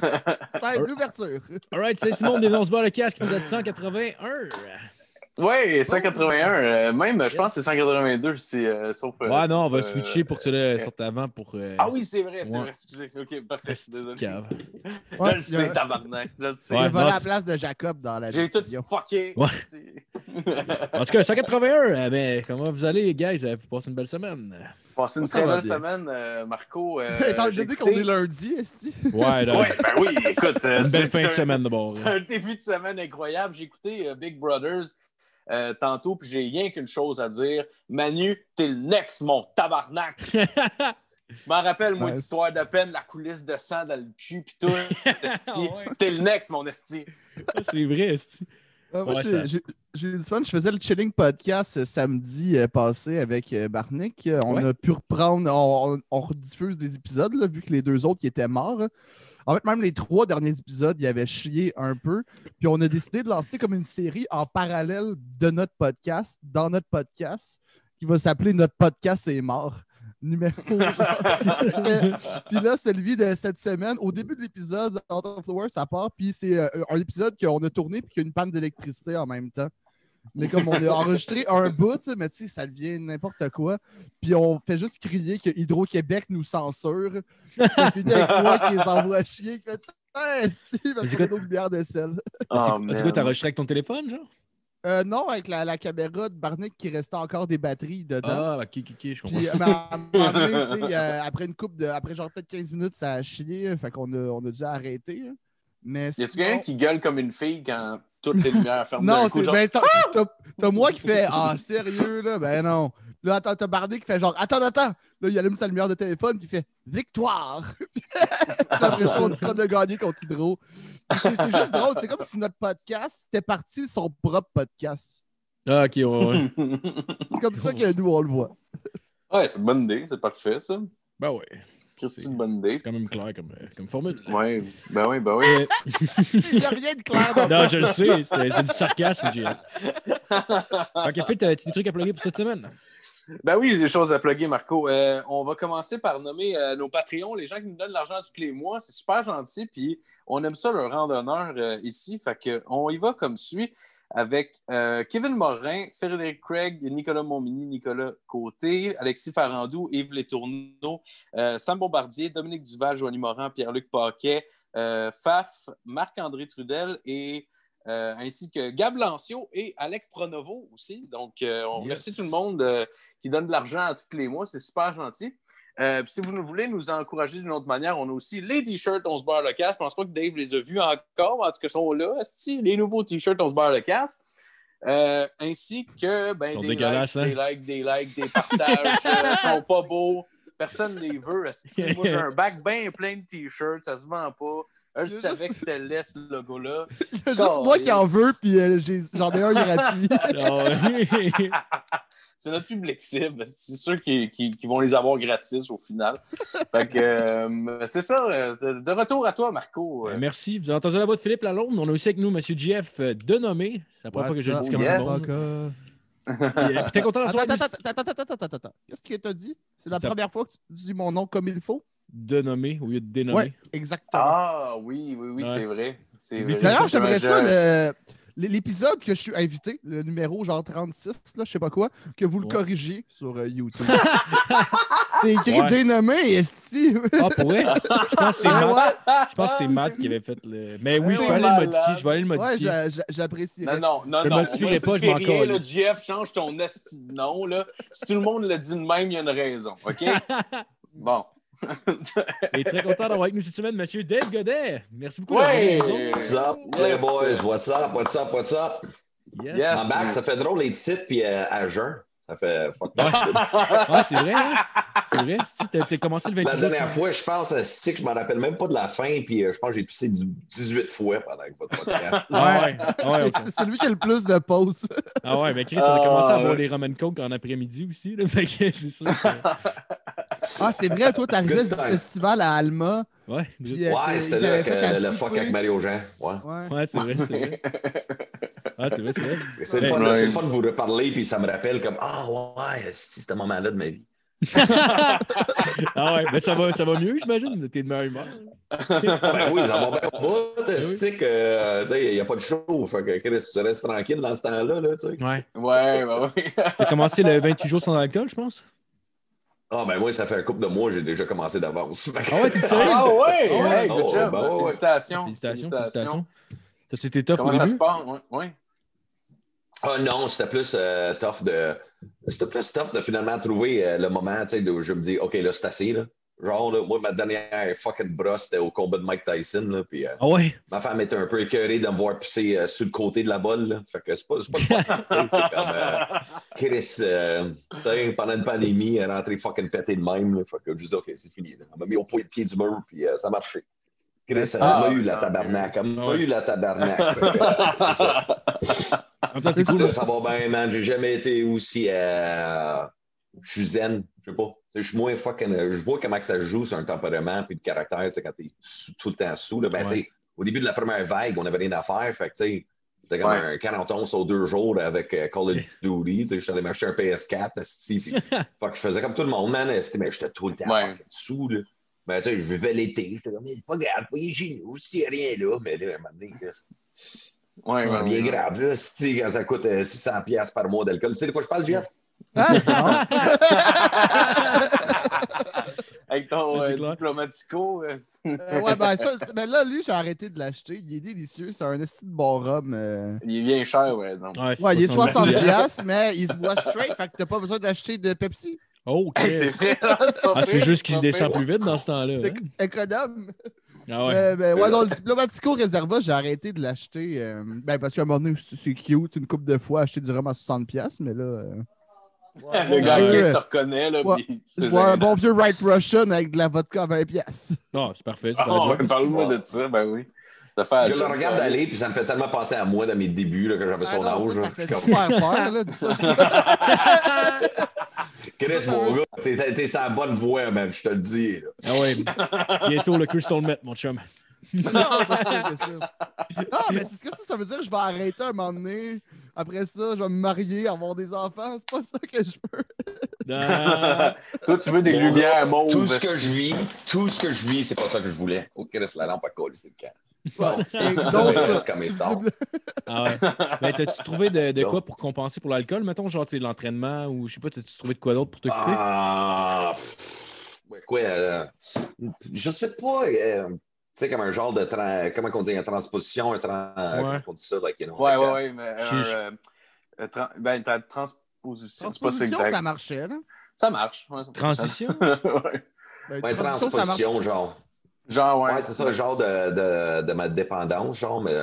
Scène d'ouverture. Alright, c'est tout le monde, bienvenue on se bat le casque, épisode 181. Ouais, 181. euh, même, je pense que c'est 182, si, euh, sauf. euh, Ouais, non, on va euh, switcher pour que tu le sortes avant pour. euh, Ah oui, c'est vrai, c'est Ouais. vrai. Excusez. Ok, parfait. Désolé. cave. Je Ouais, le il a- sais, tabarnak. Je le sais. Il a Ouais, volé non, la place de Jacob dans la J'ai tout fucké. Ouais. En tout cas, 181, euh, ben, comment vous allez, guys? Vous passez une belle semaine? Passé une très va belle semaine, euh, Marco. euh, Étant donné qu'on est lundi, esti? Ouais, là, Ouais, ben oui, écoute. euh, une c'est- belle fin de semaine d'abord. C'est un début de semaine incroyable. J'ai écouté Big Brothers euh, tantôt, puis j'ai rien qu'une chose à dire. Manu, t'es le next, mon tabarnak. Je m'en rappelle, moi, Ouais, d'histoire de peine, la coulisse de sang dans le cul, puis tout. esti. Ah. T'es le next, mon esti. c'est vrai, c'est Ouais, moi, Ouais, j'ai- eu du fun. Je faisais le chilling podcast euh, samedi euh, passé avec euh, Barnick. On Ouais. a pu reprendre, on, on- on rediffuse des épisodes, là, vu que les deux autres qui étaient morts. En fait, même les trois derniers épisodes, ils avaient chié un peu. Puis on a décidé de lancer comme une série en parallèle de notre podcast, dans notre podcast, qui va s'appeler Notre podcast est mort. Numéro. Puis là, celui de cette semaine, au début de l'épisode, Out of the ça part, puis c'est euh, un épisode qu'on a tourné, puis qu'il y a une panne d'électricité en même temps. Mais comme on a enregistré un bout, mais tu sais, ça devient n'importe quoi. Puis on fait juste crier que Hydro-Québec nous censure. Ça finit avec moi qui les envoie chier. qui fait Ah, parce C'est qu'on a quoi- nos lumières de sel. Oh, C'est quoi, t'as enregistré avec ton téléphone, genre? Euh, non, avec la, la caméra de Barnick qui restait encore des batteries dedans. Ah, ok, ok, ok, je comprends. Puis, euh, euh, après une coupe de. Après genre peut-être 15 minutes, ça a chié. Fait qu'on a, on a dû arrêter. hein. Mais Y a-tu sinon- quelqu'un qui gueule comme une fille quand toutes les lumières ferment Non, c'est. genre, Ben, t'as, t'as- t'as moi qui fait Ah, sérieux, là? Ben non. Là, attends, t'as Barney qui fait genre Attends, attends. Là, il allume sa lumière de téléphone, puis il fait Victoire! Puis après ça, on dit qu'on a gagné contre Hydro. C'est, juste drôle. C'est comme si notre podcast était parti de son propre podcast. Ah, ok, ouais, ouais. C'est comme ça que nous, on le voit. Ouais, c'est une bonne idée, c'est parfait, ça. ben ouais, Christy, c'est une bonne idée. c'est quand même clair comme, euh, comme formule. Ouais, ben oui, ben oui. Euh, Il n'y a rien de clair dans non, je le sais, c'est c'est du sarcasme, j'ai. Ok, Phil, t'as-tu des trucs à plugger pour cette semaine? Ben oui, des choses à plugger, Marco. Euh, on va commencer par nommer euh, nos Patreons, les gens qui nous donnent de l'argent tous les mois. C'est super gentil, puis on aime ça leur rendre honneur euh, ici. Fait que on y va comme suit avec euh, Kevin Morin, Frédéric Craig, Nicolas Montmini, Nicolas Côté, Alexis Farandou, Yves Létourneau, euh, Sam Bombardier, Dominique Duval, Joanie Morin, Pierre-Luc Paquet, euh, Faf, Marc-André Trudel et euh, ainsi que Gab Lancio et Alec Pronovo aussi. Donc, euh, on Yes. remercie tout le monde euh, qui donne de l'argent à tous les mois. C'est super gentil. Euh, si vous nous voulez nous encourager d'une autre manière, on a aussi les t-shirts On se barre le casse. Je pense pas que Dave les a vus encore, mais en tout cas, ils sont là. les nouveaux t-shirts On se barre le casse. Euh, ainsi que ben, des, likes, hein? des likes, des likes, des partages. euh, Ils sont pas beaux. Personne ne les veut. Moi, j'ai un bac bien plein de t-shirts. Ça se vend pas. Eux, je savais juste- que c'était laid, ce logo-là. Il y a juste moi qui en veux, puis euh, j'ai- j'en ai un gratuit. Ah. C'est notre public cible. C'est sûr qu'ils vont les avoir gratis au final. Fait que, euh, c'est ça. euh, De, retour à toi, Marco. Euh, Merci. Vous avez entendu la voix de Philippe Lalonde. On a aussi avec nous M. Jeff Denommé. C'est la première fois que je le dis comme Yes. ça. Puis, euh, puis T'es content Attends, attends, attends, attends, attends, attends, attends. Qu'est-ce que t'as dit? C'est la Ça- première fois que tu dis mon nom comme il faut? Denommé au lieu de dénommé. Ouais, exactement. Ah oui, oui, oui, Ouais. c'est vrai. Oui. D'ailleurs, j'aimerais ça, le- l'épisode que je suis invité, le numéro genre 36, là, je sais pas quoi, que vous le Ouais. corrigiez sur euh, YouTube. C'est écrit Ouais. dénommé, esti. Ah, pour vrai? Je pense que c'est Ouais, Matt, ouais. je pense que c'est Matt qui avait fait le. Mais oui, je C'est vais aller le modifier. Je vais aller le Ouais, modifier. j'a- j'a- j'apprécierais. Non, non, non, Je me tuerai pas, je m'en calisse. Jeff, change ton esti de nom. Là. Si tout le monde le dit de même, il y a une raison. OK? Bon. Et très content d'avoir avec nous cette semaine, M. Dave Godet. Merci beaucoup. Ouais. What's up, Yes. les boys? What's up? What's up? What's up? Yes. Yes. En bac, ça fait drôle les titres puis euh, à jeun. Ça fait fuck. Ouais, c'est vrai. Hein? C'est vrai. Si, t'as t'as commencé le 28 La dernière fois, je pense, à que je me rappelle même pas de la fin, puis euh, je pense que j'ai pissé du 18 fois pendant que votre podcast. Ah ouais. Ouais, C'est- C'est celui qui a le plus de pauses. Ah ouais, mais Chris, on a commencé à Ah, boire ouais. des Roman Coke en après-midi aussi. Là, fait que c'est sûr. que- Ah, c'est vrai, toi, t'arrivais du festival à Alma. Ouais, euh, Ouais, c'était là que le fuck avec Mario Jean. Ouais. Ouais. ouais c'est vrai, c'est vrai. Ah, c'est vrai, c'est vrai. C'est le, Ouais. fun, le fun de vous reparler, puis ça me rappelle comme Ah ouais, c'est ce moment-là de ma vie. ah ouais, mais ça va, ça va mieux, j'imagine. T'es de meilleure humeur. Ben oui, ça va bien pas. Tu sais que, il n'y a pas de show. Fait que Chris, tu restes tranquille dans ce temps-là, là, tu sais. Ouais. Ouais, ben oui. T'as commencé le 28 jours sans alcool, je pense? Ah, ben moi, ça fait un couple de mois, j'ai déjà commencé d'avance. Ah ouais, t'es sérieux? Ah ouais, Ah ouais? Oh, job. ben ouais. Félicitations. Félicitations, félicitations. Ça, c'était tough Comment au ça début? se passe? Ouais. ouais. Ah non, c'était plus euh, tough de. C'était plus tough de finalement trouver euh, le moment, où je me dis, OK, là, c'est assez, là. Genre, là, moi, ma dernière fucking brosse, c'était au combat de Mike Tyson, là, puis euh, Ah ouais? ma femme était un peu écœurée de me voir pisser sur le côté de la bolle, là. Fait que c'est pas, c'est pas c'est comme... Chris, pendant une pandémie, elle est rentrée fucking pétée de même. Fait que je dis, OK, c'est fini, là. Elle m'a mis au point de pied du mur, puis ça a marché. Chris, elle Ah, m'a eu la tabarnak. Elle m'a Ouais. eu la tabarnak. C'est cool. Ça va bien, man. J'ai jamais été aussi. euh, Je suis zen. Je sais pas. Je suis moins fucking. Je vois comment que ça se joue sur un tempérament puis le caractère, tu sais, quand t'es tout le temps sous. Là. Ben, Ouais. tu sais, Au début de la première vague, on avait rien à faire. Fait que, tu sais, c'était comme Ouais. un 41 sur deux jours avec euh, Call of Duty. Je suis allé m'acheter un PS4. esti, Puis, fuck, je faisais comme tout le monde, man. Mais j'étais tout le temps Ouais. sous. Là. Ben, sais, je vivais l'été. J'étais comme, pas grave, pas chez nous. Il n'y a rien là. Mais là, à un moment donné, Ouais, ah, ouais, bien ouais. grave, là, si, quand ça coûte euh, 600$ piastres par mois d'alcool. Tu sais de quoi je parle, Jeff? Non? Avec ton euh, diplomatico. euh, ouais, ben ça, ben là, lui, j'ai arrêté de l'acheter. Il est délicieux. C'est un esti de bon rhum. euh. il est bien cher, ouais. Donc. Ouais, il est 70 60 piastres. piastres, mais il se boit straight. Fait que t'as pas besoin d'acheter de Pepsi. Oh, Hey, Chris. c'est vrai. hein, c'est Ah, juste qu'il descend plus vite dans ce temps-là. C'est hein? économe. Ah ouais. Ben, ouais, non, le Diplomatico Reserva, j'ai arrêté de l'acheter. euh, ben, parce qu'à un moment donné, c'est cute, une couple de fois, acheter du rhum à 60$, piastres, mais là. euh, Le gars Ouais. qui se reconnaît, là. Ouais. bois un bon vieux Right Russian avec de la vodka à 20$. piastres. Non, c'est parfait. Ah, ouais. Parle-moi de ça, ben oui. De faire Je le regarde aller, puis ça me fait tellement penser à moi dans mes débuts, là, que j'avais Ah son âge. ça, fait super peur, là. Chris, ça mon gars, t'es la bonne voie, man, je te le dis. là. Ah ouais. Bientôt le Crystal Met, mon chum. non. Non, mais c'est ce que ça, ça veut dire que je vais arrêter un moment donné. Après ça, je vais me marier, avoir des enfants. C'est pas ça que je veux. Toi, tu veux des lumières mauves. Tout ce que je vis, tout ce que je vis, c'est pas ça que je voulais. Oh, Chris, la lampe à colle, c'est le cas. Ouais, Ça donc, comme ah ouais. Ben, t'as-tu trouvé de, de Non. quoi pour compenser pour l'alcool, mettons, genre, l'entraînement ou je sais pas, t'as-tu trouvé de quoi d'autre pour t'occuper? Ah, ouais, quoi, euh, je sais pas. euh, tu sais, comme un genre de. tra- comment on dit, une transposition, un tran- comment on dit ça, like, you know, Ouais, like, ouais, euh, ouais. Mais, euh, euh, euh, tran- ben, ta transposition, c'est pas ça transposition, exact. ça marchait, là. Ça marche. ouais, ça Transition? ouais. Ben, Ouais, transition, ça marche transposition, genre. Genre, ouais. Ouais, c'est ça, le genre de, de, de ma dépendance, genre, mais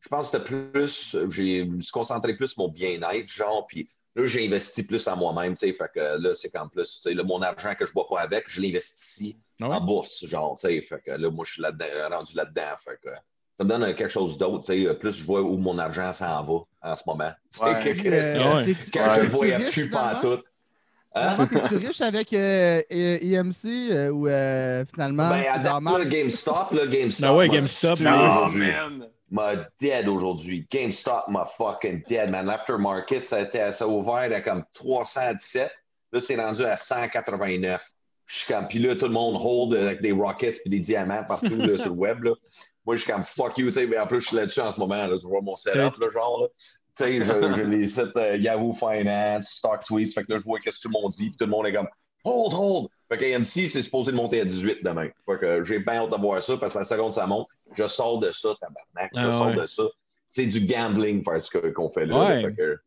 je pense que c'était plus, j'ai je me suis concentré plus sur mon bien-être, genre, puis là, j'ai investi plus en moi-même, tu sais, fait que là, c'est comme plus, tu sais, là, mon argent que je bois pas avec, je l'investis Ah ouais? en bourse, genre, tu sais, fait que là, moi, je suis là-dedans, rendu là-dedans, fait que ça me donne euh, quelque chose d'autre, tu sais, plus je vois où mon argent s'en va en ce moment. Tu sais, Ouais. que- que- Euh, Ah ouais. Quand je le t'es-tu voyais plus pas tout. Hein? T'es-tu riche avec euh, euh, EMC euh, ou euh, finalement Ben, date, là, GameStop, là, GameStop. Ah ouais, m'a GameStop, tué ben oui. Oh, aujourd'hui. man. m'a dead aujourd'hui. GameStop m'a fucking dead, man. L'aftermarket, ça a, été, ça a ouvert à comme 317. Là, c'est rendu à 189. Je suis comme, puis là, tout le monde hold avec des rockets puis des diamants partout là, sur le web. Là. Moi, je suis comme, fuck you. tu sais, mais en plus, je suis là-dessus en ce moment. Là, je vois mon setup, là, genre. Là. Tu sais, je, je les cite euh, Yahoo Finance, Stock Tweets. Fait que là, je vois qu'est-ce que tout le monde dit. Puis tout le monde est comme, hold, hold. Fait que AMC, c'est supposé de monter à 18 demain. Fait que j'ai bien hâte de voir ça parce que la seconde, ça monte. Je sors de ça, tabarnak. Je Ah sors ouais. de ça. C'est du gambling faire ce qu'on fait là. Ouais. Fait que-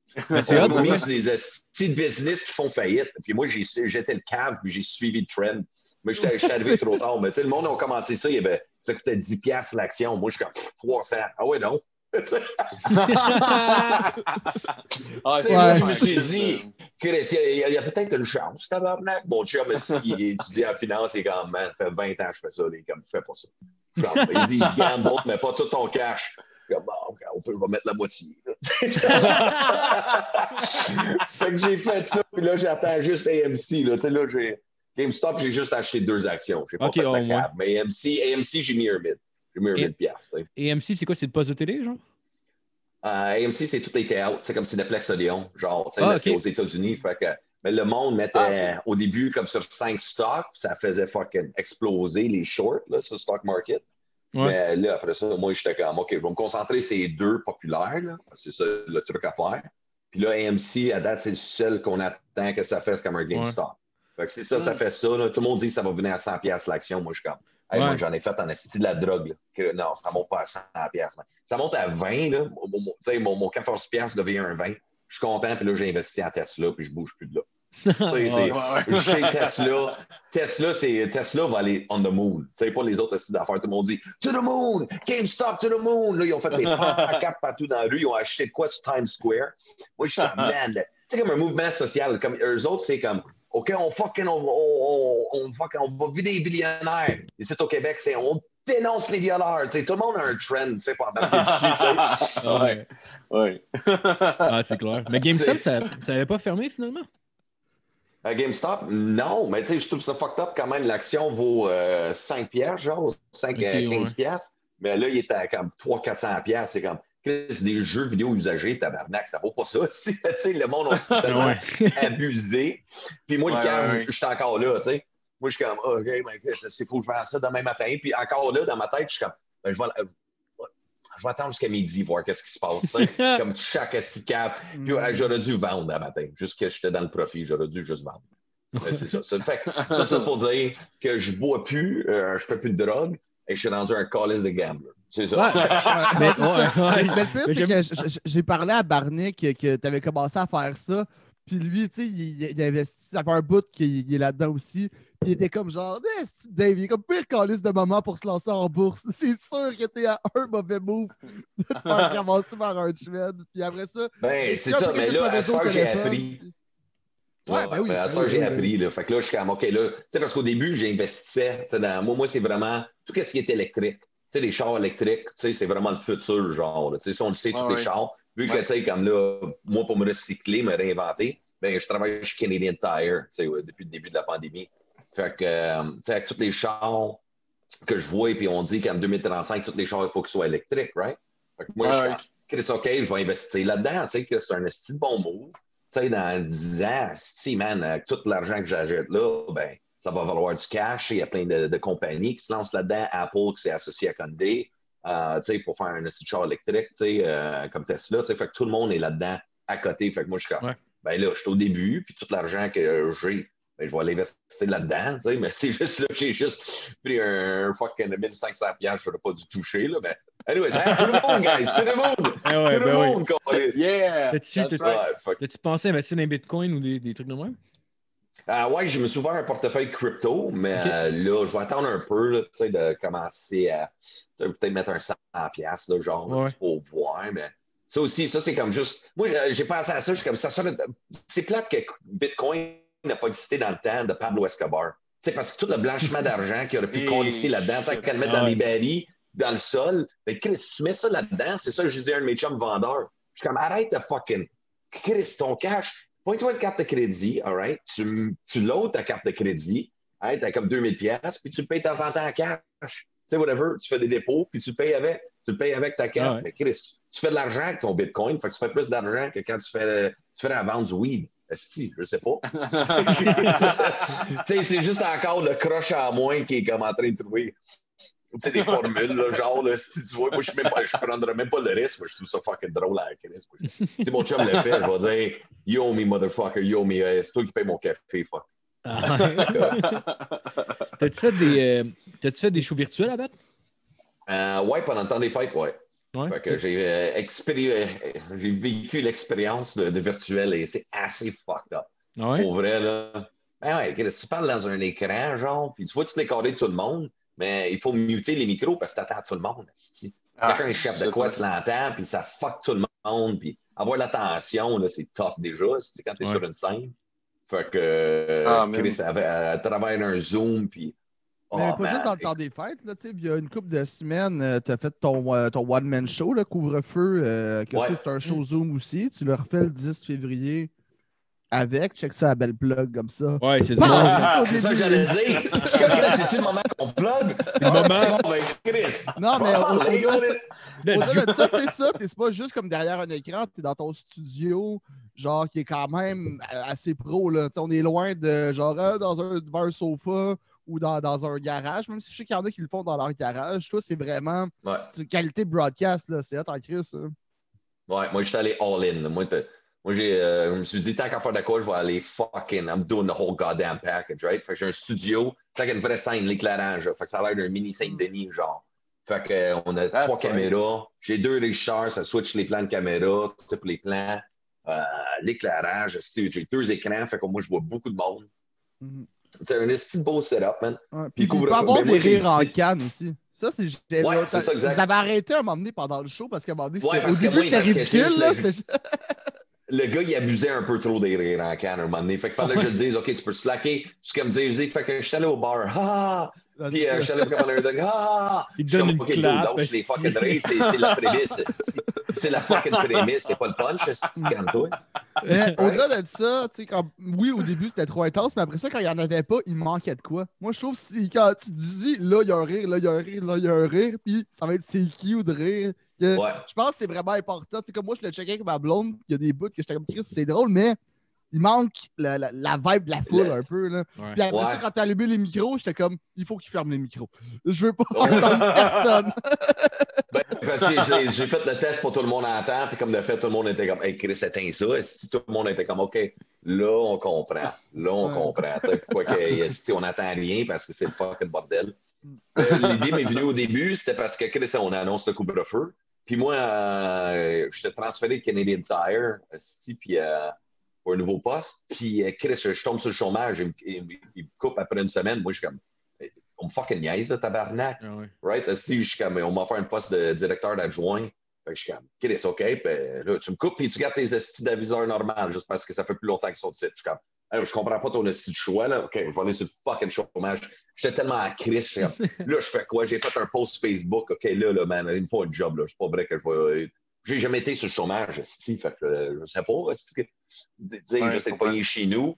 c'est on mis sur des petits business qui font faillite. Puis moi, j'étais le cave, puis j'ai suivi le trend. Mais j'étais arrivé trop tard. Mais tu sais, le monde a commencé ça, il y avait, ça coûtait 10$ piastres l'action. Moi, je suis comme pff, 300. Ah ouais, non. Ah, Ouais. je me suis dit, il y a, peut-être une chance, tabarnak. Mon chum, il étudie en finance, il est comme, man, ça fait 20 ans que je fais ça. Il est comme, fais pas ça. Il dit, gamble, mais pas tout ton cash. Comme, bon, ok, on peut, mettre la moitié. fait que j'ai fait ça, puis là, j'attends juste AMC. Là. Là, j'ai. GameStop, j'ai juste acheté deux actions. J'ai pas Ok, fait la. Mais AMC, AMC j'ai mis un bid. J'ai mis Et- MC, c'est quoi? C'est le poste de télé, genre? Euh, AMC, c'est tout été out. C'est comme Cineplex Odeon. Genre, Ah, là, ok. c'est aux États-Unis. Fait que Mais le monde mettait Ah. au début comme sur 5 stocks, ça faisait fucking exploser les shorts, là, sur le stock market. Ouais. Mais là, après ça, moi, j'étais comme, OK, je vais me concentrer sur les deux populaires, là. C'est ça le truc à faire. Puis là, AMC, à date, c'est le seul qu'on attend que ça fasse comme un GameStop. Fait que si ça, ça Mm. fait ça, là, tout le monde dit que ça va venir à 100$ piastres l'action. Moi, je suis comme, hey, moi, j'en ai fait en esti de la drogue. là. Que, non, ça monte pas à 100$. piastres, man. Ça monte à 20$. Là. Mon, mon- mon, mon 14$ piastres devient un 20$. Je suis content, puis là, j'ai investi en Tesla, puis je bouge plus de là. C'est- Ouais, ouais. Tesla. Tesla, c'est Tesla va aller on the moon. Sais, pas les autres sites d'affaires. Tout le monde dit To the moon! GameStop to the moon! Là, ils ont fait des pancartes partout dans la rue. Ils ont acheté de quoi sur Times Square? Moi, je suis comme, man, c'est comme un mouvement social. Comme eux autres, c'est comme OK, on fucking, on, on, on, on fucking- on va vider les billionnaires. Ici, au Québec, c'est on dénonce les violeurs. Tout le monde a un trend, tu sais, pour embarquer dessus. sais. ouais. Ouais. Ah, c'est clair. Mais GameStop, ça n'avait pas fermé finalement? À GameStop, non, mais tu sais, je trouve ça fucked up quand même. L'action vaut euh, 5 piastres, genre, 5 Ok, euh, 15 ouais. piastres. Mais là, il était à comme 300-400 piastres. C'est comme, c'est des jeux vidéo usagés, tabarnak, ça vaut pas ça. tu sais, le monde a tellement abusé. Puis moi, le cas, je suis encore là, tu sais. Moi, je suis comme, OK, mais c'est faut que je fasse ça demain matin. Puis encore là, dans ma tête, je suis comme, ben, je vais, euh, je vais attendre jusqu'à midi, voir qu'est-ce qui se passe, comme chaque esticap. Puis, ouais, J'aurais dû vendre un matin, juste que j'étais dans le profit, j'aurais dû juste vendre. C'est ça. ça. Fait ça pour dire que je bois plus, euh, je fais plus de drogue et je suis rendu un calice de gambler. C'est ça. Ouais. Ouais, Mais- non, c'est ça. ouais. Mais- le c'est que j'ai parlé à Barnick que, que tu avais commencé à faire ça. Puis lui, tu sais, il, il investit, ça fait un bout qu'il il est là-dedans aussi. Puis il était comme genre, Eh, Dave, il est comme pire calice de moment pour se lancer en bourse. C'est sûr que t'es à un mauvais move de te faire ramasser par un trend. Puis après ça, Ben, c'est ça. que Mais là, à au ça, j'ai appris. Ouais, ben oui, ben, à ben ça, oui, j'ai oui, appris. Là. Fait que là, je suis comme, OK, là, tu sais, parce qu'au début, j'investissais. Dans... Moi, moi c'est vraiment tout ce qui est électrique. Tu sais, les chars électriques, tu sais, c'est vraiment le futur, genre. Tu sais, si on le sait, tous les chars, vu que, tu sais, comme là, moi, pour me recycler, me réinventer, ben, je travaille chez Canadian Tire, tu sais, ouais, depuis le début de la pandémie. Fait que, euh, tu sais, avec tous les chars que je vois, et puis on dit qu'en 2035, tous les chars, il faut qu'ils soient électriques, right? Fait que moi, je. Chris, OK, je vais investir là-dedans. Tu sais, que c'est un style bon move. Tu sais, dans 10 ans, si, man, avec tout l'argent que j'achète là, ben, ça va valoir du cash. Il y a plein de, de compagnies qui se lancent là-dedans. Apple, qui s'est associé à Condé, euh, tu sais, pour faire un char électrique, tu sais, euh, comme Tesla. Fait que tout le monde est là-dedans à côté. Fait que moi, je suis comme, Ouais. ben là, je suis au début, puis tout l'argent que j'ai, ben, je vais l'investir là-dedans, tu sais, mais c'est juste là que j'ai juste pris un fucking 1500 piastres, je n'aurais pas dû toucher, là, mais anyway, hein, tout le monde, guys, tout le monde! Eh ouais, tout ben le oui. monde, câlisse. Yeah! T'as- right. Pensé à investir dans les bitcoins ou des, des trucs de même? Ah ouais, je me suis ouvert un portefeuille crypto, mais euh, là, je vais attendre un peu, là, de commencer à peut-être mettre un 100 piastres, là, genre, Ouais. pour voir, mais ça aussi, ça, c'est comme juste... Moi, j'ai pensé à ça, je suis comme ça, sonne- c'est plate que Bitcoin n'a pas existé dans le temps de Pablo Escobar. C'est parce que tout le blanchiment d'argent qu'il aurait pu colisser là-dedans, tant qu'à le mettre Ah dans des barils, dans le sol, ben Chris, tu mets ça là-dedans, c'est ça que je disais à un de mes chums vendeurs. Je suis comme, arrête de fucking... Chris, ton cash, Pointe-toi une carte de crédit, all right? Tu, tu loads ta carte de crédit, hein, t'as comme 2000 pièces, puis tu le payes de temps en temps en cash. Tu sais, whatever, tu fais des dépôts, puis tu le payes avec. Tu le payes avec ta carte. Ah ouais. Chris, tu fais de l'argent avec ton Bitcoin, fait que tu fais plus d'argent que quand tu fais, tu fais la vente du weed. Esti, je sais pas. c'est juste encore le croche à moins qui est comme en train de trouver tu sais, des formules, là, genre, là, si tu vois, moi, je ne prendrais même pas le risque. Moi, je trouve ça fucking drôle à la Si mon chum le fait, je vais dire Yo, me, motherfucker, yo, me, euh, c'est toi qui paye mon café, fuck. Ah. T'as-tu fait des, euh, fait des shows virtuels à date? Euh, ouais, pendant le temps des fêtes, ouais. Ouais. Fait que j'ai euh, expéri- euh, j'ai vécu l'expérience de, de virtuel et c'est assez fucked up. Ah ouais? Pour vrai, là. Ben ouais, tu parles dans un écran, genre, puis tu vois les carrés de tout le monde, mais il faut muter les micros parce que t'attends tout le monde. Ah, Quelqu'un échappe de quoi, tu l'entends, puis ça fuck tout le monde, puis avoir l'attention, là, c'est tough déjà, quand t'es Ouais. sur une scène. Fait que, Ah, à, à travers un Zoom, puis... Mais Oh, pas man, juste dans le temps des fêtes, là, tu sais, il y a une couple de semaines, tu as fait ton, euh, ton one-man show, là, couvre-feu, euh, que Ouais. tu sais, c'est un show Zoom aussi. Tu le refais le 10 février. avec. Check ça à belle plug comme ça. Ouais, c'est du Bah! bon. Ah, C'est ça que j'allais dire. C'est-tu le moment qu'on plug? Le moment. Bon, ben, Chris. Non, mais Bon, au- au-delà de ça, tu sais ça, t'es c'est pas juste comme derrière un écran, t'es dans ton studio, genre qui est quand même euh, assez pro. Là. Tu sais, on est loin de genre euh, dans un sofa ou dans, dans un garage, même si je sais qu'il y en a qui le font dans leur garage. Toi, c'est vraiment Ouais. c'est une qualité broadcast, là. C'est hot en Chris. ça. Ouais, moi, j'étais allé all-in. Moi, moi j'ai, euh, je me suis dit, tant qu'à faire de quoi, je vais aller fucking, I'm doing the whole goddamn package, right? Fait que j'ai un studio, c'est avec une vraie scène, l'éclairage. Fait que ça a l'air d'un mini Saint-Denis, genre. Fait que, euh, on a Ah, trois caméras. J'ai deux régisseurs, ça switch les plans de caméra, ça pour les plans. Euh, l'éclairage, c'est- j'ai deux écrans, fait que moi, je vois beaucoup de monde. Mhm. C'est un esti beau setup, man. Ouais, Puis Puis il peut avoir des rires en canne aussi. Ça, c'est. Ouais, c'est ça, exact. Vous avez arrêté à un moment donné pendant le show parce qu'à un moment donné, Ouais, au que début, c'était que ridicule. Là, le gars, il abusait un peu trop des rires en canne à un moment donné. Fait qu'il fallait que je le dise, OK, tu peux slacker. C'est comme dire, fait que je suis allé au bar. Là, Puis c'est euh. Il donne une clap, fucking c'est c'est la prémisse. C'est la fucking prémisse, c'est pas le punch, esti, calme-toi. Mais au-delà de ça, tu sais, quand... oui, au début, c'était trop intense, mais après ça, quand il n'y en avait pas, il manquait de quoi. Moi, je trouve que si, quand tu dis, là, il y a un rire, là, il y a un rire, là, il y a un rire, puis ça va être c'est cute de rire. que- Ouais. Je pense que c'est vraiment important. C'est comme moi, je le checkais avec ma blonde, il y a des bouts que j'étais comme Chris, c'est drôle, mais il manque la, la- la vibe de la foule Le- un peu. Là. Ouais. Puis après Ouais. ça, quand t'as allumé les micros, j'étais comme, il faut qu'il ferme les micros. Je veux pas entendre personne. Ben, j'ai- fait le test pour tout le monde en temps, puis comme de fait, tout le monde était comme, hey, Chris, éteins ça. Esti, tout le monde était comme, OK, là, on comprend. Là, on Ouais. comprend. Tu sais, pourquoi que, on n'attend rien parce que c'est le fucking bordel? Euh, L'idée m'est venue au début, c'était parce que Chris, on annonce le couvre-feu. Puis moi, euh, je t'ai transféré de Canadian Tire, puis euh, pour un nouveau poste. Puis euh, Chris, je tombe sur le chômage, il, me- il me- il me coupe après une semaine. Moi, je suis comme, on me fucking niaise, là, tabarnak. Ah. Right? Je suis comme, on m'a offert un poste de directeur d'adjoint. Je suis comme, c'est OK. Puis là, tu me coupes et tu gardes tes estis d'aviseur normal juste parce que ça fait plus longtemps qu'ils sont ici. Je suis comme, je comprends pas ton esti de choix, là. OK, je vais aller sur le fucking chômage. J'étais tellement à crise. je suis comme, Là, je fais quoi? J'ai fait un post sur Facebook. OK, là, là, man, il me faut un job, là. C'est pas vrai que je vais. J'ai jamais été sur le chômage, esti. Fait que euh, je sais pas, que- Dire, Ouais, j'étais pogné chez nous.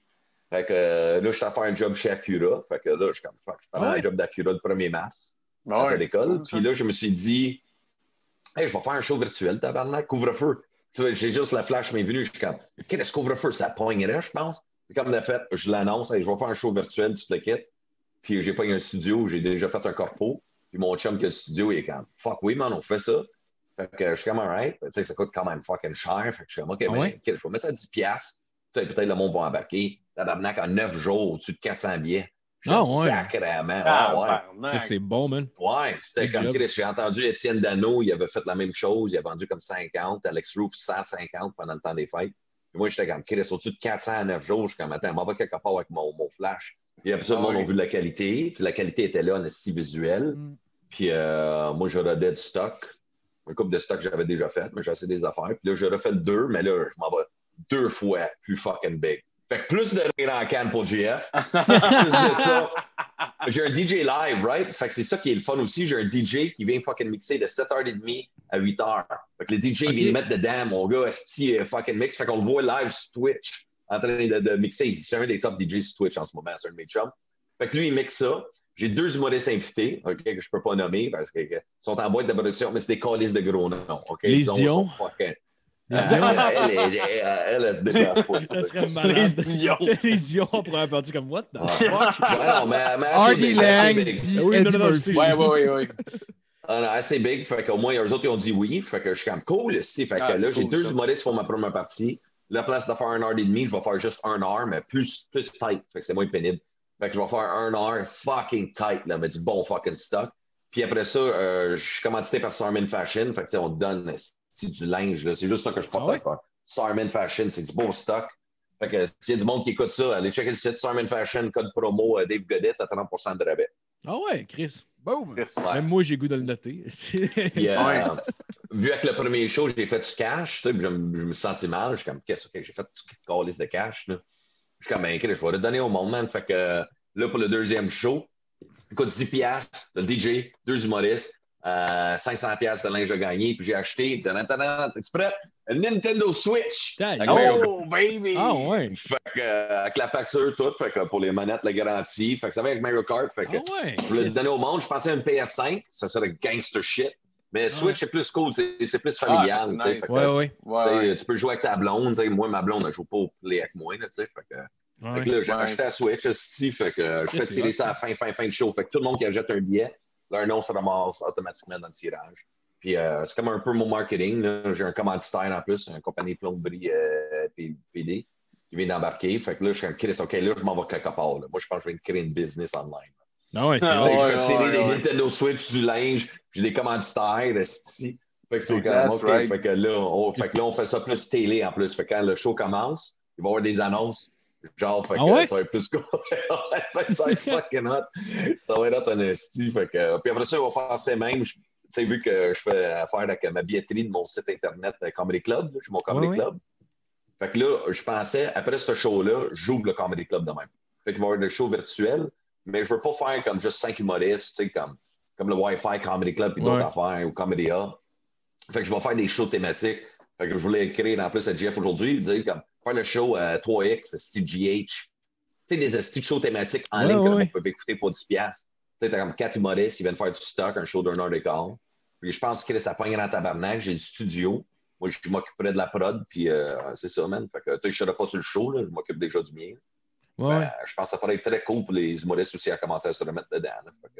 Fait que euh, là, je suis à faire un job chez Acura. Fait que là, je suis je prends Ouais. un job d'Acura le 1er mars Bon, à l'école. Puis là, je me suis dit, hey, je vais faire un show virtuel, tabarnak, couvre-feu. J'ai juste la flash m'est venue, je suis comme, qu'est-ce que couvre-feu? Ça pognerait, je pense? Puis comme de fait, je l'annonce, hey, je vais faire un show virtuel, tu te le quittes. Puis j'ai pas eu un studio, j'ai déjà fait un corpo. Puis mon chum qui a le studio, il est comme, fuck oui, man, on fait ça. Fait que je suis comme, alright, tu sais, ça coûte quand même fucking cher. Fait que je suis comme, OK, Ah ben, ouais? Je vais mettre ça à 10$. piastres. Peut-être peut-être le monde va embarquer. Tabarnak, en 9 jours, au-dessus de 400 billets. Ah ouais. Sacrément. Ah, ouais. C'est bon, man. Ouais, c'était comme. J'ai entendu Étienne Dano, il avait fait la même chose. Il a vendu comme 50. Alex Roof, 150 pendant le temps des fêtes. Puis moi, j'étais comme Chris, au-dessus de 400 à 9 jours. Je suis comme, attends, m'en va quelque part avec mon, mon flash. Puis après ça, le Ah monde oui. a vu la qualité. Tu sais, la qualité était là, en esti visuel. Mm. Puis euh, moi, je redais du stock. Un couple de stock que j'avais déjà fait, mais j'ai assez des affaires. Puis là, je refais le deux, mais là, je m'en vais deux fois plus fucking big. Fait que plus de rire en canne pour GF. plus de ça. J'ai un DJ live, right? Fait que c'est ça qui est le fun aussi. J'ai un DJ qui vient fucking mixer de 7h30 à 8h. Fait que le DJ Ok. vient mettre dedans, mon gars, esti euh, fucking mix. Fait qu'on le voit live sur Twitch en train de, de mixer. C'est un des top DJs sur Twitch en ce moment, c'est un de mes chums. Fait que lui, il mixe ça. J'ai deux humoristes invités, OK, que je peux pas nommer parce qu'ils sont en boîte d'évolution, mais c'est des calices de gros noms, OK? Les Ils ont- Dion. Les Elle, Dion. elle, elle, se déplace pas. Ça serait malade. Les Dion. Les Dion pour un parti comme what the fuck? Ouais, non, mais, Hardy Lang Ah oui, non, non. Ouais, ouais, ouais, ouais. Ah, assez big. Fait qu'au moins, eux autres, ils ont dit oui. Fait que je suis comme cool ici. Fait que Ah, là, j'ai cool, deux humoristes pour ma première partie. La place de faire un heure et demi, je vais faire juste un heure, mais plus, plus tight. Fait que c'est moins pénible. Fait que je vais faire un heure fucking tight, là, mais du bon fucking stock. Puis après ça, euh, je suis commandité par Starman Fashion. Fait que tu sais, on te donne c'est du linge. là. C'est juste ça que je porte Ah Fashion, c'est du beau stock. Fait que s'il y a du monde qui écoute ça, allez checker le site Starman Fashion, code promo euh, Dave Godet à 30 de rabais. Ah ouais, Chris. Boom! Chris. Ouais. Même moi, j'ai goût de le noter. Puis, euh, Ouais. vu que le premier show, j'ai fait du cash, tu sais, puis je, me- je me suis senti mal. Je suis comme, qu'est-ce que j'ai fait? Une calice de cash, là. Je suis comme, ben, je vais le donner au monde, man. Fait que euh, là, pour le deuxième show, écoute, 10 piastres, le DJ, deux humoristes, euh, 500 piastres de linge de gagné, puis j'ai acheté, t'es prêt? Un Nintendo Switch! Oh, baby! Ah ouais. Fait que, euh, avec la facture, tout, fait que pour les manettes, la garantie. Fait que ça va avec Mario Kart. Fait que Ah ouais. je voulais le donner au monde. Je pensais à une PS5, ça serait gangster shit. Mais Switch, c'est plus cool, c'est c'est plus familial. Ah, c'est tu sais. nice. Fait que, Ouais, ouais. tu Ouais, sais, ouais. Tu peux jouer avec ta blonde. Moi, ma blonde, elle joue pas au play avec moi. Là, tu sais. fait que, ouais. fait que là, j'ai Ouais. acheté la Switch, esti, fait que euh, je fais c'est tirer ça à la fin, fin, fin de show. Fait que tout le monde qui achète un billet, leur nom se ramasse automatiquement dans le tirage. Puis euh, c'est comme un peu mon marketing. J'ai un commanditaire en plus, une compagnie plomberie euh, PD qui vient d'embarquer. Fait que là, je suis Chris, OK, là, je m'en vais quelque part. là. Moi, je pense que je vais créer une business online. Ah ouais, c'est Ah vrai. Ouais, je fais tirer ouais, des ouais. Nintendo Switch, du linge, j'ai des commanditaires. Fait que c'est comme, That's OK, right. fait que là, on, fait que là, on fait ça plus télé en plus. Fait que quand le show commence, il va y avoir des annonces. Genre, fait que Ah ouais? ça va être plus cool. Ça va être fucking hot. Ça va être hot un esti. Fait que, puis après ça, on va penser même, tu sais, vu que je fais affaire avec ma billetterie de mon site internet euh, Comedy Club, j'ai mon Comedy Ouais, ouais. Club. Fait que là, je pensais, après ce show-là, j'ouvre le Comedy Club de même. Fait qu'il va y avoir des shows virtuels, mais je veux pas faire comme juste cinq humoristes, tu sais, comme, comme le Wi-Fi Comedy Club et d'autres Ouais. affaires, ou Comedy A. Fait que je vais faire des shows thématiques. Fait que je voulais écrire en plus à Jeff aujourd'hui, dire comme, faire le show à 3X, Steve GH. Tu sais, des de shows thématiques en Ouais, ligne ouais, que peut écouter pour 10$. piastres. Tu sais, t'as comme quatre humoristes, ils viennent faire du stock, un show d'un heure d'écart. Puis je pense que ça pogne dans tabarnak, j'ai du studio. Moi, je m'occuperais de la prod, puis euh, c'est ça, man. Fait que, tu sais, je serais pas sur le show, là, je m'occupe déjà du mien. Ouais, Ben, je pense que ça pourrait être très cool pour les humoristes aussi à commencer à se remettre dedans.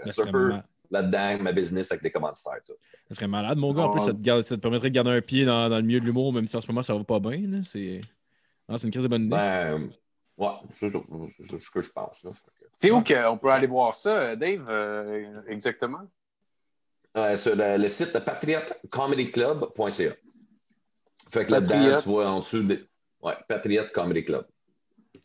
Ça C'est un peu là-dedans, ma business avec des commanditaires. tout. ça serait malade, mon gars. En plus, Ah. ça te, garde- ça te permettrait de garder un pied dans, dans le milieu de l'humour, même si en ce moment, ça va pas bien. là. C'est ah, c'est une crise de bonne idée. Ben, ouais, c'est ce que je pense. C'est où qu'on peut aller voir ça, Dave, euh, exactement? Euh, sur le, le site patriotcomedyclub.ca. Fait que là-dedans, tu vois en dessous des. Ouais, Patriot Comedy Club.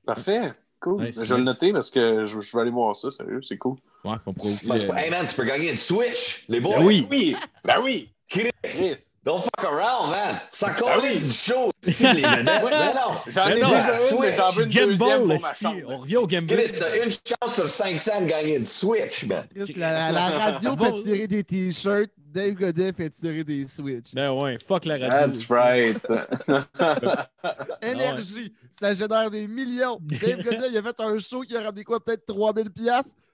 Parfait. Cool. Je vais le noter parce que je, je vais aller voir ça, sérieux, c'est cool. Ouais, on pourrait aussi. Ben, euh, Hey man, tu peux gagner une Switch, les boys. Ben oui. Oui! Ben oui! Chris, don't fuck around, man. Ça Ben colle oui. du show. Les. Ben non. J'en ai non, déjà une, Switch, mais j'en veux une Game deuxième Ball, pour ma esti. chambre. On revient au Game Ball. Chris, t'as une chance sur 500 de gagner une Switch, man. Chris, la, la- la radio fait tirer des t-shirts, Dave Godet fait tirer des Switch. Ben ouais, fuck la radio. That's aussi. right. Énergie, ça génère des millions. Dave Godet, il a fait un show qui a ramené quoi, peut-être 3000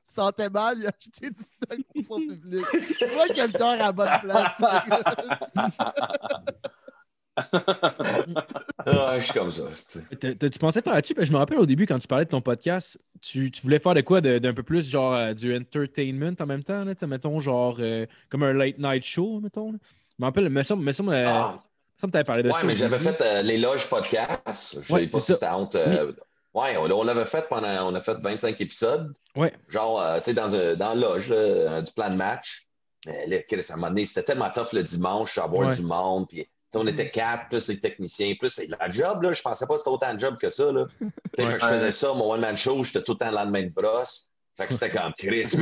pièces sentait mal, il a acheté du stock pour son public. Tu vois qu'il a le cœur à la bonne place. Ah, je suis comme ça. c'est- T'as- t'as- Tu pensais faire là-dessus? Que Je me rappelle au début, quand tu parlais de ton podcast, tu, tu voulais faire de quoi de- d'un peu plus genre euh, du entertainment en même temps, là, tu sais, mettons, genre euh, comme un late night show, mettons. là. Je me rappelle, me semble, me semble, euh, Ah, me semble que t'avais parlé de ouais, ça. mais j'avais fait euh, les loges podcast. Je Ouais, sais pas si c'était honte. euh, Ouais, on, on l'avait fait pendant. On a fait 25 épisodes. Ouais. Genre, euh, tu sais, dans, un- dans la loge, là, euh, du plan de match. Mais là, Chris, à un moment donné, c'était tellement tough le dimanche, avoir Ouais. du monde. Puis, tu sais, on était quatre, plus les techniciens, plus la job, là. Je pensais pas que c'était autant de job que ça, là. Ouais. que je faisais ça, mon one-man show, j'étais tout le temps le lendemain de brosse. Fait que c'était comme Chris. Je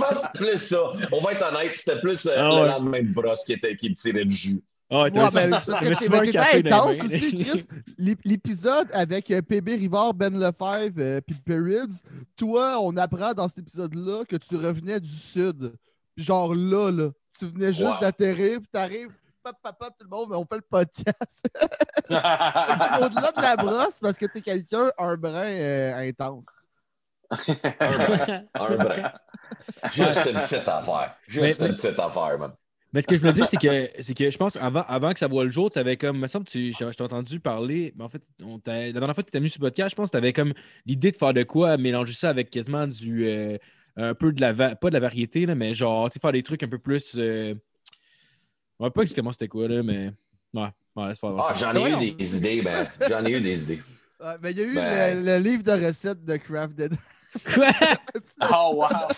pense que c'était plus ça. On va être honnête, c'était plus euh, Ah le lendemain de brosse qui, était, qui me tirait du jus. Ah, Ouais, ben, c'est parce que les intense aussi, Chris. L'ép- L'épisode avec euh, PB Rivard, Ben Lefebvre euh, puis Perrids, toi, on apprend dans cet épisode-là que tu revenais du Sud. Puis genre là, là, tu venais juste d'atterrir, puis t'arrives, pop, pop, pop, tout le monde, on fait le podcast. C'est Au-delà de la brosse, parce que t'es quelqu'un, un brin euh, intense. Un brin. Un brin. Juste une petite affaire. Juste Mais- une petite affaire, man. Mais ce que je veux dire, c'est que, c'est que je pense avant, avant que ça voit le jour, tu avais comme. Il me semble que tu, je, je t'ai entendu parler. Mais en fait, on la dernière fois que tu étais venu sur le podcast, je pense que tu avais comme l'idée de faire de quoi, mélanger ça avec quasiment du. euh, un peu de la. va- Pas de la variété, là, mais genre, tu sais, faire des trucs un peu plus. Euh... Ouais, pas exactement c'était quoi, là, mais. Ouais, ouais, laisse faire. Ah, j'en ai eu des idées, ben. J'en ai eu des idées. Ouais, mais il y a eu Ben- le, le livre de recettes de Craft Dead. Quoi? oh, wow!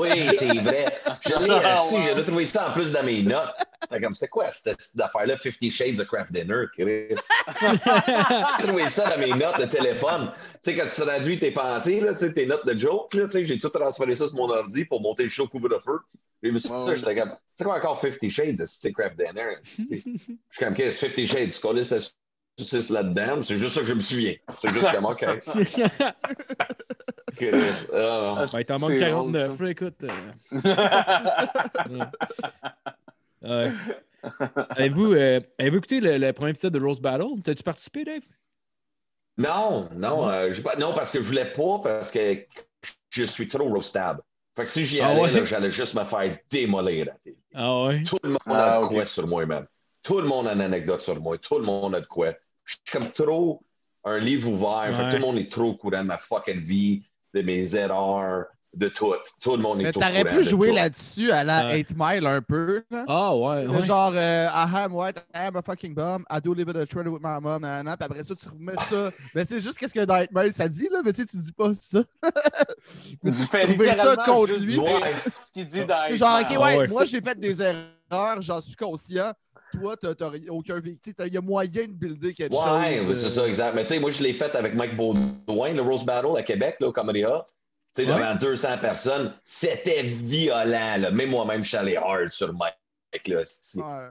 Oui, c'est vrai. Je l'ai assis, wow. j'ai trouvé ça en plus dans mes notes. Comme, c'était quoi cette, cette affaire-là, Fifty Shades of Craft Dinner? J'ai trouvé ça dans mes notes de téléphone. Tu sais, quand tu traduis tes pensées, là, tu tes notes de joke, là, tu j'ai tout transféré ça sur mon ordi pour monter le show couvre-feu. J'ai vu ça, j'étais comme, c'est quoi encore Fifty Shades, c'est Craft Dinner? C'est- Je suis comme, qu'est-ce que Fifty Shades? C'est quoi là, c'était saucisse là-dedans? C'est juste ça que je me souviens. C'est juste comme, OK. Chris, ah, il t'en C'est manque drôle, 49, là, écoute. euh, ouais. Avez-vous euh, avez-vous écouté le, le premier épisode de Rose Battle? T'as-tu participé, Dave? Non, non, euh, pas, non, parce que je voulais pas, parce que je suis trop roastable. Fait que si j'y Ah allais, ouais? j'allais juste me faire démolir. la télé. Ah ouais? Tout le monde Ah, a de ok. quoi sur moi, man. Tout le monde a une anecdote sur moi. Tout le monde a de quoi. Je suis comme trop un livre ouvert. Fait que Ouais. tout le monde est trop au courant de ma fucking vie, de mes erreurs, de tout. Tout le monde est Mais au t'aurais courant pu de jouer tout. là-dessus à la Ouais. 8 Mile un peu. Ah ouais. Le ouais. Genre, euh, I am white, I am a fucking bum, I do live in a trailer with my mom, nan, nan, puis après ça, tu remets ça. mais c'est juste qu'est-ce que dans 8 Mile ça dit, là, mais tu sais, tu dis pas ça. Mais Tu tu fais trouver ça littéralement contre juste lui. Ouais. ce qu'il dit dans Genre, ok, ouais, Ah ouais, moi j'ai fait des erreurs, j'en suis conscient. Toi, t'as t'as aucun véhicule. Il y a moyen de builder quelque Ouais, chose. c'est euh, ça, exact. Mais tu sais, moi, je l'ai fait avec Mike Baudouin, le Rose Battle à Québec, là, au Comedy Hub. Tu sais, Ouais. devant 200 personnes, c'était violent, là. Même moi-même, je suis allé hard sur Mike, là, ouais,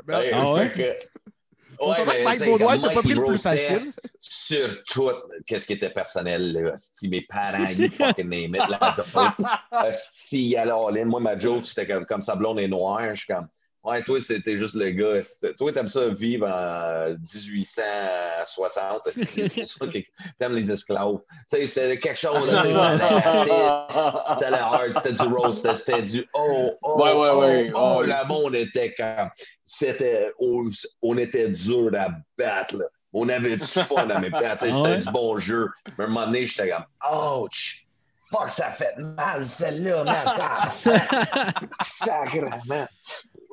ben, Ouais, Ah ouais? fait que- mais Mike tu Baudouin, t'as pas pris le plus facile. Sur tout, qu'est-ce qui était personnel, là. Mes parents, you fucking name it. Si, il allait all in. Moi, ma joke, c'était comme, comme sa blonde est noire. Je suis comme, ouais, toi, c'était juste le gars. C'était- Toi, t'aimes ça vivre en 1860. C'est que t'aimes les esclaves. Tu sais, c'était quelque chose, là, ça allait hard, c'était du roast, c'était- c'était du oh, oh, Ouais, ouais, oh, ouais. oh, Ouais. le monde était comme, c'était, on, on était dur à battre, là. On avait du fun à mes pattes, c'était du bon jeu. Mais à un moment donné, j'étais comme, ouch! Fuck, ça fait mal, celle-là, man! Sacrement!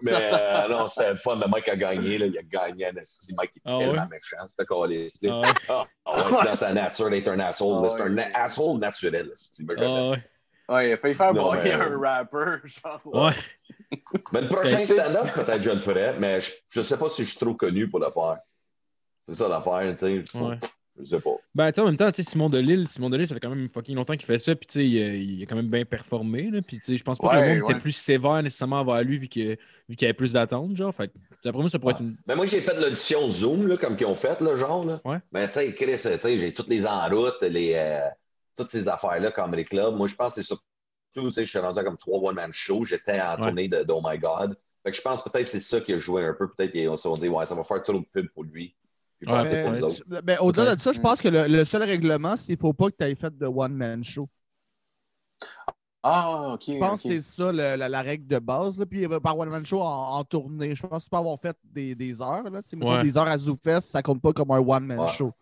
Mais euh, non, c'était le fun. Le mec a gagné. Là. Il a gagné un esti. Mike est Ah tellement ouais? méchant, c'était calice. Ah ouais? Ah, ouais, c'est dans sa nature d'être un asshole. là. C'est un Ah ouais. asshole naturel. Ah ouais. Ouais, il a failli faire Non, broyer mais- un rapper. Genre. Ouais. mais le prochain C'est- stand-up, peut-être je le ferais, mais je, je sais pas si je suis trop connu pour le faire. C'est ça l'affaire, tu sais. Ouais. Je sais pas. Ben, tu sais, en même temps, tu sais, Simon Delille, Simon Delille, ça fait quand même fucking longtemps qu'il fait ça, puis tu sais, il, a- il a quand même bien performé, là, puis tu sais, je pense pas que le Ouais, monde était plus sévère nécessairement envers lui, vu que- vu qu'il y avait plus d'attentes, genre, fait après moi, ça pourrait être une... Mais moi, j'ai fait l'audition Zoom, là, comme qu'ils ont fait, là, genre. Là. Ouais. Mais tu sais, Chris, tu sais, j'ai toutes les en route, les, euh, toutes ces affaires-là, comme les clubs. Moi, je pense que c'est surtout, tu sais, je suis rendu comme trois one-man show. J'étais en Ouais. tournée de, de Oh My God. Fait que je pense peut-être que c'est ça qui a joué un peu. Peut-être qu'ils se sont dit, ouais, ça va faire trop de pub pour lui. Mais, je- ben, au-delà de ça, je pense que le, le seul règlement, c'est qu'il ne faut pas que tu aies fait de one-man show. Ah, ok. Je pense que c'est ça le- la, la règle de base. Là. Puis euh, par one-man show en, en tournée, je pense que tu peux avoir fait des, des heures. Là. Tu sais, mettons, Ouais. Des heures à ZooFest, ça compte pas comme un one-man Ouais. show.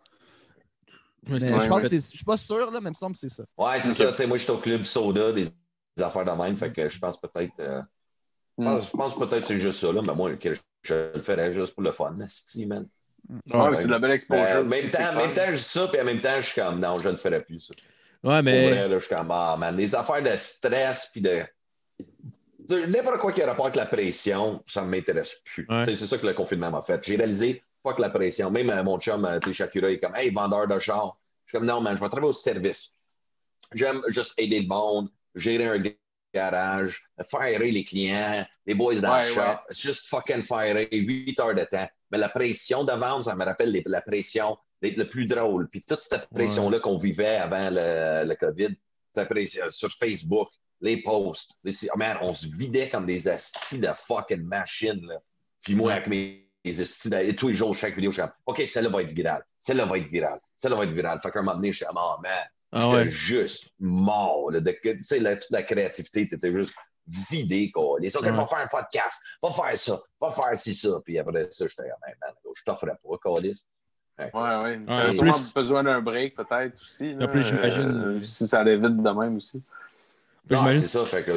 Mais Mais c'est- je pense que. Je suis pas sûr, là, mais il me semble que c'est ça. Ouais, c'est ça. Tu sais, moi, je suis au club soda, des, des affaires de même. Fait que je pense peut-être. euh, je pense, peut-être que c'est juste ça, là. Mais moi, je, je le ferais juste pour le fun, esti, man. Ouais, mais c'est de la belle exposure. Euh, aussi, même, temps, en même temps, je dis ça, puis en même temps, je suis comme, non, je ne le ferai plus, ça. Ouais, Pour mais... vrai, là, je suis comme, ah, man, les affaires de stress, puis de. N'importe quoi qui a rapport avec la pression, ça ne m'intéresse plus. Ouais. C'est ça que le confinement m'a fait. J'ai réalisé, pas que la pression. Même euh, mon chum, euh, Shakira, il est comme, hey, vendeur de char. Je suis comme, non, man, je vais travailler au service. J'aime juste aider le monde, gérer un garage, firer les clients, les boys dans Ouais, le shop. ouais. Juste fucking firer 8 heures de temps. Mais la pression de vente, ça me rappelle les- la pression d'être le plus drôle. Puis toute cette pression-là qu'on vivait avant le, le COVID, cette pression sur Facebook, les posts, les, oh man, on se vidait comme des astis de fucking machines. Là. Puis moi, avec mes, mes astis, de- et tous les jours, chaque vidéo, je suis comme, OK, celle-là va être virale. Celle-là va être virale. Celle-là va être virale. Fait qu'à un moment donné, je suis comme, oh man, Ah J'étais ouais. juste mort. là, de- tu sais, la- toute la créativité, tu étais juste vidé. Quoi. Les autres, Ouais. va faire un podcast, va faire ça, va faire ci, ça. Puis après ça, j'étais comme, je t'offrais pas, Calis. Ouais, ouais. en T'avais sûrement plus- besoin d'un break, peut-être aussi. là. En plus, j'imagine- Euh, si ça allait vite de même aussi. J'imagine- c'est ça, fait que.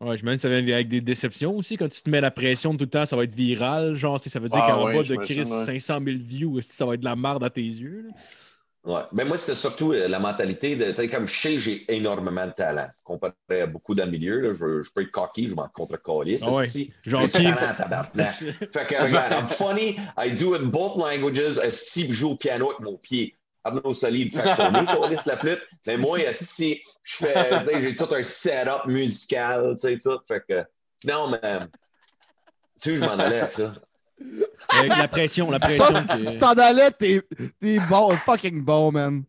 Ouais, j'imagine que ça vient avec des déceptions aussi. Quand tu te mets la pression tout le temps, ça va être viral. Genre, tu ça veut dire Ah qu'en ouais, bas de Chris, ouais. 500 000 views, ça va être de la merde à tes yeux. là? Ouais. Mais moi, c'était surtout euh, la mentalité de, tu sais, comme je sais, j'ai énormément de talent. Comparé à beaucoup dans le milieu, là, je, je peux être cocky, je m'en contre. Ah Genre, du qui- talent, tabarnak. Fait que, regarde, I'm funny, I do it in both languages. Si je joue au piano avec mon pied, Arnaud Solide fait son nez, Calis la flûte. Mais moi, si je fais, j'ai tout un setup musical, tu sais, tout. Fait que, non, mais, tu sais, je m'en allais ça. Avec la pression, la pression. si tu t'en allais, t'es t'es bon, fucking bon, man.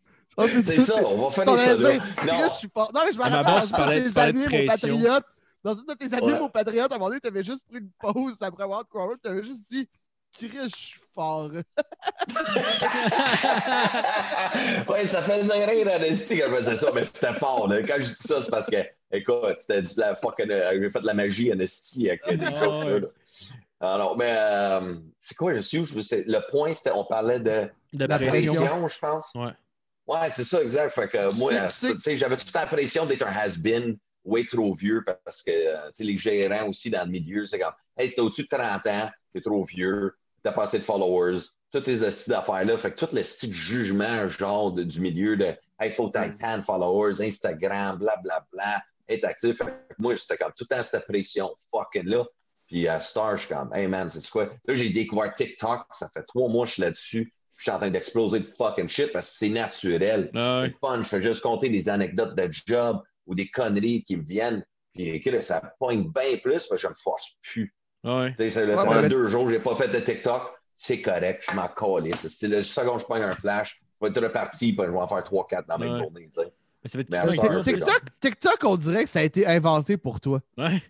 C'est ça, on va t'en ça, là. Non. je suis fort. Non, mais je me rappelle, base, tu dans parlais- une de tu tes parlais de années, mon patriote, dans une de tes années, Ouais. mon patriote, à un moment donné, t'avais juste pris une pause après avoir Crowder, t'avais juste dit, Chris, je suis fort. ouais, ça faisait rire dans les styles quand je faisais ça, mais c'était fort. Là. Quand je dis ça, c'est parce que, écoute, c'était de la fucking. euh, J'ai fait de la magie en esti avec euh, des Ah, jokes, là, ouais. là. Alors, mais euh, c'est quoi, je suis où? Je Le point, c'était, on parlait de De La pression. pression, je pense. Ouais. Ouais, c'est ça, exact. Fait que moi, sais, j'avais toute la pression d'être un has-been, way trop vieux, parce que euh, tu sais, les gérants aussi dans le milieu, c'est comme, hey, t'es au-dessus de 30 ans, t'es trop vieux, t'as pas assez de followers, toutes ces astuces d'affaires-là. Fait que tout le style de jugement, genre, de- du milieu de, hey, faut que followers, Instagram, blablabla, être actif. Fait que moi, c'était comme tout le temps cette pression fucking là. Puis à Star, je suis comme, hey man, c'est quoi? Là, j'ai découvert TikTok, ça fait trois mois que je suis là-dessus. Je suis en train d'exploser de fucking shit parce que c'est naturel. Ah, C'est fun. Je fais juste compter des anecdotes de job ou des conneries qui me viennent. Puis écoute, ça pointe bien plus parce que je me force plus. Ah, ouais. Tu sais, ça, là, fait deux jours que je n'ai pas fait de TikTok. C'est correct, je m'en calisse. C'est le second que je prends un flash, je vais être reparti, puis je vais en faire 3-4 dans la même Ouais. journée. tu sais. Mais ça fait Mais à cinq Star, ans, c'est ça. TikTok, TikTok, on dirait que ça a été inventé pour toi. Ouais.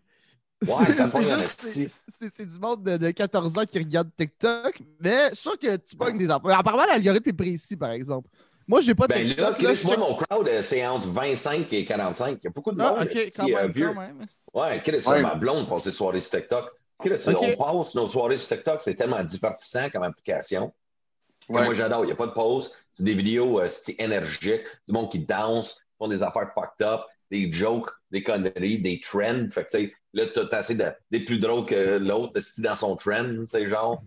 Ouais, C'est- ça du monde de, de 14 ans qui regarde TikTok, mais je suis sûr que tu pognes des affaires. Apparemment, l'algorithme est précis, par exemple. Moi, j'ai pas de Ben là, TikTok. là, moi, mon crowd, euh, c'est entre 25 et 45. Il y a beaucoup de monde Ah, ok, ici, quand euh, même, vieux. quand même. Ouais, Chris, Ouais. ma blonde passe ses soirées sur TikTok. Chris, Ok. on passe nos soirées sur TikTok, c'est tellement divertissant comme application. Ouais. Moi, j'adore. Il n'y a pas de pause. C'est des vidéos euh, c'est énergiques, du monde qui danse, font des affaires fucked up, des jokes, des conneries, des trends. Fait que, tu sais, là, tu as assez de- d'être plus drôle que l'autre, c'est dans son trend, tu sais, genre.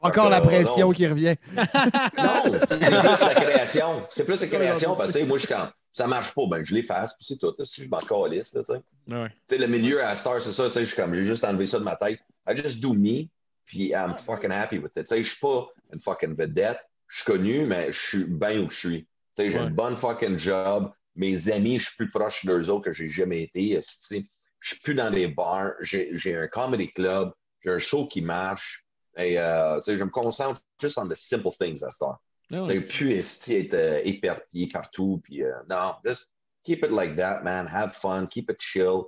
Encore la Euh, pression non. qui revient. Non, c'est plus la création. C'est plus la création parce que moi, je quand ça marche pas, ben je l'efface, puis c'est tout. Si je m'en calisse, là, tu sais. Ouais. Tu sais, le milieu à Star, c'est ça, tu sais, je suis comme, j'ai juste enlevé ça de ma tête. I just do me, puis I'm fucking happy with it. Tu sais, je suis pas une fucking vedette. Je suis connu, mais je suis bien où je suis. Tu sais, j'ai Ouais. une bonne fucking job. Mes amis, je suis plus proche d'eux autres que j'ai jamais été. Je suis plus dans des bars. J'ai j'ai un comedy club. J'ai un show qui marche. Et, euh, je me concentre juste sur the simple things à Star. Ah, T'sais, ouais. plus esti être euh, éperpillé partout. Puis, euh, non, just keep it like that, man. Have fun, keep it chill.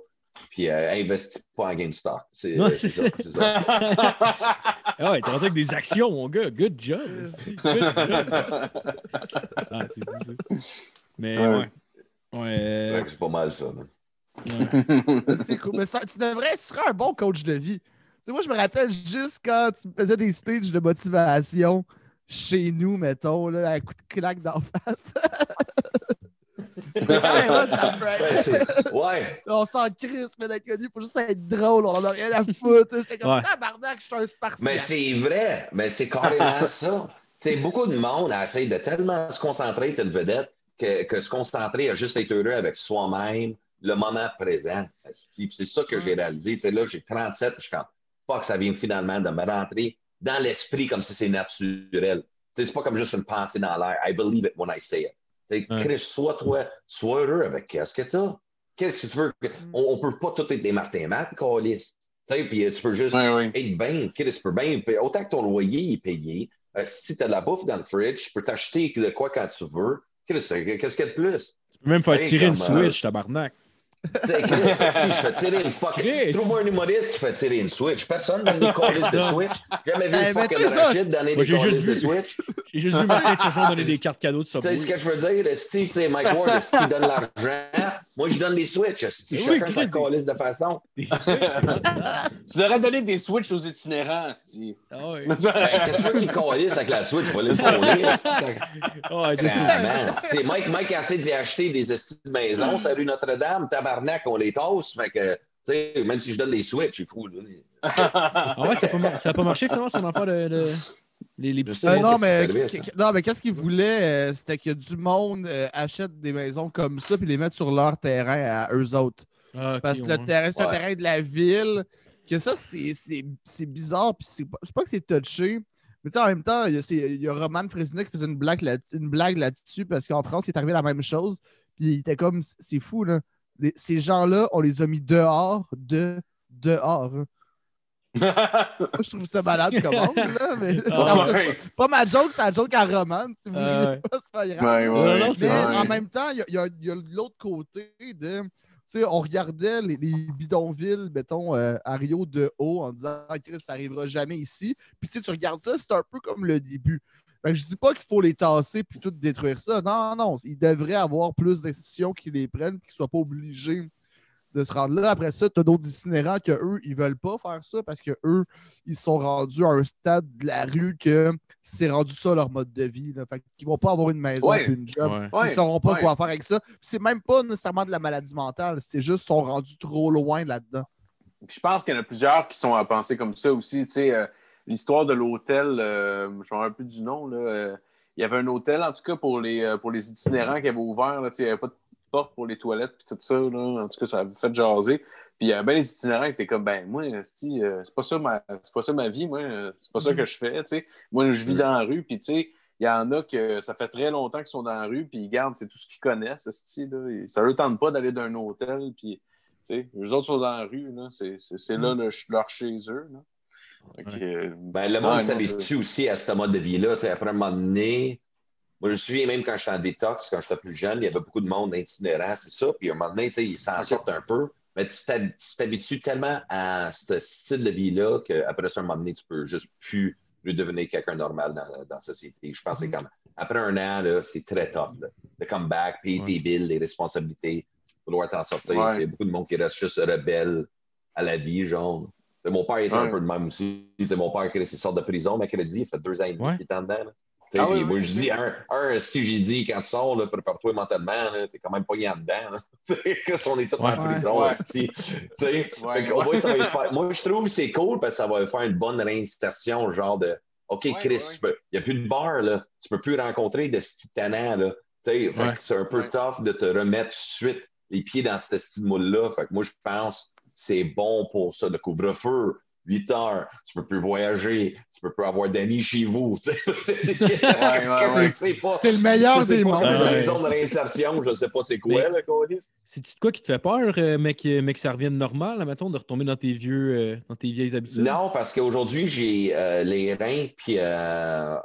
Puis, euh, investis pas en GameStop. C'est euh, ça. Ah ouais, t'es rendu avec des actions, mon gars. Good job. Good job. Ah, c'est fou, ça. Mais Ouais. ouais. Ouais. C'est pas mal ça. ouais. C'est cool. Mais ça, tu devrais, tu serais un bon coach de vie. Tu sais, moi, je me rappelle juste quand tu me faisais des speeches de motivation chez nous, mettons, là, un coup de claque d'en face. C'était quand même hot, ça me Ouais, ouais. On s'en crisse, mais d'être connu, faut juste être drôle, on en a rien à foutre. J'étais comme, Ouais. tabarnak, je suis un spartiate. Mais c'est vrai. Mais c'est carrément ça. C'est beaucoup de monde essaie de tellement se concentrer, être une vedette, que, que se concentrer à juste être heureux avec soi-même, le moment présent. C'est ça que j'ai réalisé. Tu sais, là, j'ai 37, je suis comme, fuck, ça vient finalement de me rentrer dans l'esprit comme si c'est naturel. Tu sais, C'est pas comme juste une pensée dans l'air. I believe it when I say it. Tu sais, Ouais. Chris, sois toi, sois heureux avec qu'est-ce que tu as. Qu'est-ce que tu veux? On, on peut pas tout être des Martin Matt, Calis. Tu puis euh, tu peux juste être bien, Chris, tu peux bien. Autant que ton loyer est payé, euh, si tu as de la bouffe dans le fridge, tu peux t'acheter de quoi quand tu veux. Euh, qu'est-ce qu'il y a de plus? Tu peux même faire tirer une euh, Switch, tabarnak. Chris, si je fais tirer une fucking. Chris. Trouve-moi un humoriste qui fait tirer une Switch. Personne donne des colis de. Switch. Jamais vu Eh, une mais fucking Rachid donner des j'ai colis juste de vu- Switch. J'ai juste vu Martin Turgeon donner des cartes cadeaux de Tu sais Subway. ce que je veux dire? Esti, tu sais, Mike Ward, il donne l'argent? Moi, je donne des Switch. Oui, chacun Chris, sa des- colis de façon. Tu devrais donner des Switch aux itinérants, Steve. Ah ouais. Ben, qu'est-ce que tu veux qu'il calisse avec la Switch? Je vais aller le coller. esti. Ah Mike, Mike a essayé d'y acheter des estis de maison, c'est la rue Notre-Dame, tabarnak, on les tosse. Fait que, tu sais, même si je donne des Switch, il faut. là. Ah ouais, ça n'a pas, marché finalement son affaire de. de- Les, les petits. Euh, pas non, qu'est-ce mais, non, mais qu'est-ce qu'ils voulaient, euh, c'était que du monde euh, achète des maisons comme ça puis les mette sur leur terrain à eux autres. Ah, Parce que ouais. le terrain, c'est un Ouais. terrain de la ville. Que ça, c'est- c'est c'est bizarre, puis c'est pas, c'est pas que c'est touché. Mais tu sais, en même temps, il y a, y Roman Fresina qui faisait une blague, là, une blague là-dessus parce qu'en France, il est arrivé la même chose. Puis il était comme, c'est fou, là. Les- ces gens-là, on les a mis dehors, de, dehors. Moi, je trouve ça malade comme angle, là. Mais ouais. pas, pas ma joke, c'est la joke à Roman. Si vous voulez pas, c'est pas grave. Ouais, ouais. Mais en même temps, il y a, l'autre côté de. sais, on regardait les, les bidonvilles, mettons, euh, à Rio de haut en disant ah, Chris, ça arrivera jamais ici. Puis tu sais, tu regardes ça, c'est un peu comme le début. Fait que je dis pas qu'il faut les tasser puis tout détruire ça. Non, non, il devrait avoir plus d'institutions qui les prennent, qui ne soient pas obligés de se rendre là. Après ça, tu as d'autres itinérants que eux, ils veulent pas faire ça parce que eux, ils sont rendus à un stade de la rue que c'est rendu ça leur mode de vie. Là. Fait qu'ils vont pas avoir une maison Ouais. et une job. Ouais. Ils Ouais, sauront pas ouais. quoi faire avec ça. C'est même pas nécessairement de la maladie mentale, c'est juste qu'ils sont rendus trop loin là-dedans. Puis je pense qu'il y en a plusieurs qui sont à penser comme ça aussi. Tu sais, euh, l'histoire de l'hôtel, euh, je me rappelle plus du nom. Là, euh, il y avait un hôtel, en tout cas, pour les, euh, pour les itinérants qui avaient ouvert. Là, il n'y avait pas de porte pour les toilettes puis tout ça. Là. En tout cas, ça avait fait jaser. Puis il y avait bien les itinérants qui étaient comme ben moi, euh, c'est pas ça ma c'est pas ça ma vie, moi, c'est pas ça que je fais. Moi, je vis dans la rue, puis tu sais. Il y en a que ça fait très longtemps qu'ils sont dans la rue, puis ils gardent, c'est tout ce qu'ils connaissent, là. Et ça ne leur tente pas d'aller d'un hôtel, puis tu sais, eux autres sont dans la rue. C'est, là le- leur chez eux. Là. Ben, le monde s'habitue aussi à ce mode de vie-là. Après un moment donné, moi, je me souviens même quand j'étais en détox, quand j'étais plus jeune, il y avait beaucoup de monde itinérant, c'est ça. Puis à un moment donné, tu sais, ils s'en sortent un peu. Mais tu t'hab- tu t'habitues tellement à ce style de vie-là qu'après ça, un moment donné, tu peux juste plus redevenir quelqu'un de normal dans, dans la société. Je pense que c'est comme, après un an, c'est très tough. Là. De come back, payer tes billes, les responsabilités, vouloir t'en sortir. Ouais. Il y a beaucoup de monde qui reste juste rebelle à la vie, genre. Mon père était un peu de même aussi. Mon père qui sort de prison mercredi. Il fait deux ans et demi qu'il est en dedans. là. Ah oui, moi, oui, je dis, un, un, si j'ai dit, quand tu sors, prépare-toi mentalement, t'es quand même pogné en dedans. qu'est-ce qu'on est tous Ouais. en prison, Ouais. ça va faire- Moi, je trouve que c'est cool parce que ça va faire une bonne réincitation, genre de OK, Chris, peux- il n'y a plus de bar, là. Tu peux plus rencontrer de ce titanant, c'est un peu tough de te remettre tout de suite les pieds dans ce style moule-là. Moi, je pense c'est bon pour ça. Le couvre-feu, 8 heures, tu peux plus voyager, tu peux plus avoir d'amis chez vous. C'est ouais, ouais. c'est pas- C'est le meilleur des mondes. Les zones de réinsertion, je ne sais pas c'est quoi, Mais- là, qu'on dit. C'est-tu de quoi qui te fait peur, euh, mec, euh, mec, que ça revienne normal, de retomber dans tes vieux, euh, dans tes vieilles habitudes? Non, parce qu'aujourd'hui, j'ai euh, les reins, puis, euh,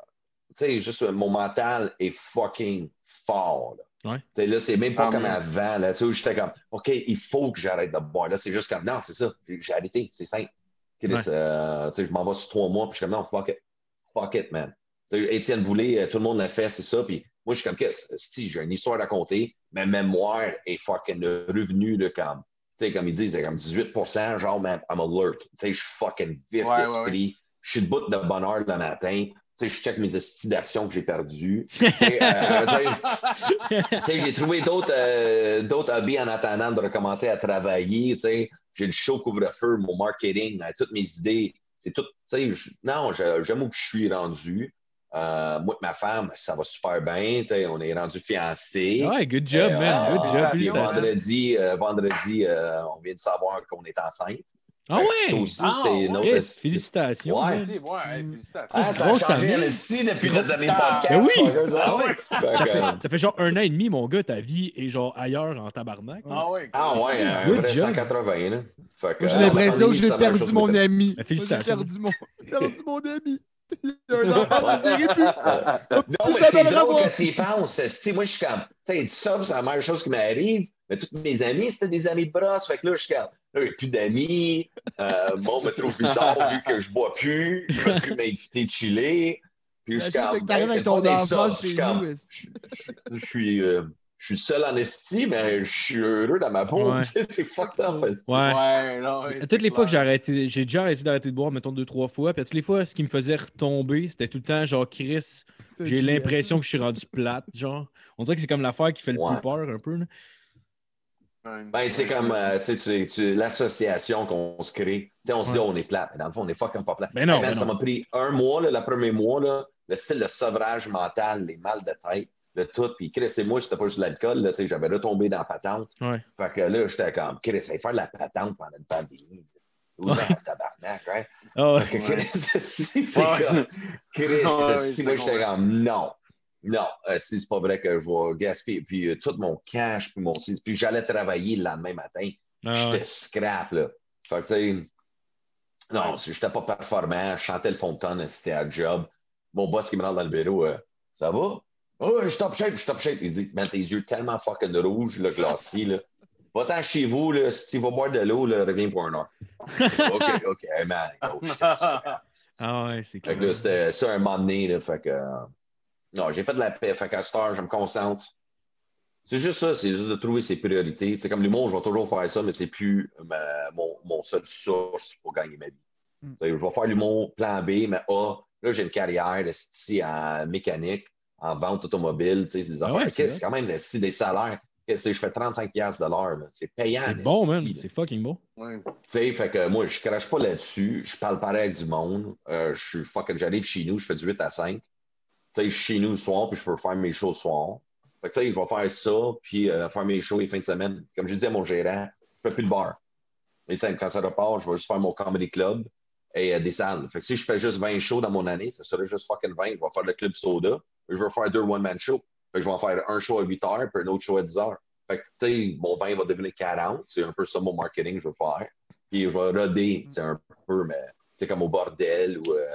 tu sais, juste mon mental est fucking fort. Là, Ouais. Là c'est même pas Ah, comme avant. Là, tu sais, où j'étais comme, OK, il faut que j'arrête de boire. Là, c'est juste comme, non, c'est ça. J'ai arrêté, c'est simple. Ouais. euh, tu sais, je m'en vais sur trois mois, puis je suis comme, non, fuck it. Fuck it, man. Étienne Boulay, euh, tout le monde l'a fait, c'est ça. Puis moi, je suis comme, qu'est-ce si j'ai une histoire à raconter, ma mémoire est fucking revenue, là, comme, tu sais, comme ils disent, comme 18% genre, man, I'm alert. Tu sais, je suis fucking vif ouais, d'esprit. Je suis debout de bonne heure le matin. Sais, je check mes estis d'actions que j'ai perdues. Euh, j'ai trouvé d'autres euh, d'autres hobbies en attendant de recommencer à travailler. J'ai le show couvre-feu, mon marketing, euh, toutes mes idées. C'est tout. je- non, j'aime où je suis rendu. Euh, moi et ma femme, ça va super bien. On est rendu fiancés. Ouais, good job, Euh, man. Good euh, job. vendredi, vendredi on vient de savoir qu'on est enceinte. Ah que ouais! Ça aussi, Ah, c'est une autre. Chris, félicitations. Ouais. Ouais, hey, félicitations. Ah, C'est ça a changé depuis notre dernier podcast. ben oui. Ah ouais? Fait Ça que, fait, ça fait genre un an et demi, mon gars, ta vie est genre ailleurs en tabarnak. Ah ouais. Ah ouais, un vrai job. 180. Là. Fait que, j'ai euh, l'impression la que j'ai perdu mon ami. J'ai félicitations. perdu mon, j'ai perdu mon ami. Il y a un enfant guérit plus. Non, mais c'est drôle quand tu y penses. Moi, je suis comme, tu sais, ça, c'est la meilleure chose qui m'arrive. Mais tous mes amis, c'était des amis de brosse. Fait que là, je suis comme, là, il n'y a plus d'amis. Euh, bon, on me trouve bizarre vu que je bois plus. Il ne veut plus m'inviter de chiller. Puis je suis comme, c'est ton enfant. Je chez suis comme, je suis, euh, je suis seul en esti, mais je suis heureux dans ma peau. Ouais. C'est fucked up. Ouais. Ouais, non, toutes les fois que j'ai arrêté, j'ai déjà arrêté d'arrêter de boire, mettons deux, trois fois. Puis toutes les fois, ce qui me faisait retomber, c'était tout le temps genre Chris, j'ai Juliette. l'impression que je suis rendu plate. Genre, on dirait que c'est comme l'affaire qui fait le Ouais. plus peur un peu. là. Ben, c'est comme euh, tu sais, tu- tu- l'association qu'on se crée. On se dit, Ouais. oh, on est plate. Mais dans le fond, on est fucking pas plate. Ben non, ça m'a pris un mois, là, le premier mois, là, le style de sevrage mental, les mal de tête, de tout. Puis Chris et moi, c'était pas juste de l'alcool. J'avais retombé dans la patente. Ouais. Fait que là, j'étais comme, Chris, allez faire de la patente pendant une pandémie. Où est tabarnak, right? Ah ouais. Chris, c'est comme, Chris, moi, j'étais comme, non. Non, euh, si c'est pas vrai que je vais gaspiller. Puis euh, tout mon cash, puis mon. Puis j'allais travailler le lendemain matin. Ah J'étais ouais. scrap, là. Fait que, tu sais, non, si j'étais pas performant, je chantais le fond de tonne, c'était à job. Mon boss qui me rentre dans le bureau, euh, ça va? Oh, je suis top shape, je suis top shape. Il dit, man, tes yeux tellement fucking rouges, le glacier, là. Va-t'en chez vous, là, si tu vas boire de l'eau, là, reviens pour un heure. OK, OK, man. Oh. Ah ouais, c'est Fait clair. que là, c'était ça un moment donné, là, fait que... non, j'ai fait de la paix, fait qu'à cette heure, je me concentre. C'est juste ça, c'est juste de trouver ses priorités. C'est comme l'humour, je vais toujours faire ça, mais c'est plus ma- mon, mon seul source pour gagner ma vie. Mm. Que Je vais faire l'humour plan B, mais A, là, j'ai une carrière ici en mécanique, en vente automobile, tu sais, des Ah affaires. ouais, Qu'est-ce- quand même des, des salaires. Qu'est-ce que je fais 35$ piastres de l'heure. C'est payant. C'est bon, là. C'est fucking bon. Ouais. Tu sais, fait que moi, je crache pas là-dessus. Je parle pareil avec du monde. Euh, je suis fucking, j'arrive chez nous, je fais du 8 à 5. Sais, je suis chez nous le soir, puis je peux faire mes shows le soir. Tu sais, je vais faire ça, puis euh, faire mes shows les fins de semaine. Comme je disais à mon gérant, je fais plus de bar. Mais simple, quand ça repart, je vais juste faire mon comedy club et euh, des salles. Fait si je fais juste 20 shows dans mon année, ça serait juste fucking 20. Je vais faire le club soda. Je vais faire deux one-man shows. Fait que je vais faire un show à 8 heures, puis un autre show à 10 heures. Fait que, tu sais, mon 20 va devenir 40. C'est un peu ça mon marketing que je veux faire. Puis je vais roder, c'est un peu, mais c'est comme au bordel ou euh,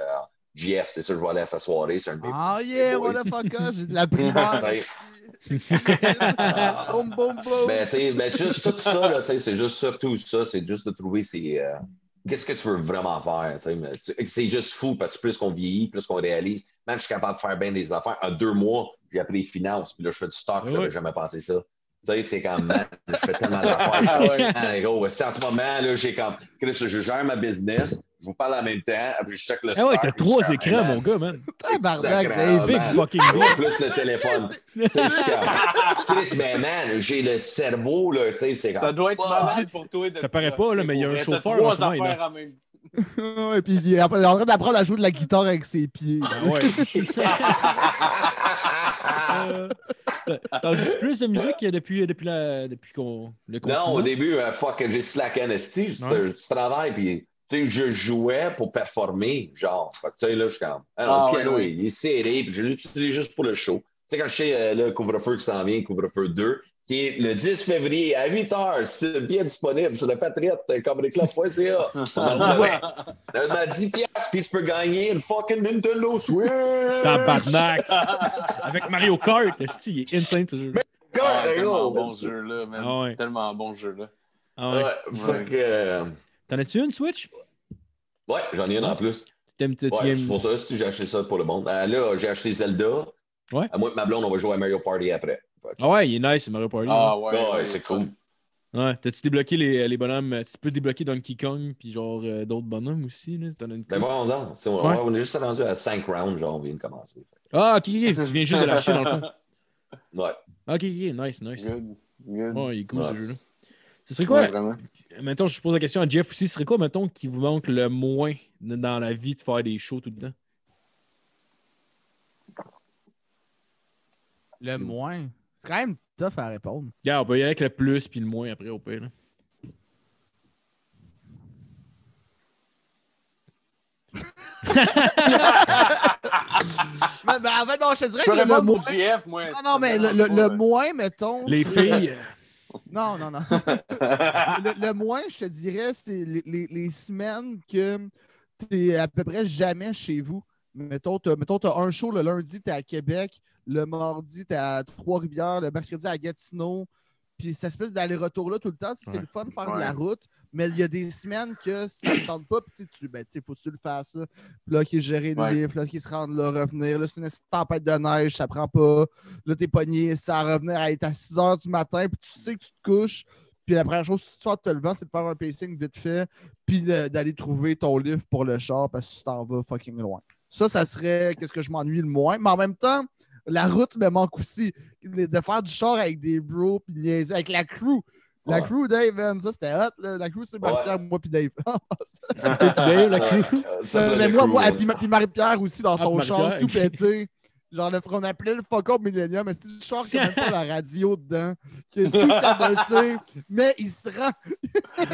GF, c'est ça, je vais aller à sa soirée. C'est un Ah yeah, what the fuck, j'ai de la boum, boum, boum. Ben, tu sais, ben, juste tout ça, là, tu sais, c'est juste surtout ça, c'est juste de trouver ces. euh, Qu'est-ce que tu veux vraiment faire? tu sais, mais tu- C'est juste fou parce que plus qu'on vieillit, plus qu'on réalise. Man, je suis capable de faire bien des affaires. En deux mois, j'ai appris les finances, puis là, je fais du stock, Ouais. j'avais jamais pensé ça. Tu sais, c'est comme, man, je fais tellement d'affaires. Je si en ce moment, là, j'ai comme, Chris, je gère ma business, je vous parle en même temps, après je check le Ah ouais, t'as trois écrans, mon gars, man. Tabarnak, man. fucking plus le téléphone. Chris, mais man, j'ai le cerveau, là, tu sais, c'est. Ça doit être malade pour toi. De Ça paraît pas, là, mais il y a un chauffeur en ce moment, il est affaires en même ouais, puis il est en train d'apprendre à jouer de la guitare avec ses pieds. Ah ouais. Euh, t'as- joues plus de musique depuis, depuis, la, depuis qu'on, le Non, au début, euh, fuck, j'ai slacké en esti. Tu travailles, puis sais, je jouais pour performer, genre. Tu sais, là, je suis comme. Ah, non, Ah, le piano, ouais, ouais. il est serré, puis je l'utilise juste pour le show. Tu sais, quand je sais euh, le couvre-feu qui s'en vient, couvre-feu 2, qui est le 10 février à 8 h, c'est bien disponible sur le Patriote, comedyclub.ca. Elle m'a dit piastres, puis tu peux gagner une fucking Nintendo Switch. Tabarnak! Avec Mario Kart, esti, il est insane ce jeu. Ah, tellement bon ce jeu-là, man. Ah ouais. Tellement bon ce jeu-là. Ah ouais. Ouais, fait que, euh, T'en as-tu une Switch? ouais, j'en ai une en plus. T'aimes, tu, tu Ouais, aimes- c'est pour ça si j'ai acheté ça pour le monde. Euh, là, j'ai acheté Zelda. Ouais. À moi et ma blonde, on va jouer à Mario Party après. Que- Ah ouais, il est nice, Mario Party. Ah hein. ouais. Ouais, ouais, c'est cool. Ouais, t'as-tu débloqué les, les bonhommes? Tu peux débloquer Donkey Kong, puis genre euh, d'autres bonhommes aussi, là? T'en as une Ben bon, non. on, Ouais. on est juste rendu à 5 rounds, genre, on vient de commencer. Ah, ok, ok, tu viens juste de lâcher dans le fond. Ouais. Ok, ok, nice, nice. Good. Good. Ouais, il est cool ce jeu-là. Ce serait quoi, Ouais, mettons, je pose la question à Jeff aussi, ce serait quoi, mettons, qui vous manque le moins dans la vie de faire des shows tout le temps? Le moins? C'est quand même tough à répondre. Regarde, on peut y aller avec le plus puis le moins après au pire. là. Mais, ben, en fait, non, je te dirais Je que le, moins. pour GF, moi. Non, non, mais le, le- le moins, mettons. Les filles. Non, non, non. le, le moins, je te dirais, c'est les, les- les semaines que tu es à peu près jamais chez vous. Mettons, tu as, un show le lundi, tu es à Québec, le mardi, tu es à Trois-Rivières, le mercredi à Gatineau. Puis cette espèce d'aller-retour-là tout le temps, c'est Ouais. le fun de faire de la route, mais il y a des semaines que ça ne tente pas, puis tu ben, tu sais, faut que tu le fasses. Puis là, qui est géré le Ouais. livre, là, qui se rend là, revenir. Là, c'est une tempête de neige, ça prend pas. Là, t'es pogné, ça va revenir à être à 6 h du matin, puis tu sais que tu te couches. Puis la première chose que tu fais en te levant, c'est de faire un pacing vite fait, puis d'aller trouver ton livre pour le char parce que tu t'en vas fucking loin. Ça, ça serait qu'est-ce que je m'ennuie le moins. Mais en même temps, la route me manque aussi. De faire du char avec des bros, puis niaiser avec la crew. La crew, Dave, man, ça c'était hot. là. La crew, c'est Marie-Pierre, moi, puis Dave. C'est toi qui Dave, la crew? Euh, mais moi, crew, moi, puis, Ma- puis Marie-Pierre aussi dans Ah, son char, tout pété. Genre, le, on appelait le fuck up Millennium, mais c'est le char qui a même pas la radio dedans, qui est tout cabossé, mais il se rend.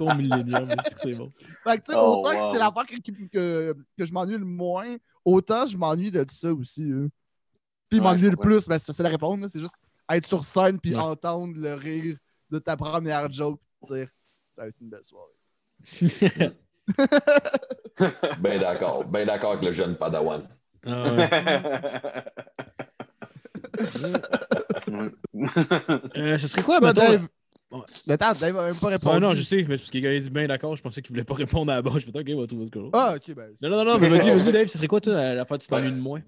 Le millénium, est-ce que c'est bon. Fait que, tu sais, Oh, autant que c'est l'affaire que, que, que je m'ennuie le moins, autant je m'ennuie de ça aussi. là. Puis Ouais, m'ennuie le plus, ben, c'est facile à répondre, c'est juste être sur scène puis Ouais. entendre le rire de ta première joke, dire ça va être une belle soirée. Ben d'accord. Ben d'accord avec le jeune Padawan. Ah ouais. Euh, ce serait quoi? Dave? Mais attends, Dave a même pas répondu. Ah non, je sais, mais c'est parce qu'il a dit bien d'accord, je pensais qu'il voulait pas répondre à la base. Je fais OK, on va trouver autre chose. Ah, ok, ben. Non, non, non, mais vas-y, vas-y, Dave, ce serait quoi, toi, la- l'affaire que tu t'ennuies de moins?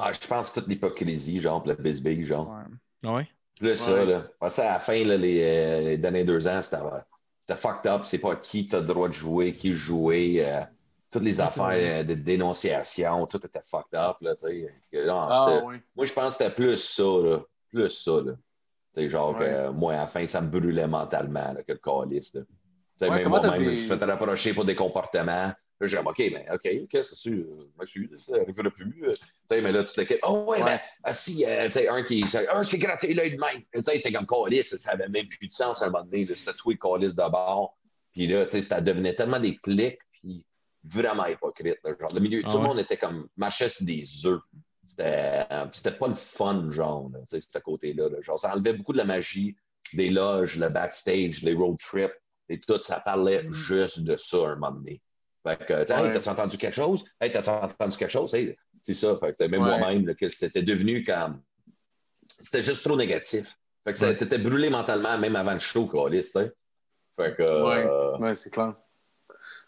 Ah, je pense toute l'hypocrisie, genre, le bisbee, genre. Ouais. Ah ouais? Plus ça, là. Parce que à la fin, là, les, euh, les derniers deux ans, c'était c'était fucked up. C'est pas qui t'as le droit de jouer, qui jouer. euh, toutes les Ouais, affaires euh, de dénonciation, tout était fucked up, là, tu sais. Ah, oui. Moi, je pense que c'était plus ça, là. Plus ça, là. C'est genre Ouais. que euh, moi, à la fin, ça me brûlait mentalement, là, que le calice, là. Tu sais, Ouais, même moi-même, des- je me suis fait rapprocher pour des comportements. Je dis, OK, mais OK, qu'est-ce que euh, Monsieur, ça n'arrivera plus. euh. Tu sais, mais là, toute l'équipe, oh, ouais, Ouais. ben, ah, si, euh, tu sais, un qui un s'est gratté l'œil de même. Tu sais, t'es comme calice, ça avait même plus de sens à un moment donné. C'était tout le calice de bord. Puis là, tu sais, ça devenait tellement des clics, puis vraiment hypocrite. là. Genre, le milieu, Ah tout le ouais. monde était comme, marchait sur des œufs. C'était euh, c'était pas le fun, genre, tu sais, ce côté-là. là. Genre, ça enlevait beaucoup de la magie des loges, le backstage, les road trips et tout. Ça parlait Mm. juste de ça un moment donné. Fait que, Ouais. hey, t'as entendu quelque chose? Hey, t'as entendu quelque chose? Hey, c'est ça. Fait que, même Ouais. moi-même, que c'était devenu comme. C'était juste trop négatif. Fait que t'étais brûlé mentalement, même avant le show, tu sais. Fait que. euh, Oui, c'est clair.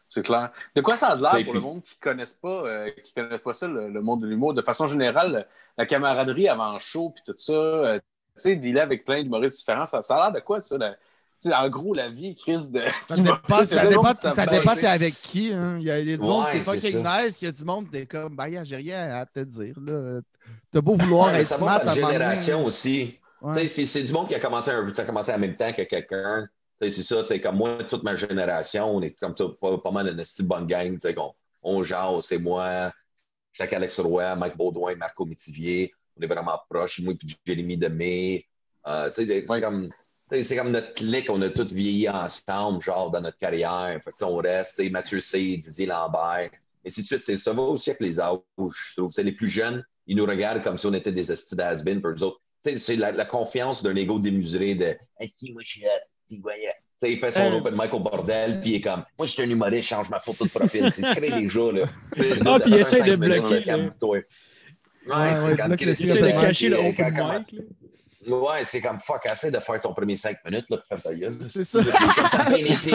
C'est clair. De quoi ça a l'air pour le monde qui ne connaissent pas, euh, qui connaissent pas ça, le, le monde de l'humour? De façon générale, la camaraderie avant le show, puis tout ça, euh, tu sais, dealer avec plein d'humoristes différents, ça, ça a l'air de quoi, ça? la- en gros, la vie, crise de. Ça dépend, c'est ça dépend, dépend c'est- avec qui. Hein. Il y a des du monde, Ouais, c'est c'est fucking ça. nice. Il y a du monde, t'es comme, bah, j'ai rien à te dire. là. T'as beau vouloir Ouais, être smart à génération aussi. Ouais. C'est c'est du monde qui a commencé, un, qui a commencé en même temps que quelqu'un. Tu sais, C'est ça, tu sais, comme moi, toute ma génération, on est comme tout- pas, pas mal une style bonne gang. tu sais, qu'on- On jase, c'est moi, Jacques Alex Roy, Mike Baudouin, Marco Métivier. On est vraiment proches, moi et Jérémy Demé. Euh, tu sais, c'est Ouais. comme. C'est comme notre clique, on a tous vieilli ensemble, genre dans notre carrière. Fait que, on reste, Mathieu C, Didier Lambert. Et ainsi de suite. C'est- Ça va aussi avec les âges, je trouve. C'est les plus jeunes, ils nous regardent comme si on était des estis d'Asbin pour eux autres. C'est la, la confiance d'un ego démesuré de Hey, qui, moi, je suis il fait son Euh. open mic au bordel, puis il est comme Moi, je suis un humoriste, je change ma photo de profil. Il se crée déjà, là. Ah, puis il essaie de bloquer, là. Ouais, Ouais, c'est ouais, quand il le site de cacher le open quand- mic. Ouais, c'est comme fuck, essaie de faire ton premier 5 minutes, là, pour faire ta gueule. C'est ça. Ça a bien été.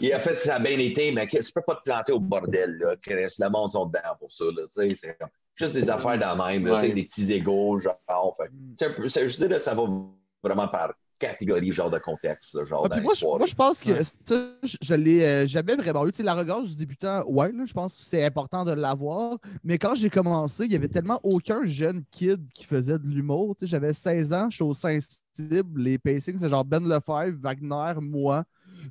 Il a fait ça a bien été, mais tu peux pas te planter au bordel, là. Chris, le monde sont dedans pour ça, là. Tu sais, c'est comme juste des affaires dans la même, tu sais, des petits égaux, genre. Fait. C'est je dirais, ça va vraiment par catégorie, genre de contexte, là, genre Ah, moi, je, l'histoire. moi, je pense que ça, je, je l'ai euh, jamais vraiment eu. Tu sais, l'arrogance du débutant, ouais, là, je pense que c'est important de l'avoir. Mais quand j'ai commencé, il n'y avait tellement aucun jeune kid qui faisait de l'humour. Tu sais, J'avais 16 ans, je suis au Saint-Cible. Les pacings, c'est genre Ben Lefebvre, Wagner, moi.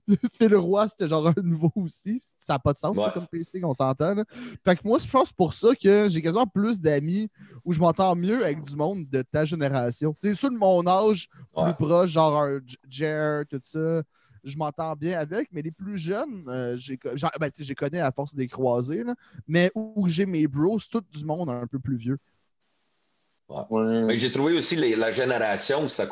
Phil Roy, c'était genre un nouveau aussi. Ça n'a pas de sens, ça, comme pacing, on s'entend. là. Fait que moi, je pense pour ça que j'ai quasiment plus d'amis où je m'entends mieux avec du monde de ta génération. C'est sûr de mon âge, Ouais. plus proche, genre un Jer, tout ça, je m'entends bien avec, mais les plus jeunes, euh, j'ai genre, ben, j'ai connu à force des croisés, là, mais où j'ai mes bros, c'est tout du monde un peu plus vieux. Ouais. J'ai trouvé aussi les- la génération qui s'est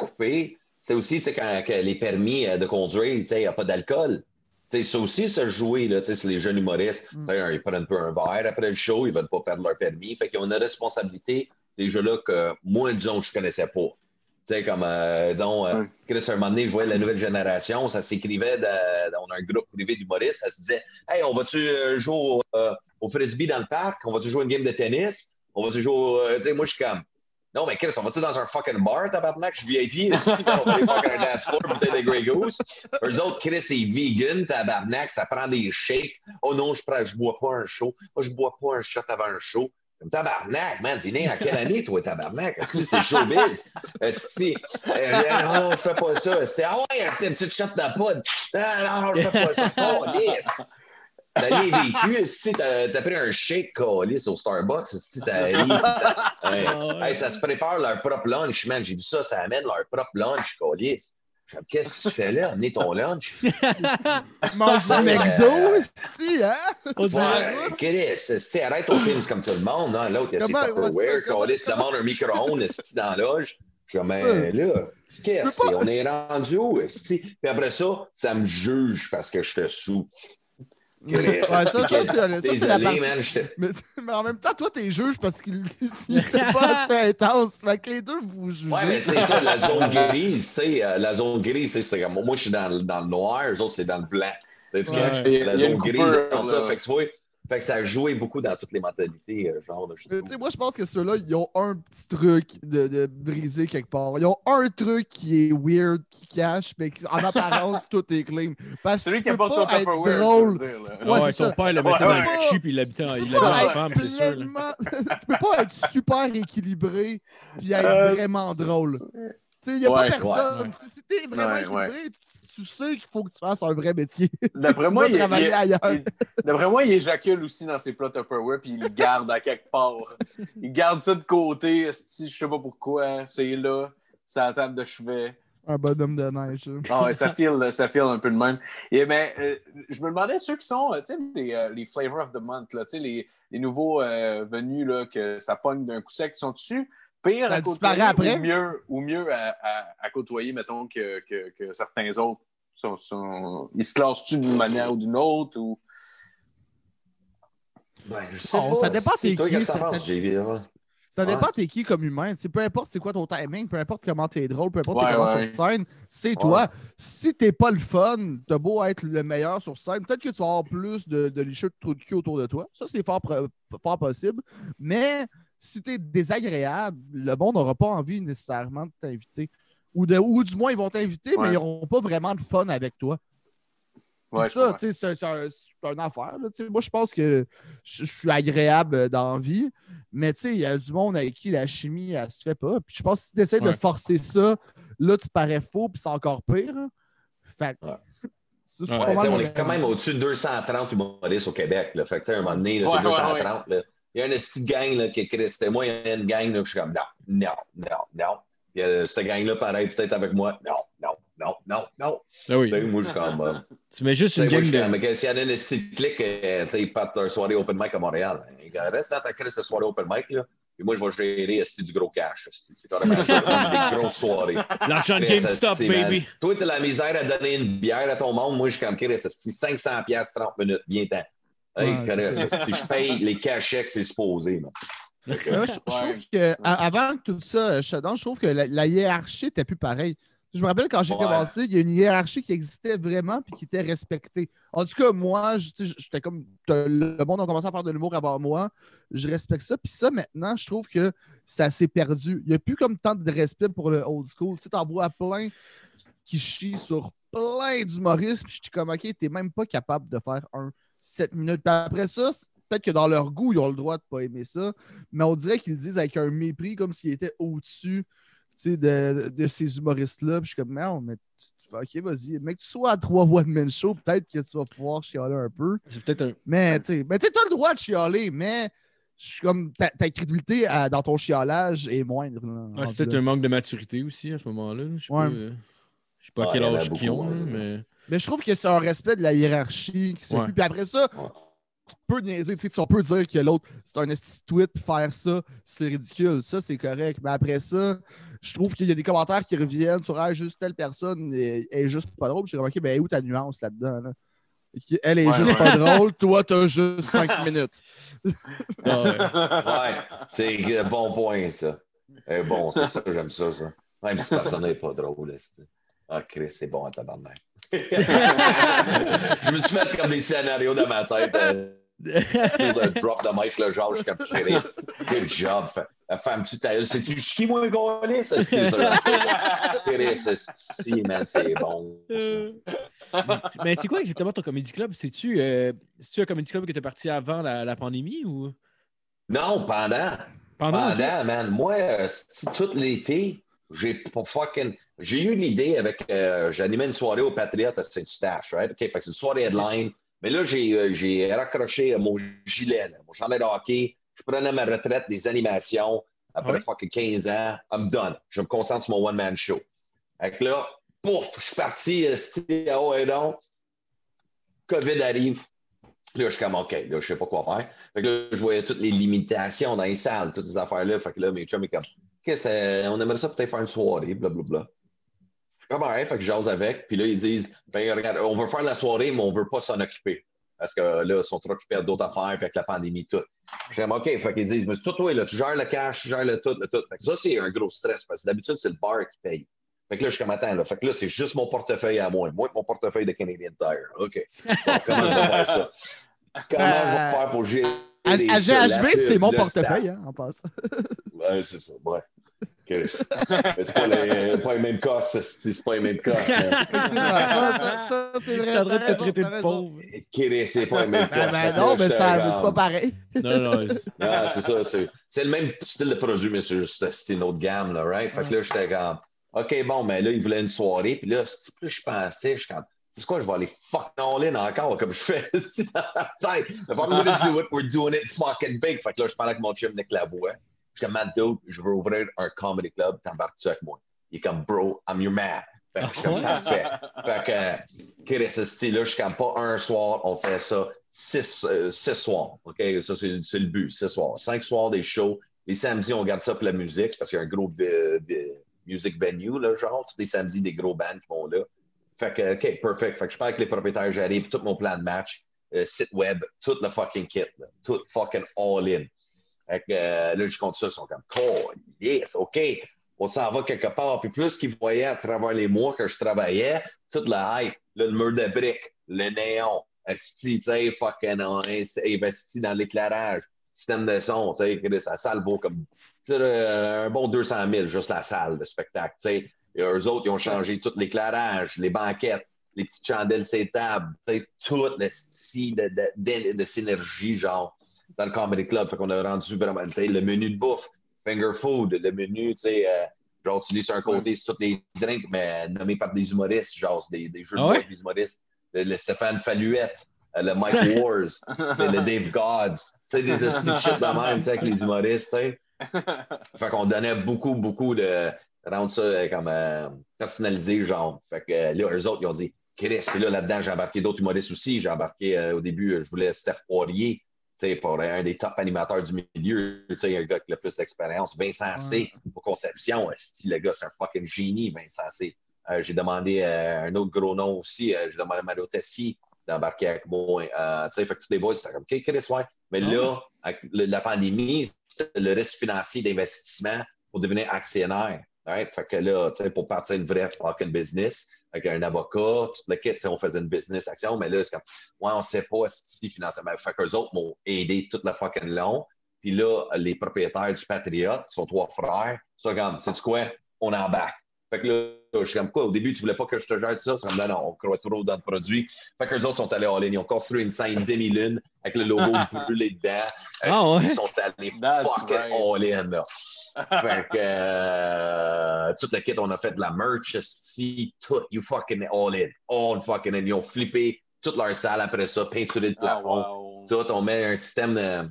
C'est aussi, tu sais, quand que les permis euh, de conduire, tu sais, il n'y a pas d'alcool. Tu sais, ça aussi, se jouer, là, tu sais, c'est les jeunes humoristes. Mm. Tu sais, Ils prennent un peu un verre après le show, ils ne veulent pas perdre leur permis. Fait qu'ils ont une responsabilité, des jeux-là, que moi, disons, je ne connaissais pas. Tu sais, comme, euh, disons, euh. Chris, un moment donné, je voyais la nouvelle génération, ça s'écrivait, de- on a un groupe privé d'humoristes, ça se disait Hey, on va-tu euh, jouer au, euh, au frisbee dans le parc? On va-tu jouer une game de tennis? On va-tu jouer au. tu sais, moi, je suis comme. Non, mais Chris, on va-tu dans un fucking bar, tabarnak? Je suis VIP, ici, on va fucking un dance floor, peut-être des Grey Goose? Eux autres, Chris, c'est vegan, tabarnak, ça prend des shakes. Oh non, je je bois pas un show. Moi, je bois pas un shot avant un show. Tabarnak, man, t'es né en quelle année, toi, tabarnak? Que c'est showbiz? Est-ce que euh, non, je fais pas ça. C'est, ah ouais, c'est une petite shot de poudre. Ah, non, je fais pas ça. Oh, yes. T'as rien vécu, si t'as, t'as pris un shake calice au Starbucks, si ça arrive, ça, hey, Ah ouais. hey, ça se prépare leur propre lunch, man. J'ai vu ça, ça amène leur propre lunch, comme, Qu'est-ce que tu fais là? Amener ton lunch? Mange du McDo, euh, esti, hein? On dirait- c'est- arrête ton Teams comme tout le monde. Hein? L'autre, il a ses Comment- ouais, Tupperware, calice, demande un micro-ondes dans la loge. Comme, mais là, qu'est-ce que peux c'est? pas- On est rendu où? Puis après ça, ça me juge parce que je te sous. Ouais, ça, ça, c'est ça, c'est la partie. man. je- Mais, mais en même temps, toi, t'es juge parce qu'il n'était pas assez intense. Fait que les deux, vous jugez. Ouais, mais c'est ça, la zone grise, tu sais, euh, la zone grise, c'est- c'est comme moi, je suis dans, le- dans le noir, eux autres, c'est dans le blanc. Tu sais, Ouais. La zone grise, comme ça, fait que, tu vois, fait que ça a joué beaucoup dans toutes les mentalités, euh, genre, de- moi, je pense que ceux-là, ils ont un petit truc de, de briser quelque part. Ils ont un truc qui est weird, qui cache, mais qui- en apparence, tout est clean. Parce que Celui tu qui a peux pas de être drôle. dire. Ouais, Ouais, ton ça. père le Ouais, mettait dans ouais. le cul puis il l'habitait en- Tu il peux l'habitait pas en être femme, c'est sûr. là. pleinement- tu peux pas être super équilibré puis être Euh, vraiment drôle. Tu sais, il n'y a Ouais, pas personne. ouais. Si, t'es vraiment Ouais, équilibré, tu, sais qu'il faut que tu fasses un vrai métier. D'après moi, il, il- il- d'après moi, il éjacule aussi dans ses plats Tupperware puis il le garde à quelque part. Il garde ça de côté, je sais pas pourquoi, c'est là, c'est à la table de chevet. Un bonhomme de neige. là. Ah ouais, ça file, ça file un peu de même. Et euh, je me demandais ceux qui sont, euh, les, euh, les flavors of the month, là, les, les nouveaux euh, venus là, que ça pogne d'un coup sec, sont dessus pire Ça à côtoyer après? ou mieux, ou mieux à, à- à côtoyer, mettons, que, que, que certains autres? Sont, sont- ils se classent-tu d'une manière ou d'une autre? Ou... Ben, je sais pas. ça dépend toi, qui, ça- dépend t'es qui comme humain. Tu sais, peu importe c'est quoi ton timing, peu importe comment t'es drôle, peu importe Ouais, t'es comment ouais. sur scène, c'est toi. Si t'es pas le fun, t'as beau être le meilleur sur scène, peut-être que tu vas avoir plus de, de licheux de trous de cul autour de toi. Ça, c'est fort, fort possible. Mais si t'es désagréable, le monde n'aura pas envie nécessairement de t'inviter. Ou, de, ou du moins, ils vont t'inviter, mais ils n'auront pas vraiment de fun avec toi. Ouais, ça, comprends. tu sais, c'est un- une affaire. là. Moi, je pense que je je suis agréable euh, dans la vie, mais tu sais, il y a du monde avec qui la chimie, elle se fait pas. Puis je pense que si tu essaies de forcer ça, là, tu parais faux, puis c'est encore pire. hein. Fait que, Ouais, on est quand même au-dessus de 230 humoristes au Québec. Là. Fait que, à un moment donné, Ouais, c'est ouais, 230. là. Il y a une petite gang là, qui écrit. C'était moi, il y a une gang, là, je suis comme non, non, non, non. Il y a cette gang-là, pareil, peut-être avec moi. Non, non, non, non, non. Ah oui. Sais, Moi, je suis comme. euh, Tu mets juste une gang de. mais s'il y en a petite clique, euh, ils partent leur soirée open mic à Montréal? ben, Reste dans ta crise de soirée open mic, là. Puis moi, je vais gérer du gros cash. C'est carrément ça, des grosses soirées. L'argent de GameStop, baby. Toi, tu as la misère à donner une bière à ton monde. Moi, je suis comme Chris, esti, 500 pièces 30 minutes, bien temps. Hey, Ouais, je paye les cachets que c'est supposé. man. Je, je trouve que avant tout ça, euh, Shutdown, je trouve que la, la hiérarchie n'était plus pareille. Je me rappelle quand j'ai Ouais. commencé, il y a une hiérarchie qui existait vraiment puis qui était respectée. En tout cas, moi, je- j'étais comme le monde a commencé à faire de l'humour avant moi. Je respecte ça. Puis ça, maintenant, je trouve que ça s'est perdu. Il n'y a plus comme tant de respect pour le old school. Tu sais, t'en vois plein qui chient sur plein d'humoristes. Puis je suis comme, OK, t'es même pas capable de faire un 7 minutes. Puis après ça, peut-être que dans leur goût, ils ont le droit de pas aimer ça. Mais on dirait qu'ils le disent avec un mépris, comme s'ils étaient au-dessus tu sais, de, de ces humoristes-là. Puis je suis comme, non, mais tu- tu- OK, vas-y. Mais que tu sois à trois one-man show, peut-être que tu vas pouvoir chialer un peu. C'est peut-être un. Mais tu sais, mais tu as le droit de chialer, mais je suis comme ta, ta crédibilité à- dans ton chialage est moindre. Ah, c'est peut-être là. un manque de maturité aussi à ce moment-là. Je sais Ouais. pas, euh, je sais pas à Ouais, quel il y en a âge qu'ils ont, là, mais. Mais je trouve que c'est un respect de la hiérarchie qui se Ouais. Puis après ça, Ouais. Tu peux niaiser, tu sais, tu peux dire que l'autre, c'est un tweet, puis faire ça, c'est ridicule. Ça, c'est correct. Mais après ça, je trouve qu'il y a des commentaires qui reviennent sur ah, juste telle personne est, est juste pas drôle. Comme, OK, ben où ta nuance là-dedans? là? Elle est Ouais, juste ouais. pas drôle, toi, t'as juste cinq minutes. Ouais. Ouais, c'est un bon point, ça. Bon, c'est ça, j'aime ça, ça. Même si personne n'est pas drôle. Ah, Chris, c'est bon à tabarnak. je me suis fait comme des scénarios dans ma tête. Le drop de Mike le genre, je suis comme Chris. Good job. Femme, tu t'as. C'est-tu qui, moi, ça? C'est ça. Chris, si, man, c'est bon. Mais c'est quoi exactement ton comedy club? C'est-tu euh, un comedy club que tu es parti avant la, la pandémie ou? Non, pendant. pendant? Pendant, man. Moi, euh, tout l'été, j'ai pas fucking. J'ai eu une idée avec. euh, J'animais une soirée au Patriote à Saint-Eustache, right? OK, c'est une soirée headline. Mais là, j'ai euh, raccroché euh, mon gilet, là, mon chandail de hockey. Je prenais ma retraite des animations après Ouais. fucking 15 ans. I'm done. Je me concentre sur mon one-man show. Fait que là, pouf, je suis parti, esti, ah ouais, donc. COVID arrive. Là, je suis comme, OK, là, je sais pas quoi faire. Fait que là, je voyais toutes les limitations dans les salles, toutes ces affaires-là. Fait que là, mes chums, ils comme, qu'est-ce que on aimerait ça peut-être faire une soirée, blablabla. Comme, ouais, fait que je jase avec. Puis là, ils disent, ben, regarde, on veut faire la soirée, mais on veut pas s'en occuper. Parce que là, ils sont trop occupés d'autres affaires, puis avec la pandémie, tout. Comme, OK, fait qu'ils disent, mais tout, toi, là, tu gères le cash, tu gères le tout, le tout. Fait que ça, c'est un gros stress, parce que d'habitude, c'est le bar qui paye. Fait que là, je suis comme, attends, là, fait que là, c'est juste mon portefeuille à moi. Moi, mon portefeuille de Canadian Tire. OK. Comment je vais faire ça? Comment je vais faire pour gérer. À, les à GHB, c'est mon le portefeuille, hein, en passe. Ouais, c'est ça, ouais. C'est pas, les, pas les mêmes casses, c'est pas les mêmes Effectivement, ça, ça, ça, c'est vrai. T'es en train de t'as traiter t'as de pauvre. C'est pas les mêmes Ben, casses. ben non, mais c'est pas pareil. Non, non. Ah, c'est ça. C'est, le même style de produit, mais c'est juste une autre gamme, là, right? Fait que là, j'étais comme, OK, bon, mais là, il voulait une soirée. Puis là, c'est- plus je pensais, je suis comme, c'est quoi, je vais aller fucking all-in encore, comme je fais dans la tête. If I'm gonna do it, we're doing it fucking big. Fait que là, je parlais avec mon chum Nick Lavoie. Je suis comme, Dude, je veux ouvrir un comedy club, t'embarques-tu avec moi? Il est comme, bro, I'm your man. Fait que je suis comme, parfait. Fait que, euh, Chris, ce style-là, je suis comme pas un soir, on fait ça six, euh, six soirs. OK? Ça, c'est le but, six soirs. Cinq soirs des shows. Les samedis, on garde ça pour la musique parce qu'il y a un gros music venue, là, genre. Tous les samedis, des gros bands qui vont là. Fait que, OK, perfect. Fait que je parle avec les propriétaires, j'arrive, tout mon plan de match, euh, site web, tout le fucking kit, là. tout fucking all-in. Fait que euh, là, je compte ça, ils sont comme, oh, yes, OK, on s'en va quelque part. Puis plus qu'ils voyaient à travers les mois que je travaillais, toute la hype, le mur de briques, le néon, tu sais, fucking, on a investi dans l'éclairage, système de son, tu sais, la salle vaut comme un bon 200 000, juste la salle de spectacle, tu sais. Et eux autres, ils ont changé tout l'éclairage, les banquettes, les petites chandelles, ces tables, tout le style de, de, de, de synergie, genre, dans le Comedy Club. Fait qu'on a rendu vraiment, le menu de bouffe, finger food, le menu, tu sais, euh, genre, tu lis sur un côté, c'est tous les drinks, mais nommés par des humoristes, genre, c'est des, des jeux de Ah ouais? avec des humoristes. Le, le Stéphane Falluette, euh, le Mike Wars, le, Dave Gods, tu sais, des de shit de même, tu sais, avec les humoristes, tu sais. Fait qu'on donnait beaucoup, beaucoup de. rendre ça euh, comme euh, personnalisé, genre. Fait que euh, là, eux autres, ils ont dit, Chris, puis là, là-dedans, j'ai embarqué d'autres humoristes aussi. J'ai embarqué euh, au début, je voulais Steph Poirier, pour un des top animateurs du milieu, tu sais, un gars qui a le plus d'expérience. Vincent C, pour Conception, esti, le gars, c'est un fucking génie, Vincent C. Euh, j'ai demandé euh, un autre gros nom aussi, euh, j'ai demandé à Mario Tessi d'embarquer avec moi. Euh, tu sais, fait que tous les boys, c'était comme, OK, Chris, ouais. Mais là, avec le- la pandémie, le risque financier d'investissement pour devenir actionnaire. Right? Fait que là, tu sais, pour partir une vraie fucking business, avec un avocat, tout le kit, on faisait une business action, mais là, c'est comme, ouais, on sait pas si financièrement. Fait qu'eux autres m'ont aidé toute la fucking long. Puis là, les propriétaires du Patriot, sont trois frères, sont comme, c'est quoi? On embarque. Fait que là, je suis comme quoi, au début, tu voulais pas que je te gère ça? C'est comme, non, non, on croit trop dans le produit. Fait que les autres sont allés en ligne. Ils ont construit une scène demi-lune avec le logo brûlé dedans. Ah ouais? Ils sont allés fucking right. all-in, là. Fait que euh, toute la kit, on a fait de la merch, tout, you fucking all in, all fucking in. Ils ont flippé toute leur salle après ça, peinturé le Ah, plafond. wow. Tout, on met un système de,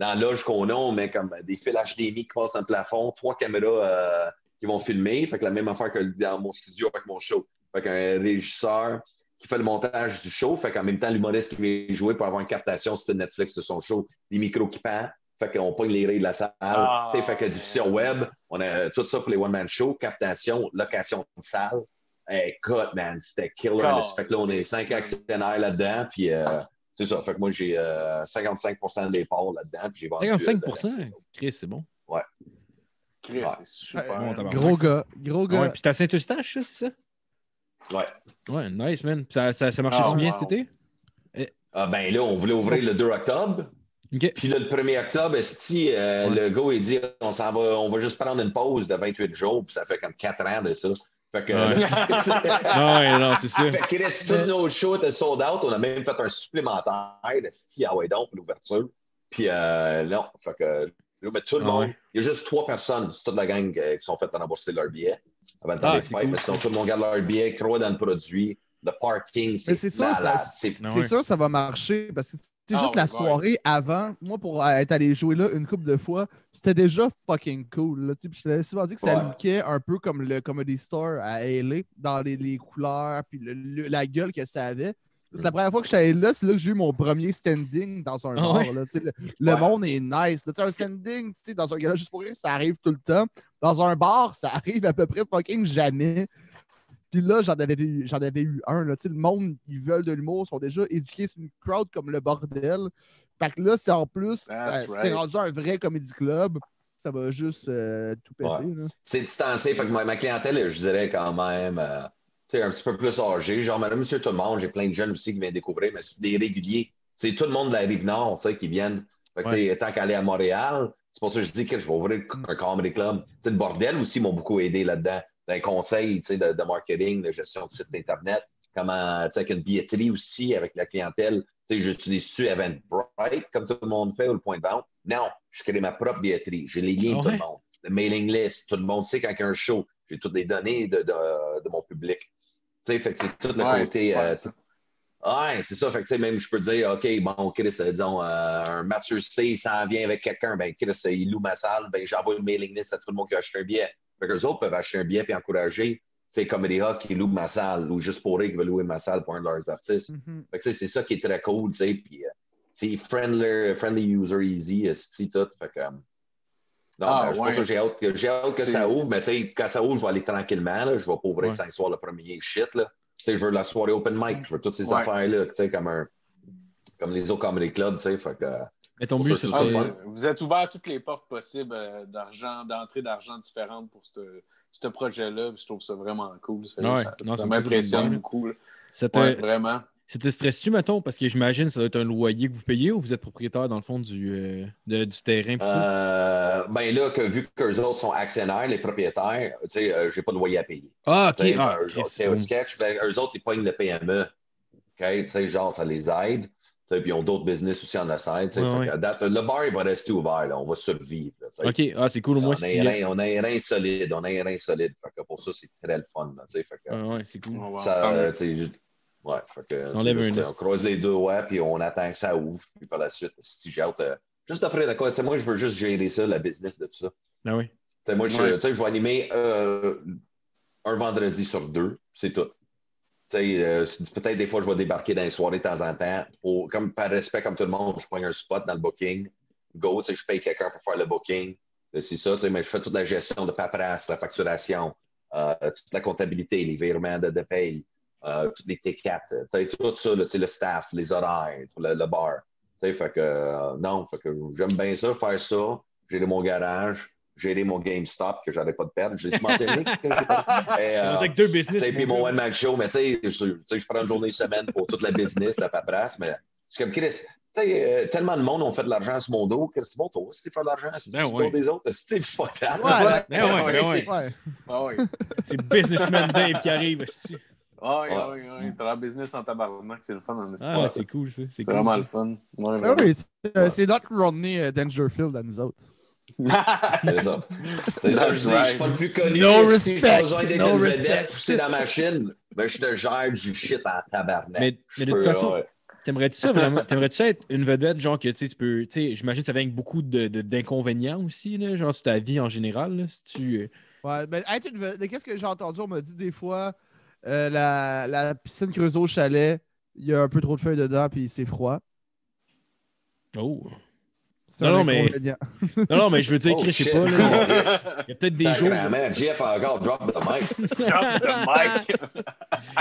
dans la loge qu'on a, on met comme des fils HDMI qui passent dans le plafond, trois caméras euh, qui vont filmer. Fait que la même affaire que dans mon studio avec mon show. Fait qu'un régisseur qui fait le montage du show, fait qu'en même temps, l'humoriste qui vient jouer pour avoir une captation, c'était Netflix de son show, des micros qui pendent. Fait qu'on pogne les rayons de la salle. Ah, fait que ouais. diffusion web, on a tout ça pour les one-man shows, captation, location de salle. Écoute, man, c'était killer. God. Fait que là, on est cinq actionnaires là-dedans, puis euh, c'est ça. Fait que moi, j'ai euh, 55 des parts là-dedans, puis j'ai vendu... euh, 55 le reste. Chris, c'est bon. Chris, Ouais. c'est super. Bon. Gros gars, gros gars. Ouais, puis c'était à Saint-Eustache, ça, c'est ça? Ouais. Ouais, nice, man. Ça, ça, ça marchait Ah, bien wow. cet été? Ah, ben là, on voulait ouvrir le 2 octobre. Puis là, le 1er octobre, esti, euh, Ouais. le gars, il dit on s'en va, on va juste prendre une pause de 28 jours, puis ça fait comme 4 ans de ça. Fait que. Ouais. Ah ouais, non, c'est ça. Fait que reste tous nos shows étaient sold out. On a même fait un supplémentaire de Sti à donc pour l'ouverture. Puis euh, non, fait que mais tout le Ah monde, il y a juste trois personnes, c'est toute la gang euh, qui sont faites rembourser leur billet avant de Ah, les c'est fêtes. cool, Mais sinon, tout le monde garde leur billet, croit dans le produit. Le parking, c'est c'est sûr, ça, Ah ça va marcher parce que c'est Ah juste ouais, la ouais. soirée avant. Moi, pour être allé jouer là une couple de fois, c'était déjà fucking cool. Je t'avais souvent dit que ça Ouais. lookait un peu comme le Comedy Store à LA, dans les, les couleurs puis le- le- la gueule que ça avait. C'est la première fois que je suis allé là, c'est là que j'ai eu mon premier standing dans un Ah bar. ouais? là, tu sais, le le Ouais. monde est nice. là. Tu sais, un standing tu sais, dans un gala juste pour rire, ça arrive tout le temps. Dans un bar, ça arrive à peu près fucking jamais. Puis là, j'en avais eu, j'en avais eu un. Là. Tu sais, Le monde, ils veulent de l'humour, sont déjà éduqués. C'est une crowd comme le bordel. Fait que là, c'est en plus, c'est right. rendu un vrai comédie club. Ça va juste euh, tout péter. Ouais. C'est distancé. Fait que ma, ma clientèle, je dirais quand même, euh, un petit peu plus âgée. Genre, madame, monsieur, tout le monde. J'ai plein de jeunes aussi qui viennent découvrir, mais c'est des réguliers. C'est tout le monde de la rive nord, qui viennent. Fait que, tu sais, tant qu'aller à Montréal, c'est pour ça que je dis que je vais ouvrir un comedy club. Tu sais, le bordel aussi m'ont beaucoup aidé là-dedans. Dans les conseils, de, de marketing, de gestion de site Internet. Comment, tu sais, avec une billetterie aussi, avec la clientèle. Tu sais, j'utilise-tu Eventbrite, comme tout le monde fait, ou le point de vente? Non, je crée ma propre billetterie. J'ai les liens de Ah tout ouais? le monde. Le mailing list, tout le monde sait quand il y a un show. J'ai toutes les données de, de, de mon public. Tu sais, fait que c'est tout le Ouais, côté. euh, ça. Ouais, c'est ça. Fait que, même, je peux dire, OK, bon, Chris, euh, disons, euh, un Mathieu C, il s'en vient avec quelqu'un, ben, Chris, il loue ma salle, ben, j'envoie une mailing list à tout le monde qui a acheté un billet. Fait que les autres peuvent acheter un billet puis encourager, c'est Comedy Hut qui loue ma salle ou juste pour eux qui veut louer ma salle pour un de leurs artistes. Mhm. Fait que, tu sais, c'est ça qui est très cool, tu sais, puis euh, c'est friendly, friendly user easy, c'est tout. Fait que, euh, non, Ah, ben, ouais. que j'ai hâte que, j'ai hâte que ça ouvre, mais tu sais, quand ça ouvre, je vais aller tranquillement, là, je vais pas ouvrir Ouais. cinq soirs le premier shit, là. Tu sais, je veux la soirée open mic, je veux toutes ces Ouais. affaires-là, tu sais, comme un, comme les autres comedy clubs, tu sais, fait que, Mais ton but, c'est Ah, vous, êtes ouvert toutes les portes possibles euh, d'argent, d'entrée d'argent différentes pour ce ce projet-là. Je trouve ça vraiment cool. Ça, Ouais, ça, non, ça m'impressionne beaucoup. là. Ouais, vraiment. Ça te stresse-tu, mettons? Parce que j'imagine que ça doit être un loyer que vous payez ou vous êtes propriétaire, dans le fond, du, euh, de- du terrain? euh, ben là, que vu que les autres sont actionnaires, les propriétaires, tu sais, euh, j'ai pas de loyer à payer. Ah, ok. Ah, eux Chris, autres, c'est au sketch, ben, eux autres, ils pognent le PME. OK? Tu sais, genre, ça les aide. Puis ils ont d'autres business aussi en side. tu sais. Ouais, Fait ouais. qu'à date, le bar, il va rester ouvert. Là. On va survivre. là. Ok, ah, c'est cool. Au moins, on, a si. un rein, on a un rein solide. On a un rein solide. Fait que pour ça, c'est très le fun. là, tu sais. Fait que, Ah, ouais, c'est cool. On va ça, ouais, fait que, juste, on croise les deux, ouais, puis on attend que ça ouvre. Puis par la suite, si j'ai hâte, euh, juste offrir de quoi. Moi, je veux juste gérer ça, la business de tout ça. Ah oui. Moi, je, Ouais. je vais animer euh, un vendredi sur deux, c'est tout. Tu sais, euh, peut-être des fois, je vais débarquer dans les soirées de temps en temps. Pour- comme, par respect, comme tout le monde, je prends un spot dans le booking. Go, je paye quelqu'un pour faire le booking. C'est ça, mais je fais toute la gestion de paperasse, la facturation, euh, toute la comptabilité, les virements de, de paye, euh, toutes les T4, euh, tu sais, tout ça, là, tu le staff, les horaires, le, le bar. Tu fait que, euh, non, fait que j'aime bien ça, faire ça, gérer mon garage, gérer mon GameStop que j'arrête pas de perdre. Je l'ai mentionné. que j'ai pas- Et, euh, que deux tu business. sais, puis mon one-man show, mais tu sais, je, tu prends une journée semaine pour toute la business, la paperasse, mais c'est comme Chris. Tu sais, euh, tellement de monde ont fait de l'argent sur mon dos. Qu'est-ce que c'est bon, toi aussi, faire de l'argent? C'est Ben le ouais. dos des autres. C'est fuck that. Ouais, ouais, Ben ouais, ben ouais. ouais. C'est Businessman Dave qui arrive. esti. Ah oui, oui, oui. T'as la business en tabarnak, c'est le fun en. Ah, c'est cool, ça. C'est C'est cool, vraiment ça. le fun. Ouais, Ah oui, c'est euh, c'est notre Rodney euh, Dangerfield à nous autres. C'est ça. C'est ça, je dis, je suis pas le plus connu. No Si respect, besoin d'être no une respect. dans ma machine, ben, je te gère du shit en tabarnak. Mais, mais de toute façon, ouais. t'aimerais-tu ça vraiment? T'aimerais-tu ça être une vedette, genre que tu sais, tu peux. Tu sais, j'imagine que ça vient avec beaucoup de- de- d'inconvénients aussi, là, genre sur ta vie en général. Là, si tu. euh, Ouais, ben, être une vedette- qu'est-ce que j'ai entendu? On m'a dit des fois, euh, la, la piscine creusée au chalet, il y a un peu trop de feuilles dedans, puis c'est froid. Oh. Non, non, mais-. Non, non, mais je veux dire, Oh, Chris, je sais pas. là. Il y a peut-être des jours. Jeff a encore drop the mic. Drop the mic.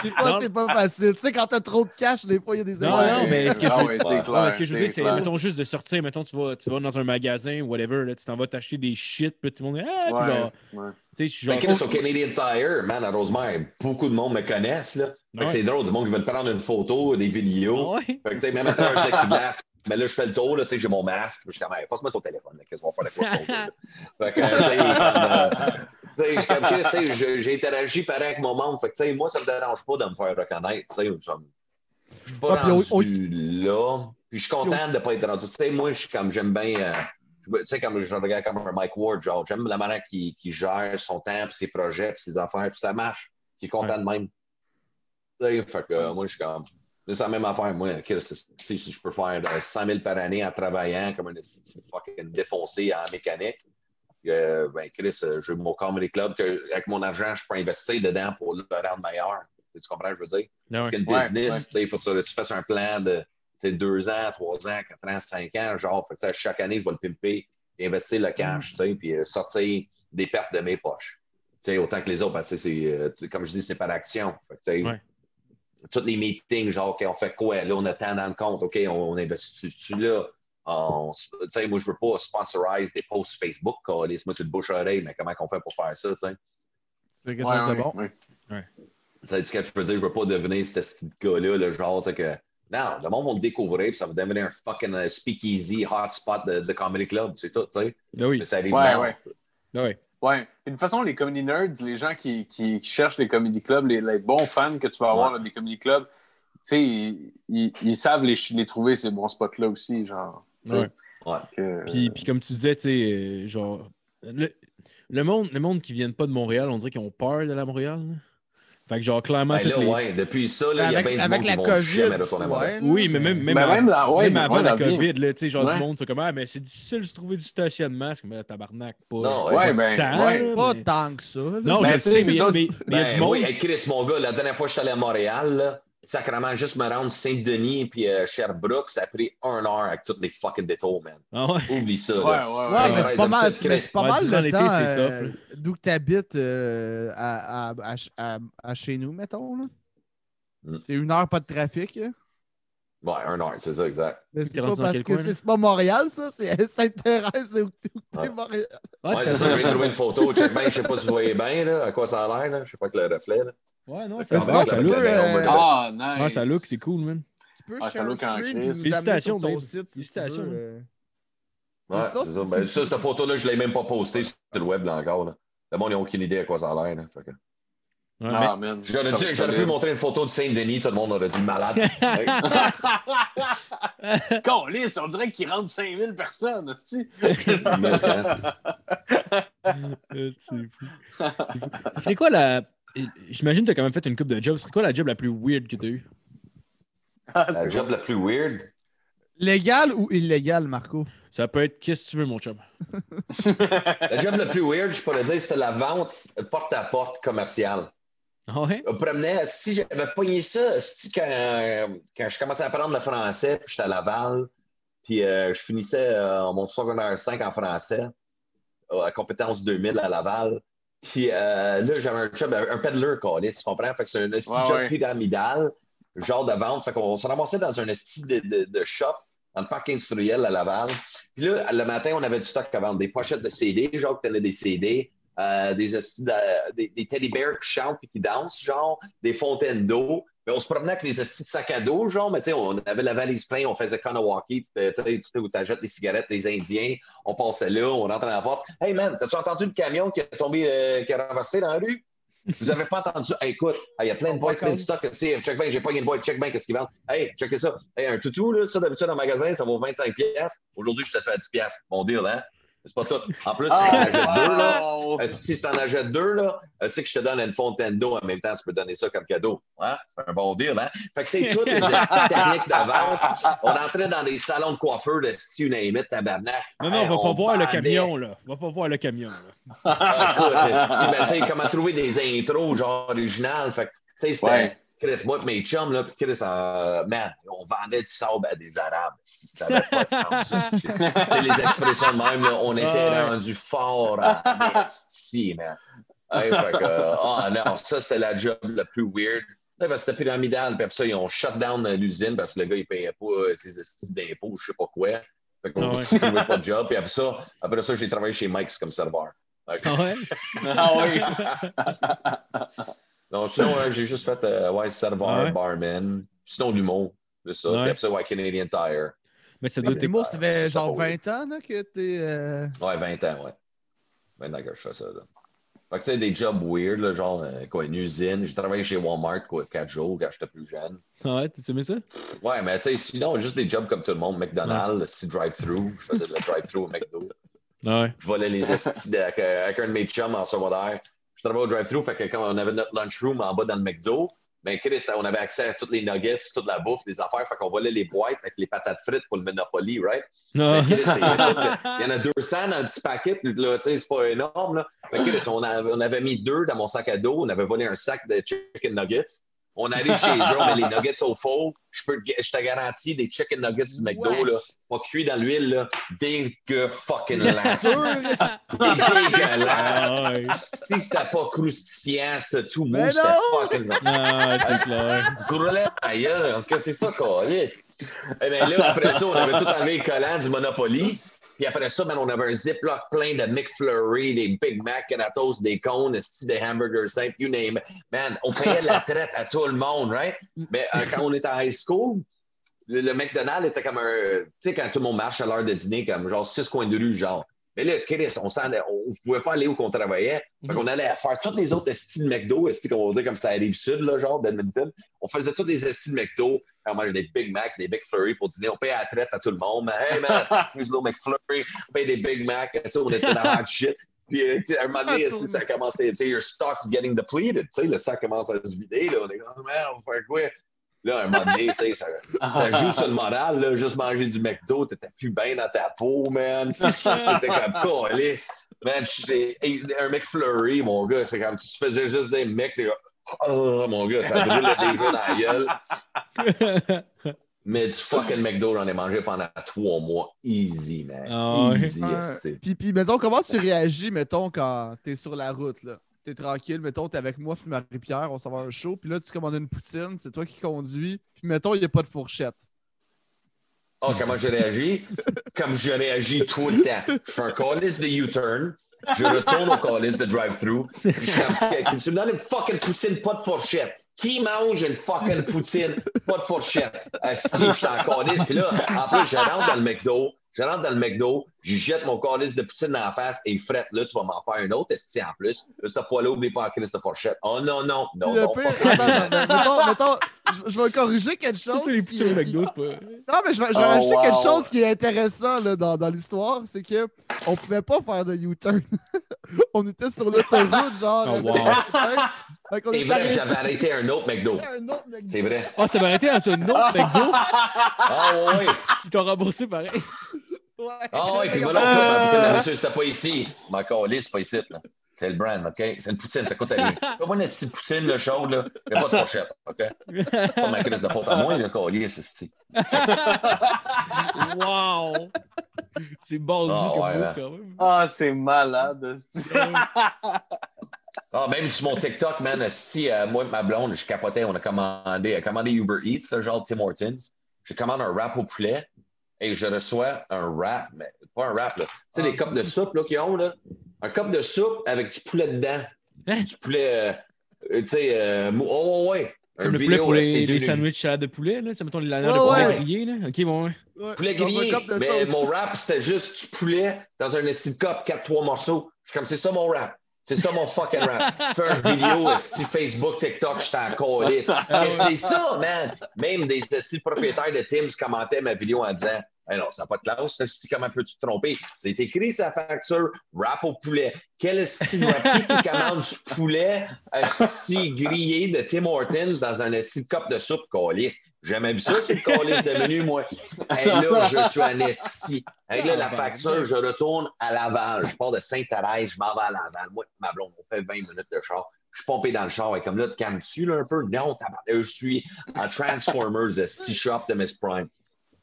Des fois, Non. c'est pas facile. Tu sais, quand t'as trop de cash, des fois, il y a des Non, inconvénients. non, mais ce que je Ah Ouais. clair. Non, mais ce que je veux dire, c'est, mettons, juste de sortir, mettons, tu vas, tu vas dans un magasin, whatever, là, tu t'en vas t'acheter des shit, puis tout le monde est, ah, puis Ouais, genre, ouais. Tu sais, je suis Ben, genre, Chris, au Canadian Tire, man, à Rosemère, beaucoup de monde me connaissent. Là. Fait que Ouais. C'est drôle, le monde qui veut te prendre une photo, des vidéos. Ah ouais. Fait que, même avec un plexiglas, mais là, je fais le tour, là, tu sais, j'ai mon masque, je suis comme, passe-moi ton téléphone, là, qu'est-ce qu'on va faire avec? Fait que, tu sais, comme, euh, j'ai interagi pareil avec mon monde. Fait que, tu sais, moi, ça me dérange pas de me faire reconnaître, tu sais, comme, je suis pas puis rendu là. Puis je suis content de ne pas être rendu. Tu sais, moi, je suis comme, j'aime bien, euh, tu sais, comme je regarde comme un Mike Ward, genre, j'aime la manière qu'il gère son temps, puis ses projets, puis ses affaires, puis ça marche. Il est content de même. Tu sais, fait que euh, moi, je suis comme. C'est la même affaire, moi. Chris, si si je peux faire euh, 100 000 par année en travaillant comme un fucking défoncé en mécanique, euh, ben, Chris, euh, j'ai mon comedy club que, avec mon argent, je peux investir dedans pour le rendre meilleur. Tu comprends ce que je veux dire? Ah Parce ouais. qu'une Ouais, business, ouais. tu sais, il faut que tu fasses un plan de deux ans, trois ans, quatre ans, cinq ans, genre, fait chaque année, je vais le pimper, investir le cash, tu sais, puis euh, sortir des pertes de mes poches. sais, autant que les autres, parce que c'est, euh, comme je dis, c'est par action. Fait que, tu sais, Ouais. Tous les meetings, genre, OK, on fait quoi? Là, on a tant dans le compte. OK, on, on investit dessus là? On- tu sais, moi, je veux pas sponsoriser des posts Facebook. Moi, c'est le bouche-oreille, mais comment on fait pour faire ça? tu sais? C'est quelque Ouais, chose de ouais, bon? ouais. Tu sais, ce que je veux dire, je veux pas devenir ce petit gars-là, le genre, c'est que. Non, le monde va me découvrir, ça va devenir un fucking euh, speakeasy hotspot de, de Comedy Club, c'est tout, tu sais. Ben oui. Mais ça arrive Ouais, mal. ouais. Ben oui. Ouais. Et de toute façon, les comedy nerds, les gens qui, qui- qui cherchent les comedy clubs, les, les bons fans que tu vas avoir Ouais. dans des comedy clubs, tu sais, ils, ils- ils savent les, les trouver, ces bons spots-là aussi, genre. Ouais. Ouais. que- Puis, puis comme tu disais, tu sais, euh, genre, le, le monde, le monde qui viennent pas de Montréal, on dirait qu'ils ont peur de la Montréal. là. Fait que genre, clairement, Ben là, les- ouais, depuis ça, là, il y a Avec, bien avec la COVID. ouais, Oui, mais même, même, Ben, même dans- ouais, même mais avant la la. COVID, là, tu sais, genre Ouais. du monde, c'est comme, ah, mais c'est difficile de trouver du stationnement. C'est comme, là, tabarnak, pas. Non, Ouais, ben, tant, ouais. là, Pas mais- tant que ça. là. Non, Ben, je tu sais, mais il y a Ben, du monde. oui, hey, Chris, mon gars, la dernière fois que je suis allé à Montréal, là, sacrément, juste me rendre Saint-Denis puis euh, Sherbrooke, ça a pris un heure avec toutes les fucking détours, man. Ah ouais? Oublie ça. Ouais, ouais, Ouais, c'est pas mal, Chris. mais c'est pas Ouais, mal durant le temps euh, d'où tu habites à, à, à, à- à- à chez nous, mettons. là. Mm. C'est une heure pas de trafic. là. Ouais, un heure, c'est ça, exact. Mais c'est pas parce que c'est pas Montréal, ça, c'est Sainte-Thérèse, c'est où où t'es Ouais. Montréal. Ouais, Ouais, c'est ça, j'ai trouvé une photo. Check bien, je sais pas si vous voyez bien, là, à quoi ça a l'air, là. Je sais pas que le reflet, là. Ouais, non, ça, look. euh, Ah, nice. Ouais, ça look, c'est cool, man. Tu peux Ah, ça look en crise. Félicitations, Dave. Félicitations, euh. Ouais, sinon, c'est ça. c'est- Ben, ça, cette photo-là, je l'ai même pas postée sur le web, là, encore, là. Le monde, ils n'ont aucune idée à quoi ça a l'air, là. Ah. J'aurais dû- pu montrer une photo de Saint-Denis, tout le monde aurait dit malade. Câlisse, on dirait qu'il rentre 5000 personnes, hein, c'est- Euh, c'est fou. C'est fou. Quoi la. J'imagine que tu as quand même fait une coupe de job. Ce serait quoi la job la plus weird que tu as eue? Ah, La c'est job la plus weird? Légal ou illégal, Marco? Ça peut être qu'est-ce que tu veux, mon chum. La job la plus weird, je pourrais dire, c'était la vente porte-à-porte commerciale. Ah ouais? On promenait, si j'avais pogné ça, quand, quand je commençais à apprendre le français, puis j'étais à Laval, puis euh, je finissais euh, mon secondaire 5 en français, euh, à compétence 2000 à Laval. Puis là, j'avais un job, un peddler, quoi, tu comprends? Fait que c'est un esti Ouais, pyramidal, genre de vente. Fait qu'on se ramassait dans un esti de, de, de shop, dans le parc industriel à Laval. Puis là, le matin, on avait du stock à vendre, des pochettes de CD, genre qui tenaient des CD, euh, des, de- des, des teddy bears qui chantent et qui dansent, genre, des fontaines d'eau. Mais on se promenait avec des estis de sacs à dos, genre, mais tu sais, on avait la valise pleine, on faisait Kanawaki, puis tu sais, où t'achètes des cigarettes des Indiens, on passait là, on rentrait dans la porte. Hey man, t'as-tu entendu le camion qui a tombé, euh, qui a renversé dans la rue? Vous avez pas entendu? Hey, écoute, il y a plein de boîtes, plein de stock. tu sais, Check bien, j'ai pas une boîte, check bien, qu'est-ce qu'ils vendent. Hey, checkez ça. Hey, un toutou, là, ça, d'habitude, dans le magasin, ça vaut 25 pièces. Aujourd'hui, je te fais à 10 pièces. Bon deal, hein? C'est pas tout. En plus, si t'en achètes deux, là, euh, si tu en achètes deux, là, euh, c'est que je te donne une fontaine d'eau en même temps, tu peux donner ça comme cadeau. Hein? C'est un bon deal, hein? Fait que c'est toutes les techniques de vente. On entrait dans des salons de coiffeurs de style Unamit, tabarnak. Non, non, on va pas voir le camion, là. On va pas voir le camion, là. Ah, écoute, ben, tu sais, comment trouver des intros, genre, originales. Fait que, tu sais, c'était... Chris, moi mes chums, là, Chris, euh, man, on vendait du sable à des Arabes. Si ça n'avait pas de sens. les expressions de même, là, on était Ouais. rendu fort en esti, man. Hey, fait que, euh, ah non, ça, c'était la job la plus weird. Là, parce que c'était pyramidal, puis après ça, ils ont shut down l'usine parce que le gars, il payait pas euh, ses estis d'impôts, je sais pas quoi. Fait qu'on Ah ne trouvait pas de job. Puis après ça, après ça, j'ai travaillé chez Mike's comme serveur. Ah ouais? Ah oui. non, sinon, euh, j'ai juste fait euh, ouais, serveur, ouais? barman. Sinon, l'humour. C'est ça. Ouais. Puis après ça, ouais, Canadian Tire. Mais ça doit être. L'humour, ça fait c'est genre pas 20 ans là, que t'es. euh, Ouais, 20 ans, ouais. Maintenant que je fais ça, là. Fait que tu sais, des jobs weird, là, genre, euh, quoi, une usine. J'ai travaillé chez Walmart, quoi, 4 jours quand j'étais plus jeune. Ah ouais, t'as aimé ça? Ouais, mais tu sais, sinon, juste des jobs comme tout le monde. McDonald's, le petit drive-thru. Je faisais le drive-thru au McDo. Ah ouais. Je volais les estis avec, euh, avec un de mes chums en secondaire. Je travaillais au drive-thru, fait que quand on avait notre lunchroom en bas dans le McDo, ben, Chris, on avait accès à toutes les nuggets, toute la bouffe, les affaires, fait qu'on volait les boîtes avec les patates frites pour le Monopoly, right? Non. Chris, Il y en a 200 dans un petit paquet, là, tu sais, c'est pas énorme, là. Fait que Chris, on, on avait mis deux dans mon sac à dos, on avait volé un sac de chicken nuggets. On allait chez eux, on met les nuggets au four. Je, peux, te- je te garantis des chicken nuggets du McDo, là, pas cuits dans l'huile, là, dégueu fucking lasse. Dégueulasse. Si c'était pas croustillant, c'était tout mou, c'était non! fucking Ah, c'est clair. Brûlait ailleurs, en tout cas, c'est ça, collé. Eh bien là, après ça, on avait tout enlevé les collants du Monopoly. Puis après ça, on avait un Ziploc plein de McFlurry, des Big Mac, Canatos, des esti, des hamburgers you name it. Man, on payait la traite à tout le monde, right? Mais euh, quand on était en high school, le, le McDonald's était comme un. Tu sais, quand tout le monde marche à l'heure de dîner, comme genre six coins de rue, genre. Mais là, Chris, on ne pouvait pas aller où qu'on travaillait. Fait qu'on allait faire tous les autres styles de McDo, qu'on va dire comme c'était à la rive sud, là, genre, d'Edmonton. On faisait tous les styles de McDo. On mangeait des Big Mac, des Big Flurry pour dîner. On payait à la traite à tout le monde. Hey man, a little McFlurry. On payait des Big Mac. Ça, on était dans la shit. Puis, euh, à un moment donné, esti, ça a commencé, tu sais, your stock's getting depleted. Tu sais, le stock commence à se vider. Là. On est comme, man, on va faire quoi? Là, à un moment donné, tu sais, ça, ça joue sur le moral, là, juste manger du McDo, t'étais plus bien dans ta peau, man. T'étais comme, calice. Man, un McFlurry, mon gars, c'est comme, tu faisais juste des mecs, t'es comme, oh, mon gars, ça brûle déjà dans la gueule. Mais du fucking McDo, j'en ai mangé pendant trois mois. Easy, man. Ouais. Easy, Ouais. Puis, puis, mettons, comment tu réagis, mettons, quand t'es sur la route, là? T'es tranquille, mettons, t'es avec moi, puis Marie-Pierre, on s'en va à un show, puis là, tu commandes une poutine, c'est toi qui conduis, puis mettons, il n'y a pas de fourchette. Oh, comment j'ai réagi? Comme je réagis tout le temps. Je fais un calice de U-turn. Je retourne au calice de drive-thru. Je me donnes une fucking poutine, pas de fourchette. Qui mange une fucking poutine, pas de fourchette? Euh, Steve, je suis en calice. Puis là, en plus, je rentre dans le McDo. Je rentre dans le McDo, je jette mon calice de poutine dans la face et frette, là, tu vas m'en faire un autre, esti, en plus. Là, cette fois-là, oublie pas la calice de fourchette. Oh non, non, non, le non. pire, pas- attends, attends, mettons, mettons, je, vais corriger quelque chose. Qui- poutines au McDo, c'est pas. Non, mais je vais, je vais Oh, rajouter wow. quelque chose qui est intéressant là, dans, dans l'histoire, c'est que on pouvait pas faire de U-turn. on était sur l'autoroute, genre. Oh, wow. qu'on C'est est vrai, arrêté j'avais arrêté un autre McDo. C'est vrai. Ah, t'avais arrêté dans un autre McDo? Ah ouais. Ils t'ont remboursé pareil. Ouais. Ah oui, puis voilà, on monsieur, c'était pas ici. Ma calisse, c'est pas ici, là. C'est le brand, OK? C'est une poutine, ça coûte rien. Pas moi une poutine, le chaude, là. Il pas de fourchette, OK? Pas ma crise de faute à moi, le calisse, c'est ici. wow! C'est basé Ah, comme ouais, ouais. quand même. Ah, c'est malade. c'est- Ah, même sur mon TikTok, man, esti, euh, moi et ma blonde, je capotais, on a commandé, elle a commandé Uber Eats, là, genre Tim Hortons. Je commande un wrap au poulet et je reçois un wrap, mais pas un wrap, là. Tu sais, les copes de soupe, là, qu'ils ont, là. Un cup de soupe avec du poulet dedans. Hein? Du poulet, euh, tu sais, euh, mou- oh, ouais, ouais. Un le poulet vidéo, pour là, les, c'est les sandwichs salade de poulet, là. Tu mettons les Ouais, lanières de poulet ouais. grillé, là. Ok, bon, ouais. Ouais, Poulet grillé. Mais sauce. mon wrap, c'était juste du poulet dans un esti de cup, 4-3 morceaux. Je suis comme, c'est ça mon wrap. C'est ça mon fucking rap. Fais une vidéo, esti, Facebook, TikTok, j'étais en colis. Ah Et c'est ça, man. Même des esti de propriétaires de Tim's commentaient ma vidéo en disant hey non, ça n'a pas de classe, esti, comment peux-tu te tromper? C'est écrit sa facture, rap au poulet. Quel rap qui commande du poulet esti grillé de Tim Hortons dans un esti de de soupe colis? J'ai jamais vu ça, c'est le colis de menu, moi. Et là, je suis un esti. Et là, la facture, je retourne à Laval. Je pars de Sainte-Thérèse, je m'en vais à Laval. Moi, ma blonde, on fait 20 minutes de char. Je suis pompé dans le char. Et comme là, te calmes-tu là, un peu? Non, je suis à Transformers, le sti shop de Miss Prime.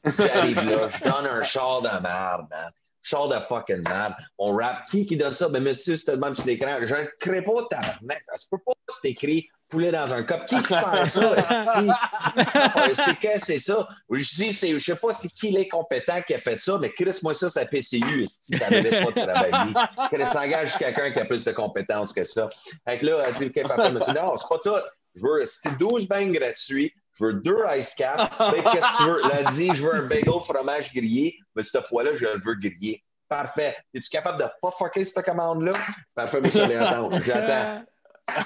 J'arrive là, je donne un char de merde, man. Char de fucking merde. On rap. Qui qui donne ça? Ben, monsieur, c'est tellement sur l'écran. Je ne crée pas, tabarnak. Ça se peut pas que c'est écrit poulet dans un cup. Qui qui sert ça, esti? Ouais, c'est que c'est ça? Je dis, c'est, je sais pas c'est qui l'incompétent qui a fait ça, mais Chris, moi, ça, c'est la PCU, esti, ça n'avait pas de travailler. Chris engage quelqu'un qui a plus de compétences que ça. Fait que là, elle dit, OK, papa, monsieur, non, c'est pas tout. Je veux esti, 12 bangs gratuits. Je veux deux ice caps. Ben, qu'est-ce que tu veux? Elle a dit, je veux un bagel fromage grillé, mais cette fois-là, je le veux grillé. Parfait. Es-tu capable de pas fucker cette commande-là? Parfait, mais je. J'attends.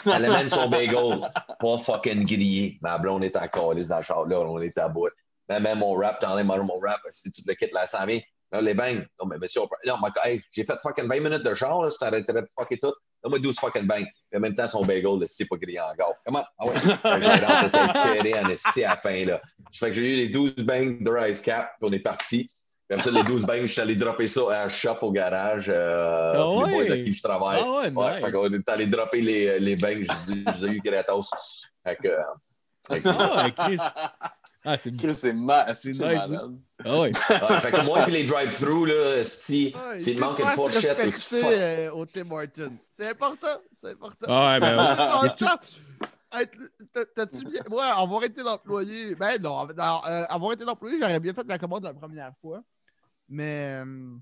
Elle amène son bagel, pas fucking grillé. Ma blonde est encore lisse dans le char, là, on est à bout. Met mon rap, t'enlèves mon rap, si tu le quittes la 100 000. Là, les bangs. Non, mais monsieur, on peut- non, mais, hey, j'ai fait fucking 20 minutes de char, là, si t'arrêterais de fucker tout. Donne-moi 12 fucking bangs. Puis en même temps, son bagel, là, c'est pas grillé encore. Comment? Ah ouais. J'ai était en esti à la fin, là. Fait que j'ai eu les 12 bangs de Ice Cap, puis on est parti. Puis après les 12 bangs, je suis allé dropper ça à la shop au garage. Euh, Ah Les boys ouais? à qui je travaille. Ah ouais, Ouais, nice. fait qu'on est allé dropper les, les bangs, je les ai eu gratos. Fait que, euh, Fait que- Ah, Chris. Ah, c'est Chris, c'est ma... c'est C'est nice, malade. Ah ouais. Ouais, fait que moi, puis les drive-thru, là, esti, Ouais, s'il il manque une fourchette, euh, au Tim Hortons. C'est important, c'est important. Ah ouais, ben ouais. T'as-tu bien. Ouais, avoir été l'employé. Ben non, non, euh, avoir été l'employé, j'aurais bien fait la commande la première fois. Mais. euh,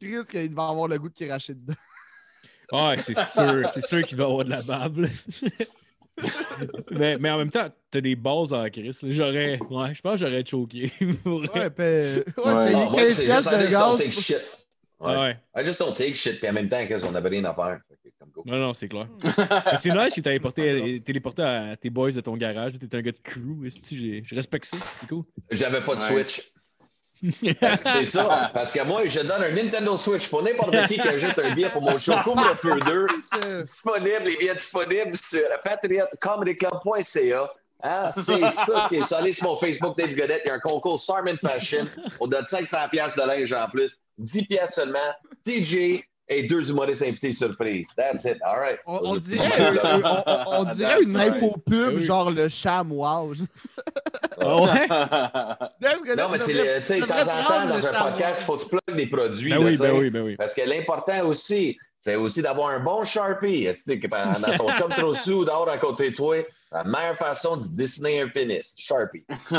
Chris, qu'il va avoir le goût de cracher dedans. Ah, c'est sûr. C'est sûr qu'il va y avoir de la bave. mais, mais en même temps, t'as des bases en Chris. J'aurais. Ouais, je pense que j'aurais choqué. Ouais, paye, ouais, Ouais. payer Ah, moi, 15 c'est piastres de gaz. Ouais. Ah ouais. I just don't take shit, puis en même temps, qu'est-ce qu'on avait rien à faire? Non, non, c'est clair. C'est nice que t'avais porté, téléporté à tes boys de ton garage. T'es un gars de crew. Je respecte ça. C'est cool. J'avais pas de Ouais. Switch. C'est ça. Parce que moi, je donne un Nintendo Switch pour n'importe qui qui ajoute un billet pour mon show Couvre-feu 2. Euh, Disponible, les billets disponibles sur patriotcomedyclub.ca. Ah, c'est ça qui est ça. Allez sur mon Facebook Dave Godette, il y a un concours Starman Fashion. On donne 500 pièces de linge en plus, 10 pièces seulement, DJ et deux humoristes invités surprise. That's it. All right. on, dirait, euh, on, on- dirait une right. infopub, Oui. genre le chamois. Ah ouais? Non, mais c'est le- tu sais, de temps en temps, dans un podcast, il faut se plug des produits. Ben là, oui, ben oui, ben oui. Parce que l'important aussi, c'est aussi d'avoir un bon Sharpie. Tu sais, dans ton chum trop sous dehors à côté de toi, la meilleure façon de dessiner un pénis, Sharpie. Ça.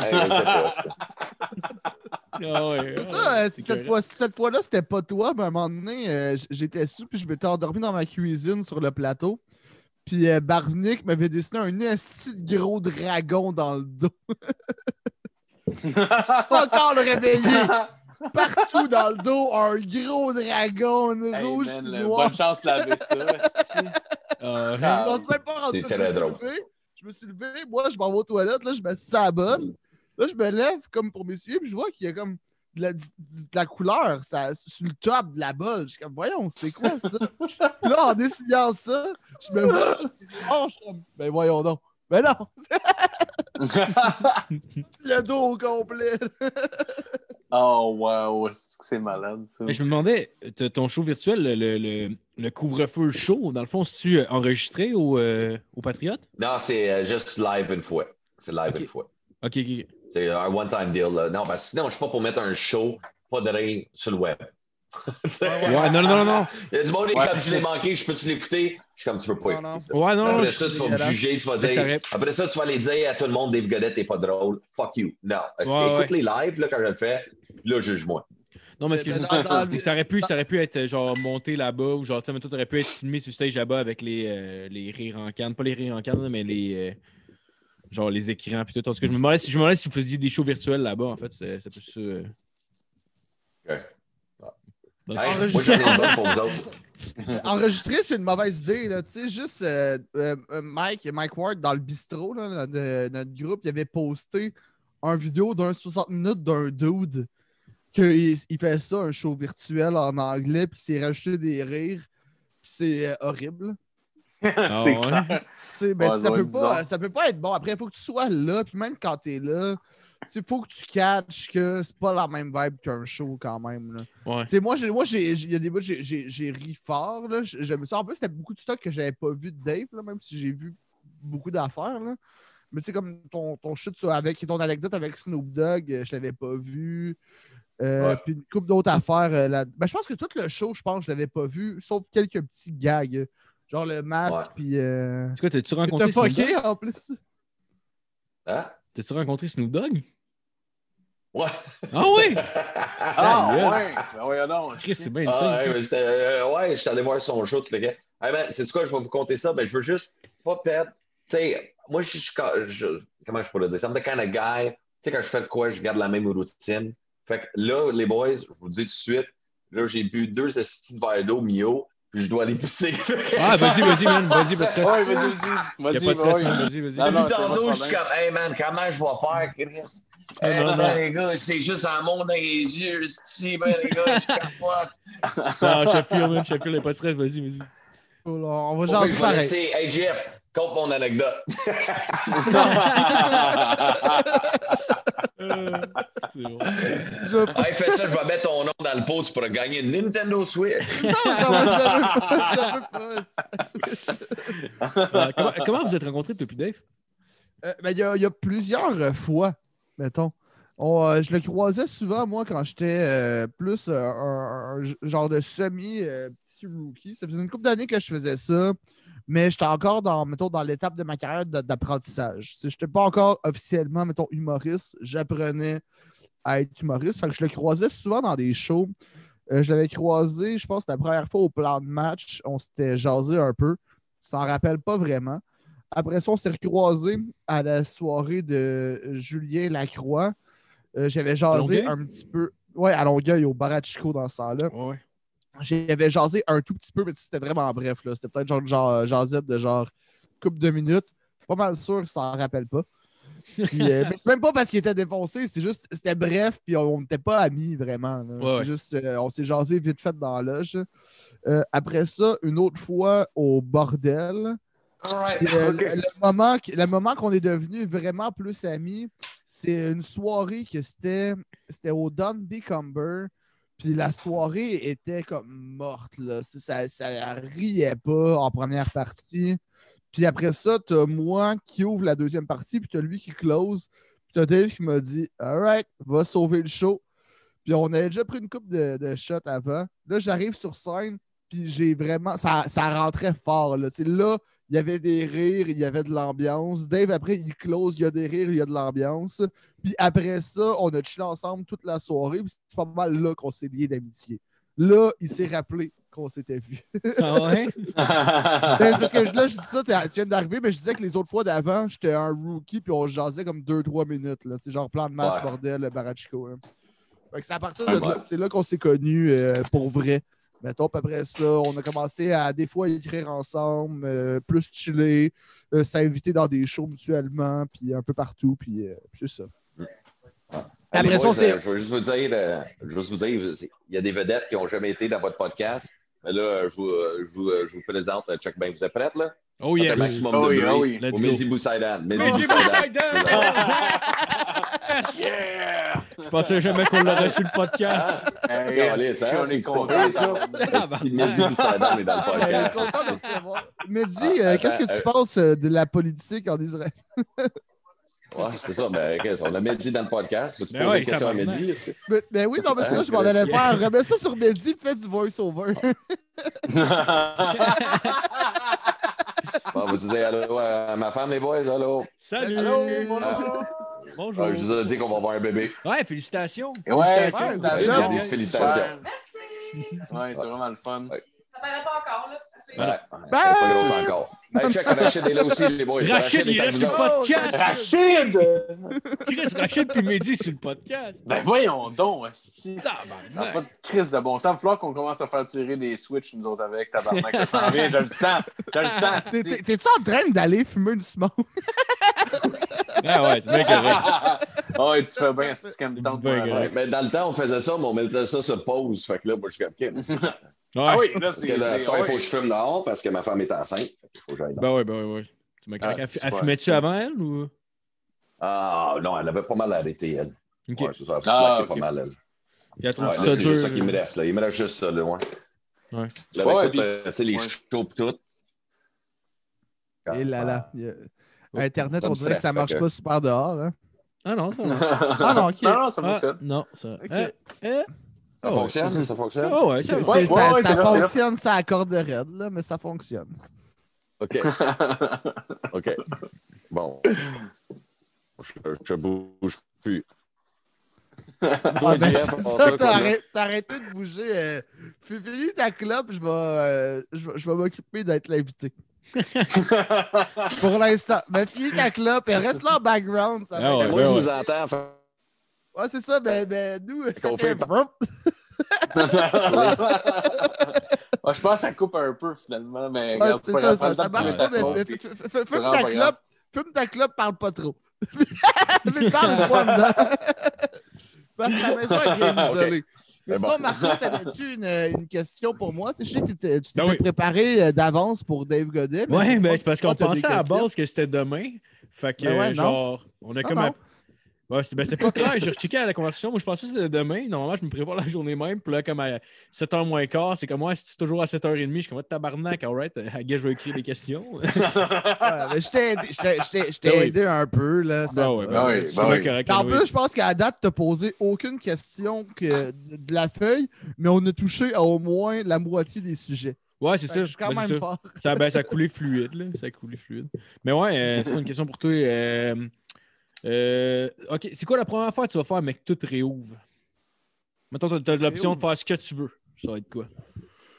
Ah ah ça, euh, cette écœurant. fois- cette fois-là, c'était pas toi, mais à un moment donné, euh, j'étais sous, puis je m'étais endormi dans ma cuisine sur le plateau. Puis euh, Barnick m'avait dessiné un esti de gros dragon dans le dos. Pas encore le réveiller. Partout dans le dos, un gros dragon, une Hey, rouge man, le- bonne chance de laver ça. Ah, Ah, Je pense même pas Je me drôle. levé, je me suis levé, moi, je m'en vais aux toilettes, là, je me suis à la bonne. Là, je me lève comme pour m'essuyer, puis je vois qu'il y a comme de la, de la couleur ça, sur le top de la bolle. Je suis comme, voyons, c'est quoi ça? Là, en essuyant ça, je me vois, je je suis comme, ben voyons donc. Ben non, le dos au complet. oh, wow. C'est malade, ça? Mais je me demandais, ton show virtuel, le, le- couvre-feu show, dans le fond, si tu enregistré au, euh, au Patriote? Non, c'est euh, juste live une fois. C'est live Ok. une fois. Ok, ok. C'est un one-time deal. là. Non, parce que sinon, je suis pas pour mettre un show, pas de rire sur le web. Ouais, non, non, non, non. Il y a du monde qui Ouais. comme je l'ai manqué, je peux-tu l'écouter? Je suis comme tu veux pas Non, non. écouter ça. Ouais, non, non. Après je- ça, tu vas me juger, tu vas dire. aurait- Après ça, tu vas aller dire à tout le monde, Dave Godette, t'es pas drôle. Fuck you. Non. Si Ouais, écoute les lives là, quand je le fais, là, juge-moi. Non, mais ce que je veux dire, dans c'est que ça aurait pu, ça aurait pu être genre monté là-bas ou genre, tu sais, mais toi, t'aurais pu être filmé sur stage là-bas avec les, euh, les rires en canne. Pas les rires en canne, mais les. euh, genre les écrans puis tout. Parce que je me demandais si, je me demandais si vous faisiez des shows virtuels là-bas, en fait. C'est plus ça. euh. Ok. Hey, moi, j'en ai une pour vous autres. Enregistrer, c'est une mauvaise idée. Là. Tu sais, juste euh, euh, euh, Mike, Mike Ward, dans le bistrot, là, de notre groupe, il avait posté un vidéo d'un 60 minutes d'un dude qu'il il fait ça, un show virtuel en anglais, puis il s'est rajouté des rires. Puis c'est euh, horrible. Ah c'est clair. Ben, Ouais, ça, peut pas, ça peut pas être bon. Après, il faut que tu sois là, puis même quand tu es là, il faut que tu catches que c'est pas la même vibe qu'un show quand même. Là. Ouais. Moi, j'ai, moi, il y a des bouts, j'ai, ri fort. Là. Je, je me suis, en plus, c'était beaucoup de stock que j'avais pas vu de Dave, là, même si j'ai vu beaucoup d'affaires. Là. Mais tu sais, comme ton, ton sur- avec ton anecdote avec Snoop Dogg, euh, je l'avais pas vu. Euh. Puis une couple d'autres affaires. euh, là. Ben, je pense que tout le show, je pense, je l'avais pas vu, sauf quelques petits gags. Genre le masque, puis. Euh... C'est quoi, t'as-tu que rencontré T'as fucké en plus? Hein? T'as-tu rencontré Snoop Dogg? Ouais. Ah ouais! Ah, Yeah. ouais. Ben voyons donc. Chris, c'est bien Ah, insane, ouais, ça. mais c'était, euh, ouais, je suis allé voir son show, tout le gars. Hey, man, c'est quoi, je vais vous conter ça? Ben, je veux juste pas perdre. Tu sais, moi, je suis. je- Comment je pourrais dire? I'm the kind of guy. Tu sais, quand je fais de quoi, je garde la même routine. Fait que là, les boys, je vous le dis tout de suite, là, j'ai bu deux estis de verre d'eau Mio, je dois aller pisser. Ah, vas-y, vas-y, man. Vas-y, pas de stress. Ouais, vas-y, vas-y. Y a Vas-y, pas de stress, ouais. man. Vas-y, vas-y. Non, Depuis tantôt, je suis comme, hey man, comment je vais faire, Chris? Ah, Hey, non, man, non. les gars, c'est juste un monde dans les yeux, si, man, les gars, je capote. Non, Sheffield, man. Y a pas de stress. Vas-y, vas-y. Oh là, on va vais pareil. laisser, hey Jeff, compte mon anecdote. C'est bon. Je vais pas- hey, fais ça, je vais mettre ton nom dans le post pour gagner une Nintendo Switch. Non, pas. J'en veux pas. Euh, comment, comment vous êtes rencontrés depuis Dave? Euh, ben, il y, a, il y a plusieurs fois, mettons. On, euh, je le croisais souvent, moi, quand j'étais euh, plus euh, un, genre de semi-petit rookie. Ça faisait une couple d'années que je faisais ça, mais j'étais encore dans, mettons, dans l'étape de ma carrière d'apprentissage. Je n'étais pas encore officiellement, mettons, humoriste. J'apprenais à être humoriste. Fait que je le croisais souvent dans des shows. Euh, je l'avais croisé, je pense, la première fois au plan de match. On s'était jasé un peu. Ça en rappelle pas vraiment. Après ça, on s'est recroisé à la soirée de Julien Lacroix. Euh, J'avais jasé Longueuil? un petit peu. Ouais, à Longueuil, au Barachico dans ce temps-là. Ouais. J'avais jasé un tout petit peu, mais c'était vraiment bref. là. C'était peut-être genre, genre jasette de genre couple de minutes. Pas mal sûr que ça en rappelle pas. Puis, euh, mais c'est même pas parce qu'il était défoncé, c'est juste, c'était bref, puis on n'était pas amis vraiment. Ouais, c'est ouais. juste, euh, on s'est jasé vite fait dans la loge. Euh, après ça, une autre fois au bordel. Puis, euh, le, le moment, le moment qu'on est devenus vraiment plus amis, c'est une soirée que c'était c'était au Dunby Cumber. Puis la soirée était comme morte. Là. Ça, ça riait pas en première partie. Puis après ça, t'as moi qui ouvre la deuxième partie, puis t'as lui qui close. Puis t'as Dave qui m'a dit Alright, va sauver le show. Puis on avait déjà pris une coupe de, de shots avant. Là, j'arrive sur scène, puis j'ai vraiment. Ça, ça rentrait fort. Là, Tu sais, là il y avait des rires, il y avait de l'ambiance. Dave, après, il close, il y a des rires, il y a de l'ambiance. Puis après ça, on a chillé ensemble toute la soirée. puis C'est pas mal là qu'on s'est liés d'amitié. Là, il s'est rappelé qu'on s'était vu. Ah ouais? Ben, parce que là, je dis ça, tu viens d'arriver, mais je disais que les autres fois d'avant, j'étais un rookie, puis on jasait comme 2-3 minutes. Là, Tu sais, genre plan de match, Ouais. bordel, Barachico. hein. Fait que c'est à partir Ouais, de là, ouais. c'est là qu'on s'est connus euh, pour vrai. Mettons, après ça, on a commencé à des fois écrire ensemble, euh, plus chiller, euh, s'inviter dans des shows mutuellement, puis un peu partout, puis euh, c'est ça. Après ça, c'est- je veux juste vous dire, je veux juste vous dire, il y a des vedettes qui n'ont jamais été dans votre podcast. Mais là, je vous, je vous, je vous présente Chuck Ben. Vous êtes prêts, là? Oh yes. Maximum Oh de oui, bruit. oh oui. Let's Au go. Mehdi Boussaïdan. Mehdi Yeah! Je pensais jamais qu'on l'aurait su le podcast. Hey, Regardez ça, on est content. ça. Si Mehdi Boussaïdan est dans le Ah, ben, podcast? content de le recevoir. Mais dis, Ah, euh, qu'est-ce que tu euh, penses euh, de la politique en Israël? Ouais, c'est ça. Ben, qu'est-ce, on a Mehdi dans le podcast? Peux-tu Ben poser ouais, une question à. Mehdi? Mais, mais oui, non, mais c'est ça, je m'en allais faire. Remets ça sur Mehdi, fais du voice-over. Bon, vous disiez allô à ma femme, les boys, allô? Salut! Allô, Bonjour! Ah, je vous ai dit qu'on va avoir un bébé. Ouais, félicitations! Ouais, félicitations! félicitations. Ouais, félicitations. Ouais, c'est vraiment le fun. Ouais. Paraît pas encore, là. Ouais, ouais, pas grosse encore. Hey, check, Rachid est là aussi, les boys. Rachid, il est sur le podcast! Rachid! Chris, Rachid puis Mehdi sur le podcast! Ben voyons donc, esti. Ça pas de crise de bon sens. Il va falloir qu'on commence à faire tirer des switches, nous autres, avec tabarnak. Ça s'en vient, je le sens. Je le sens. T'es-tu en train d'aller fumer une smoke? Ah ouais, c'est bien correct. Ah ouais, tu fais bien, c'est comme. Ouais, mais dans le temps, on faisait ça, mais on mettait ça sur pause. Fait que là, moi, je suis comme, Ah Ouais. oui, là, c'est. ce temps, il faut ouais. que je fume dehors parce que ma femme est enceinte. Qu'il faut que j'aille dehors. Ben ouais, ben ouais, ouais. Tu m'as Ah, Elle, fumait-tu avant elle ou? Ah, non, elle avait pas mal arrêté, elle. Ok. Ouais, c'est ça. Elle Ah, slackait ok. pas mal, elle. Puis Ouais, c'est juste ça dur. qui me reste, là. Il me reste juste ça, là, ouais. Ouais. Là, Ouais, avec puis- tout, euh, tu sais, les ouais. shows tout. Et là là. il y a- Internet, on dirait que ça marche que- pas super dehors. Hein? Ah non, ça. Ah non, ok. Non, non, ça Ah, fonctionne. non, ça. Ok. Eh, eh. Ça Ah ouais. fonctionne? Ça fonctionne? Ah ouais, ça. Ouais, fonctionne, ça accorde raide, là, mais ça fonctionne. OK. OK. Bon. Je, je bouge plus. Ah, ben, ça, t'as arrêté, de bouger. Euh, fais finis ta clope, je vais, euh, je vais, je vais m'occuper d'être l'invité. Pour l'instant. Mais finis ta clope et reste là en background. Ça Ah ouais, Moi, je vous entends. Ouais, c'est ça, mais, mais nous, ça qu'on fait... fait. Ouais, je pense que ça coupe un peu finalement, mais Ouais, c'est ça, ça, ça marche pas, fume ta clope, fume ta clope, parle pas trop. mais parle pas dedans. Parce que la maison est bien isolée. Mais Mais sinon, bon. T'avais-tu une, une question pour moi? Tu sais, je sais que tu t'étais Ah oui. préparé euh, d'avance pour Dave Godet. mais Ouais, je mais pense c'est parce qu'on pensait à la base que c'était demain. Fait que, Ben ouais, genre, on a Non, comme. non. app- Ouais, c'est ben, c'est pas clair. J'ai rechecké à la conversation. Moi, je pensais que c'était demain. Normalement, je me prépare la journée même. Puis là, comme à 7h moins quart, c'est comme moi, si tu es toujours à 7h30, je suis comme ah, tabarnak, alright. À gars, je vais écrire des questions. Ouais, je t'ai aidé- Ben oui. aidé un peu. Là, ça Ben te- ouais, ben oui, c'est ben oui. correct, en plus, je pense qu'à date, tu n'as posé aucune question que de la feuille, mais on a touché à au moins la moitié des sujets. Ouais, c'est ça. que Je suis quand c'est même fort. Ça, ben, ça a coulé fluide, là. Ça a coulé fluide. Mais ouais, euh, c'est une question pour toi. euh, euh, OK, c'est quoi la première affaire que tu vas faire, mais que tout réouvre? Mettons, tu as, l'option de faire ce que tu veux. Ça va être quoi?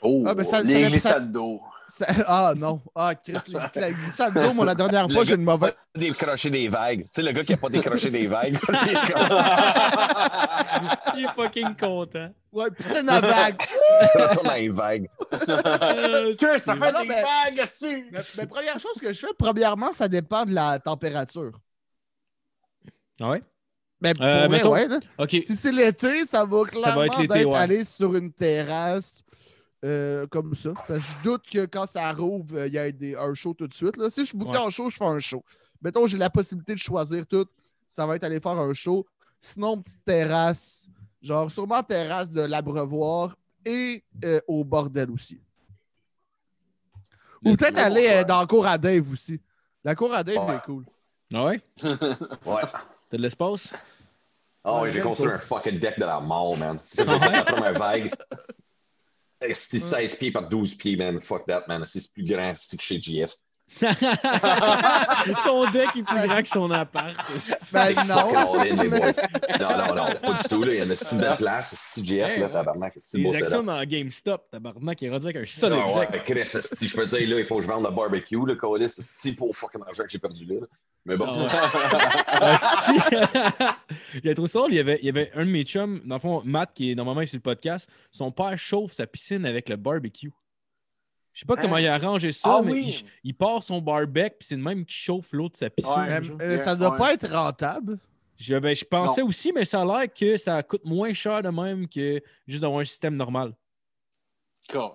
Oh, Ah, ben, ça- les dépend- glissades d'eau. Ça- Ah non. Ah, Chris, la, la glissade d'eau, moi, la dernière fois, j'ai une mauvaise. Décrocher des vagues. Tu sais, le gars qui a pas décroché des vagues. Il est fucking content. Ouais, c'est une vague. Comme un vague. Euh, Que ça fait non, des mais- vagues, est-ce Mais, mais première chose que je fais, premièrement, ça dépend de la température. Ah ouais? Mais pour Euh, vrai, mettons- ouais, là. OK. Si c'est l'été, ça va clairement être ouais. aller sur une terrasse euh, comme ça. Parce que je doute que quand ça rouvre, euh, il y ait des, un show tout de suite. Là. Si je suis Ouais. en show, je fais un show. Mettons, j'ai la possibilité de choisir tout. Ça va être aller faire un show. Sinon, petite terrasse. Genre, sûrement terrasse de l'abreuvoir et euh, au bordel aussi. Ou peut-être aller euh, dans la cour à Dave aussi. La cour à Dave Ouais. est cool. Ah ouais? Ouais. T'as de l'espace? Ah ouais, j'ai construit ça. un fucking deck de la mort, man. C'est la première vague. C'est 16 pieds par 12 pieds, man. Fuck that, man. C'est plus grand c'est que chez GF. Ton deck est plus grand que son appart. Ben non. Non, non, non, pas du tout. Là. Il y en a une de place. C'est GF, Hey, là, tabarnak. C'est beau, Les ça. actions dans GameStop, tabarnak, il rendu avec un solide Ah ouais, deck. Chris, je peux te dire, là, il faut que je vende le barbecue, le colis, c'est pour fucking l'argent que j'ai perdu là. Mais bon. Ah il a trop ça. Il y, avait, il y avait un de mes chums, dans le fond, Matt, qui est normalement sur le podcast, son père chauffe sa piscine avec le barbecue. Je sais pas comment Hein? il a arrangé ça, Ah mais oui. il, il part son barbecue, puis c'est le même qui chauffe l'autre de sa piscine. Ouais. Mais, genre. euh, ça doit Ouais. pas être rentable. Je, ben, je pensais Non. aussi, mais ça a l'air que ça coûte moins cher de même que juste d'avoir un système normal.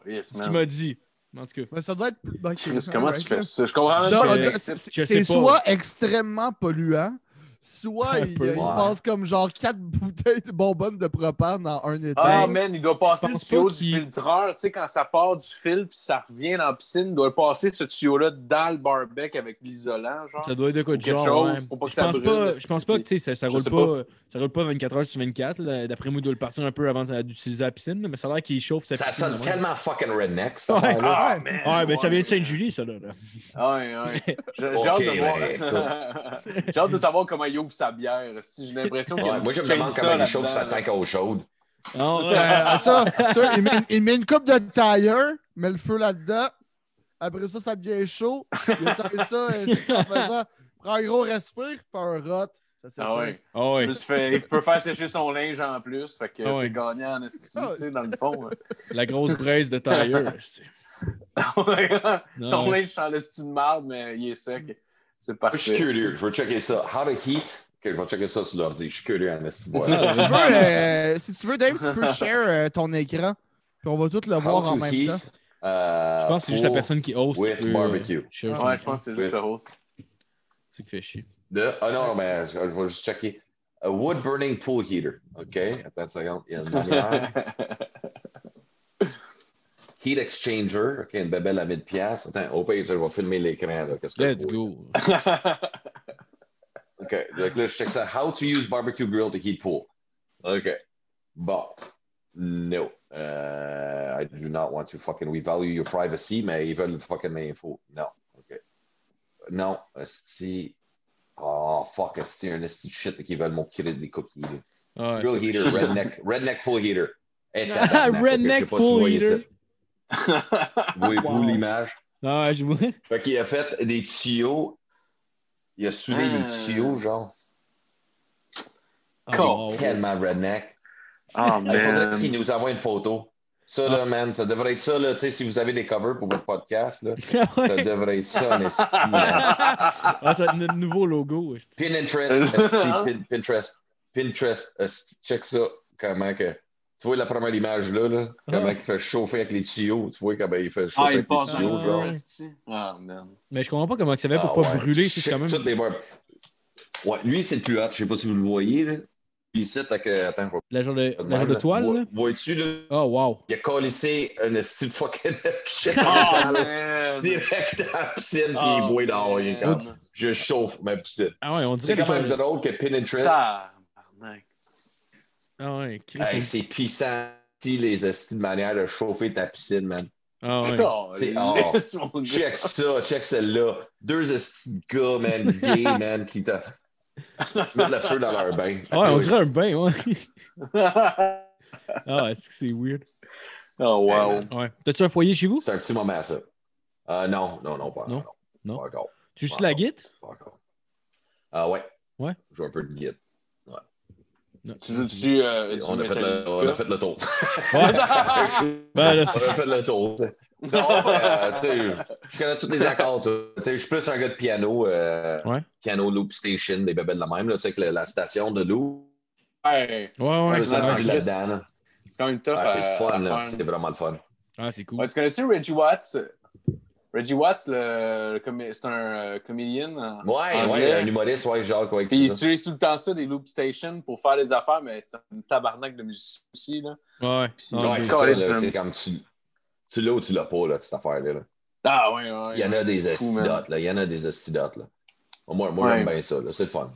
Yes, Ce qu'il man. m'a En tout cas. Mais ça doit être. ok, Chris, comment tu fais ça? Je comprends même pas. c'est soit extrêmement polluant, soit il, passe comme genre quatre bouteilles de bonbonnes de propane dans un été. Ah, Ben, man, il doit passer le tuyau du filtreur. Tu sais, quand ça part du fil puis ça revient dans la piscine, il doit passer ce tuyau-là dans le barbecue avec l'isolant, genre. Ça doit être de quoi de quelque genre. chose ouais. pour pas que je, ça pense brûle, pas, je pense pas que tu sais, ça, ça je roule pas, ça roule pas 24 heures sur 24. là. D'après moi, il doit le partir un peu avant d'utiliser la piscine, là, mais ça a l'air qu'il chauffe sa Ça piscine. sonne de même. tellement fucking redneck, Ouais. Ah, Ouais. man, Ouais, mais ça vient de. Sainte-Julie, ça, là. là. Ouais, ouais. J'ai hâte de ben, voir. J'ai hâte de savoir comment il ouvre sa bière. J'ai l'impression qu'il a moi, je me demande ça comment il chauffe sa tank à eau chaude. Ah, ouais. Euh, ça, ça, il, met, il met une coupe de tire, met le feu là-dedans. Après ça, ça devient chaud. Il éteint ça, c'est ça, en faisant, prend un gros respire, fait un rot. Ça. Ah ouais. Ah ouais. Il, se fait- il peut faire sécher son linge en plus. Fait que Ah ouais. c'est gagnant en esti, Ah ouais. tu sais, dans le fond. hein. La grosse braise de tailleur. son linge, c'est en esti de marde, mais il est sec. C'est Moi, je suis parfait. curieux. Je veux checker ça. How to heat? Ok, je vais checker ça sur l'ordi. Je suis curieux en esti de voir. Si tu veux, euh, si tu veux, Dave, tu peux share euh, ton écran. Puis on va tout le How voir en même heat. temps. euh, Je pense que c'est juste la personne qui host. with barbecue. Ah, Ouais, je pense que c'est juste le host. C'est qui fait chier. Ah non, mais je, je vais juste checker. A wood burning pool heater. OK? Attends une seconde. Il y a une manière. Heat exchanger. OK, une bébelle à 1000 pièces. Attends, au pire, je vais filmer l'écran. Let's go. OK. Donc là, je check ça. How to use barbecue grill to heat pool. OK. Bon. No. Uh, I do not want to fucking... We value your privacy, mais ils veulent fucking l'info. Non. OK. Non. Si... Oh, fuck. C'est un esti de shit qui veulent mon crédit des cookies. Ah ouais, Grill c'est- heater, redneck, redneck pool heater. Ah, redneck voyez heater. Voyez-vous Wow. l'image? Ah je vois. Fait qu'il a fait des tuyaux. Il a soudé Ah. des tuyaux, genre. Ah, Cool. wow. Tellement redneck. Ah, Il faudrait man. qu'il nous envoie une photo. Ça, Ah. là, man, ça devrait être ça, là. Tu sais, si vous avez des covers pour votre podcast, là, ça Ouais. devrait être ça, en esti, man. Ah, ça va être notre nouveau logo. esti. Pinterest, esti, Pin- Pinterest, Pinterest, esti, check ça, comment que... Tu vois la première image là, là comment Ah. il fait chauffer avec les tuyaux. Tu vois comment il fait chauffer Ah, il avec les passe tuyaux, Ah, genre. Ah, man. Mais je comprends pas comment ça fait pour Ah, pas ouais. brûler. C'est quand même. Ouais, lui, c'est le plus hot. Je sais pas si vous le voyez. Là. Attends, je La genre de, pas la genre de là. toile, là? Vois- Vois-tu, là? Oh, wow. Il a collissé un style fucking shit Oh, man. direct dans la piscine, puis Oh, il boit dehors. Il est comme, man. je chauffe ma piscine. Ah ouais, on dirait C'est quand même drôle que Pinterest, Tabarnak. Ah ouais, Chris, hey, on- c'est puissant, si les esti de manière de chauffer ta piscine, man. Ah ouais. Oh, gars. Check ça, check celle-là. Deux gars, man, gay, man, qui te mettent le feu dans leur bain. Ouais, on dirait un bain, ouais. Ah, est-ce que c'est weird? oh, wow. Ouais. T'as-tu un foyer chez vous? C'est un petit moment, ça. Euh, non, non, non, pas Non? encore. Non? Pas encore. Tu Wow. la guide? Pas encore. Ah ouais. Ouais? Je joue un peu de guide. Non. Tu joues-tu euh, du On a, fait le, on a fait le tour. Ouais. Ben, là, on a fait le tour. Non, euh, je connais tous les accords. tu sais. Je suis plus un gars de piano. euh, Ouais. Piano Loop Station, des bébés de la même. Là, tu sais, avec la, la station de Loop. Ouais, Ouais, ouais, c'est quand même. Ah, c'est le fun. là. C'est vraiment le fun. Ah, c'est cool. Ouais, tu connais-tu Reggie Watts? Reggie Watts, le, c'est un euh, comédien. en- Ouais, un humoriste, ouais, genre, quoi, Puis il utilise tout le temps ça, des loop stations, pour faire des affaires, mais c'est un tabarnak de musicien aussi. Là. Ouais. Ah, Ouais, c'est comme tu, tu l'as ou tu l'as pas, là, cette affaire-là. là. Ah, ouais, ouais. Il y en a des estidotes, là. Il y en a des estidotes, là. Moi, moi Ouais. j'aime bien ça, là. C'est le fun.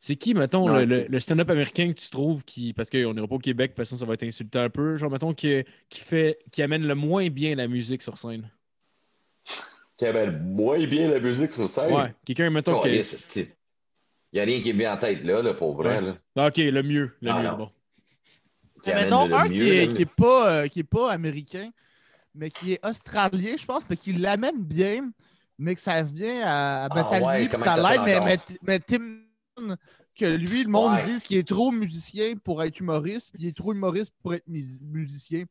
C'est qui, mettons, le, le- le stand-up américain que tu trouves qui. Parce qu'on n'ira pas au Québec, parce que ça va être insultant un peu. Genre, mettons, qui, qui, fait, qui amène le moins bien la musique sur scène? Qui amène moins bien la musique sur scène? Ouais. Quelqu'un, mettons, que. Calisse, esti. Il n'y a rien qui me vient en tête, là, là, pour vrai. Ouais. Là. Ah, Ok, le mieux. Le Ah, mieux, non. bon. Qui mettons un mieux, qui est, là. qui, est pas, euh, qui est pas américain, mais qui est australien, je pense, mais qui l'amène bien, mais que ça vient à. Ben, Ah ça ouais, lui, ça l'aide, mais, mais, mais Tim que lui, le monde Ouais. dit qu'il est trop musicien pour être humoriste, puis il est trop humoriste pour être mus- musicien.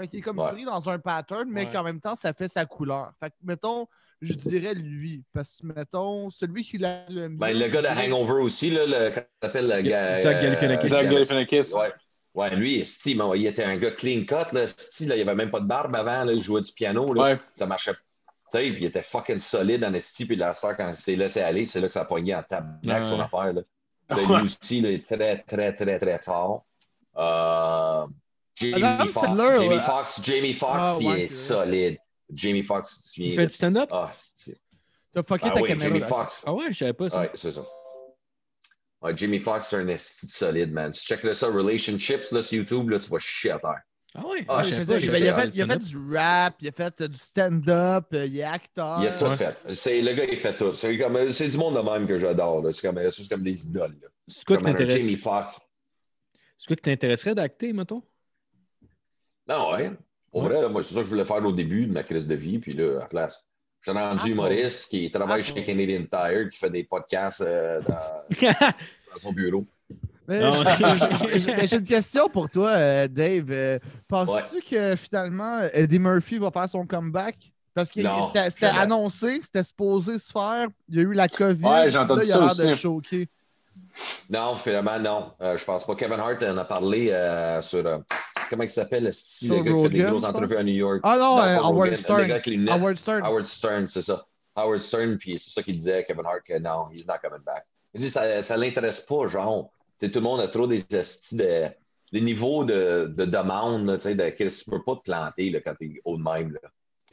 Fait qu'il est comme Ouais. pris dans un pattern, mais Ouais. qu'en même temps, ça fait sa couleur. Fait que, mettons, je dirais lui, parce que, mettons, celui qui l'a le mieux. Ben, le gars de Hangover aussi, là, le, s'appelle le gars. Zach Galifianakis. Zach euh, Galifianakis. Ouais. Ouais, lui, man, il était un gars clean cut, là, là, il avait même pas de barbe avant, là, il jouait du piano, là, Ouais. ça marchait. Tu sais, puis il était fucking solide en esti, puis la star, quand il s'est laissé aller, c'est là que ça a pogné en tabac, son affaire, là. Là, lui aussi, il est très, très, très, très fort. Euh, Jamie Sandler, Jamie ouais. Foxx, Jamie Foxx, Ah, il ouais, est solide. Jamie Foxx, tu te Il fait du stand-up? Ah, esti. T'as fucké Ah ta oui, caméra. Jamie là. Foxx. Ah ouais, je savais pas ça. Ouais, c'est ça. Ouais, Jamie Foxx, c'est un esti de solide, man. Tu check ça, Relationships, là, sur YouTube, là, tu vas chier à terre. Ah ouais? Ah, je sais, pas il, a fait, il a du fait du rap, il a fait euh, du stand-up, euh, il est acteur. Il a tout fait. C'est, le gars, il fait tout. C'est, comme, c'est du monde de même que j'adore. là. C'est comme, c'est comme des idoles. Là. C'est quoi qui Comme un t'intéresse? Jamie Foxx. C'est quoi qui t'intéresserait d'acter, mettons? Non, ouais. Pour Ouais. vrai, là, moi, c'est ça que je voulais faire au début de ma crise de vie. Puis là, à la place, je suis rendu Ah, humoriste qui travaille Ah, chez. Canadian Tire, qui fait des podcasts euh, dans, dans son bureau. J'ai- une question pour toi, euh, Dave. Euh, Penses-tu que finalement Eddie Murphy va faire son comeback? Parce que c'était annoncé, c'était supposé se faire. Il y a eu la COVID. Ouais, j'ai entendu là, il a ça l'air aussi. de choquer. Non, finalement, non. Euh, je pense pas. Kevin Hart en a parlé euh, sur. Comment il s'appelle, le style, le Sur gars qui fait des grosses entrevues à New York? Ah non, euh, Howard Rogan, Stern. lunettes. Howard Stern. Howard Stern, c'est ça. Howard Stern, puis c'est ça qu'il disait, Kevin Hart, que non, he's not coming back. Il dit, ça, ça l'intéresse pas, genre. Tout le monde a trop des estis de, des niveaux de, de demande, tu sais, de que tu peux pas te planter là, quand t'es haut de même. Là.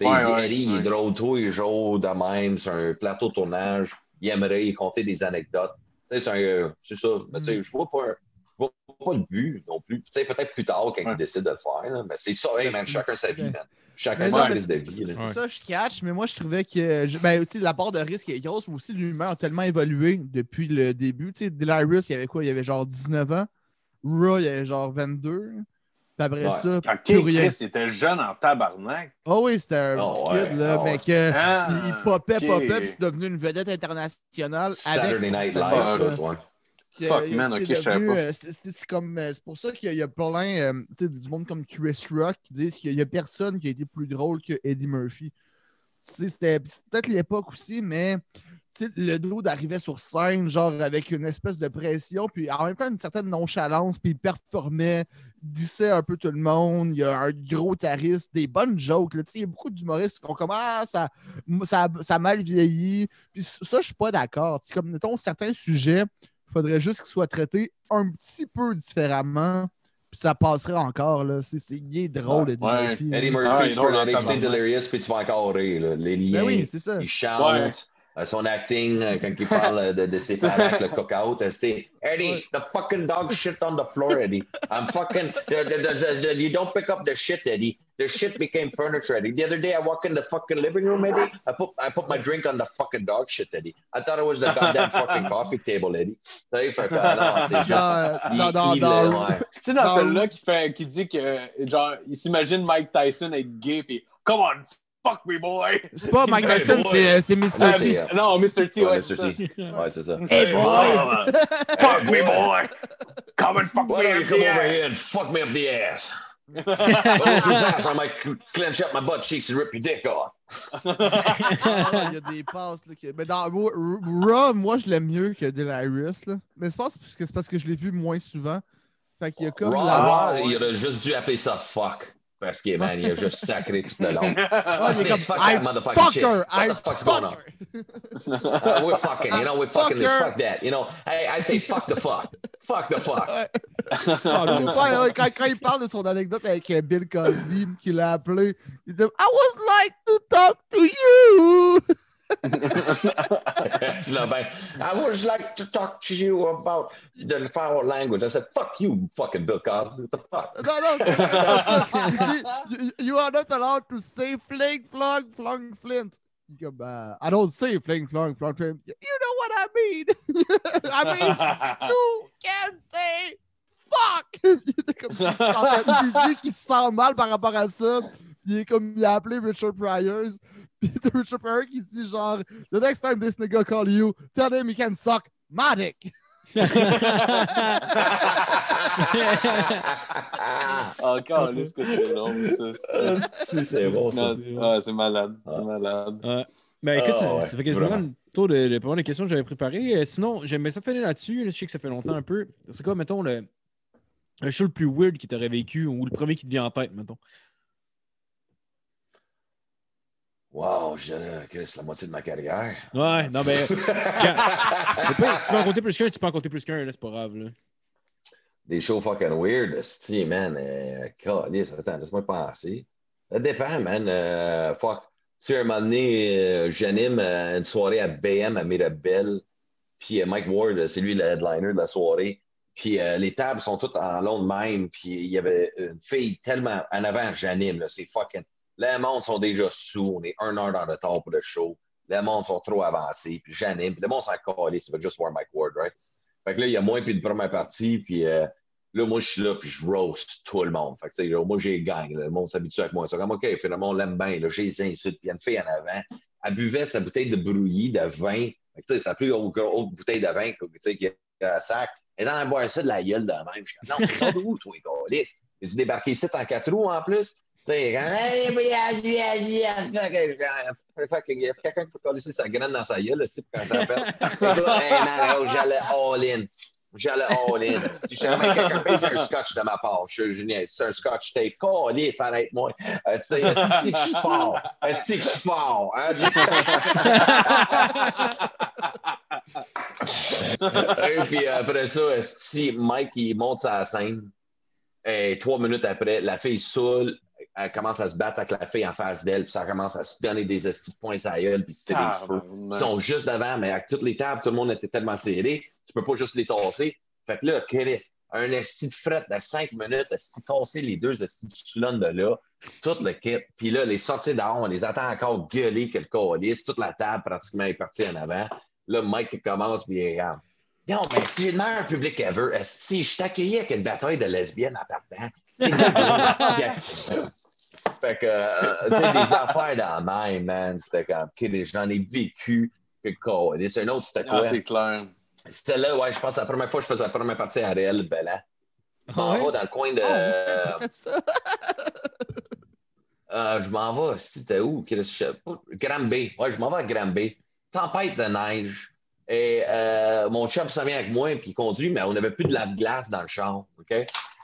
Ouais, il dit, ouais, Eddie, il est drôle, toi, il jaune de même, c'est un plateau de tournage, il aimerait compter des anecdotes. Tu sais, c'est ça. Mais tu sais, je vois pas, je vois pas le but non plus. Tu sais, peut-être plus tard quand Ouais. il décide de le faire, là. mais c'est ça, hey, man, chacun sa vie, man. Chacun sa prise de c'est- vie. là. Ça, je catch, mais moi, je trouvais que. je- Ben, tu sais, la part de risque est grosse, mais aussi l'humain a tellement évolué depuis le début. Tu sais, Delirious, il y avait quoi? Il y avait genre 19 ans. Raw, il y avait genre 22. Puis après Ouais. ça, Ok, plus rien. Chris était jeune en tabarnak. Ah oui, c'était un Ah petit ouais, kid, là, ah mais ouais. que. Ah, il, popait, popait, puis c'est devenu une vedette internationale. Saturday avec Night Live, ouais. Puis, Fuck, man, c'est ok, je savais devenu, pas. c'est- C'est c'est comme, c'est pour ça qu'il y a- il y a plein euh, du monde comme Chris Rock qui disent qu'il n'y a personne qui a été plus drôle que Eddie Murphy. C'était peut-être l'époque aussi, mais le dos d'arriver sur scène, genre avec une espèce de pression, puis en même temps une certaine nonchalance, puis il performait, dissait un peu tout le monde, il y a un gros charisme, des bonnes jokes. là. Il y a beaucoup d'humoristes qui font comme Ah, ça, ça, ça a mal vieilli. Puis ça, je suis pas d'accord. Comme, mettons, certains sujets faudrait juste qu'il soit traité un petit peu différemment. Puis ça passerait encore. Là. C'est, c'est, il est drôle, Eddie Ouais. Murphy. Eddie Ah, Murphy, il tu est peux. Delirious, puis tu vas encore rire. Les liens, Ben oui, c'est ça. il chante, Ouais. euh, son acting, euh, quand il parle euh, de, de ses parents avec le cook-out, euh, c'est Eddie, the fucking dog shit on the floor, Eddie. I'm fucking, the, the, the, the, you don't pick up the shit, Eddie. The shit became furniture, Eddie. The other day, I walk in the fucking living room, Eddie. I put, I put my drink on the fucking dog shit, Eddie. I thought it was the goddamn fucking coffee table, Eddie. Fait euh, non, c'est juste. Euh. C'est dans, Dans- celle-là qui, fait, qui dit que, genre, il s'imagine Mike Tyson être gay, puis Come on, fuck me, boy! C'est pas Mike Tyson, c'est, c'est Mr. T. Non, Mr. T, ouais, c'est Mr. ça. T. Ouais, c'est ça. Hey, boy! fuck me, boy! Come and fuck me come the over ass. here and fuck me up the ass? Too fast, I might clench up my butt cheeks and rip your dick off. Il y a des passes. Là, que... Mais dans Raw, Raw, moi, je l'aime mieux que Delirious. Là. Mais je pense que c'est parce que je l'ai vu moins souvent. Fait qu'il y a comme Raw, la... Raw, ouais. il aurait juste dû appeler ça fuck. Parce que, man, il a juste sacré tout le long. Il est comme Fuck I that motherfucking shit. What I the fuck's going on? Uh, we're fucking, you know, we're fucking this, fuck that. You know, I, I say fuck the fuck. Fuck the fuck. Ouais. Ouais, ouais, quand, quand il parle de son anecdote avec Bill Cosby, qui l'a appelé, il dit I was like to talk to you! tu l'as bien. I would like to talk to you about the foul language. I said, fuck you, fucking Bill Cosby. What the fuck? C'est pas ça. Il dit you, you are not allowed to say fling, flung, flung, flint. Il est comme, bah, I don't say fling, flung, flung, flint. You know what I mean? I mean, you can't say fuck! il était comme, il, se sentait- il lui dit qu'il se sent mal par rapport à ça. Il est comme, il a appelé Richard Pryor. Richard Pryor qui dit genre, the next time this nigga call you, tell him he can suck my dick. Encore, là, ce que c'est long, ça. c'est- c'est bon, ça. Ah, c'est malade, c'est Ah. malade. Ouais. Ben écoute, Ah, ça, ouais, ça fait quasiment vraiment. le tour de, de pas mal de questions que j'avais préparées. Euh, sinon, j'aimerais ça finir là-dessus. là, Je sais que ça fait longtemps un peu. C'est quoi, mettons, le, le show le plus weird qui t'aurait vécu ou le premier qui te vient en tête, mettons? Wow, je dirais que c'est la moitié de ma carrière. Ouais, non, ben. C'est pas- si tu peux en compter plus qu'un, tu peux en compter plus qu'un, là, c'est pas grave. Là. Des shows fucking weird, sti, man. Euh, calice, attends, laisse-moi penser. Ça dépend, man. Euh, fuck. Tu sais, un moment donné, euh, j'anime euh, une soirée à BM à Mirabel. Puis euh, Mike Ward, euh, c'est lui le headliner de la soirée. Puis euh, les tables sont toutes en long de même. Puis il y avait une fille tellement en avant, j'anime. C'est fucking. Les mondes sont déjà sous. On est un heure dans le temps pour le show. Les mondes sont trop avancés. Puis j'anime. Puis le monde s'en calisse. Il va juste voir Mike Ward, right? Fait que là, il y a moins puis une première partie. Puis euh, là, moi, je suis là. Puis je roast tout le monde. Fait que, tu là, moi, j'ai gang. là. Le monde s'habitue avec moi. C'est comme, OK, finalement, on l'aime bien. Là, j'ai les insultes. Puis il y a une fille en avant. Elle buvait sa bouteille de brouillis de vin. Fait que, tu c'est la plus haute, bouteille de vin tu qu'il y a un sac. Elle est en train de boire ça de la gueule de même. Je suis comme, non, mais d'où, toi, Gaulis? Tu débarqué ici en quatre roues en plus? Sais, yes, yes, yes. Euh, que, il y a quelqu'un qui peut coller sa graine dans sa gueule, aussi, quand t'appelles. Hey, oh, j'allais all-in. J'allais all-in. Si jamais quelqu'un pèse un scotch de ma part, je je niaise. C'est un scotch tape. Colis, arrête-moi. Euh, c'est est-ce que je suis fort. Est-ce que je suis fort. Hein? Et puis après ça, si Mike il monte la scène, et trois minutes après, la fille saoule, elle commence à se battre avec la fille en face d'elle, puis ça commence à se donner des estis de points à elle, puis c'était des cheveux. Ils sont juste devant, mais avec toutes les tables, tout le monde était tellement serré, tu peux pas juste les tasser. Fait que là, Chris, un esti de fret de cinq minutes, esti tasser les deux estis de soulon de là, toute l'équipe. Puis là, les sorties dehors, on les attend encore gueuler que le calice, toute la table pratiquement est partie en avant. Là, Mike il commence, puis il regarde. Non, mais si le meilleur public ever, esti, je t'accueillis avec une bataille de lesbiennes en partant. Fait que, euh, tu sais, des affaires dans la même, man. C'était comme, OK, j'en ai vécu. C'est un autre, c'était Ah, quoi? c'est clair. C'était là, ouais, je pense que la première fois que je faisais la première partie à Réel Bellan. Je m'en Ah ouais? vais dans le coin de. Oh, t'as fait ça? Euh, je m'en vais, c'était où? Pas. Granby. Ouais, je m'en vais à Granby. Tempête de neige. Et euh, mon chef s'en vient avec moi, puis il conduit, mais on n'avait plus de la glace dans le char. OK?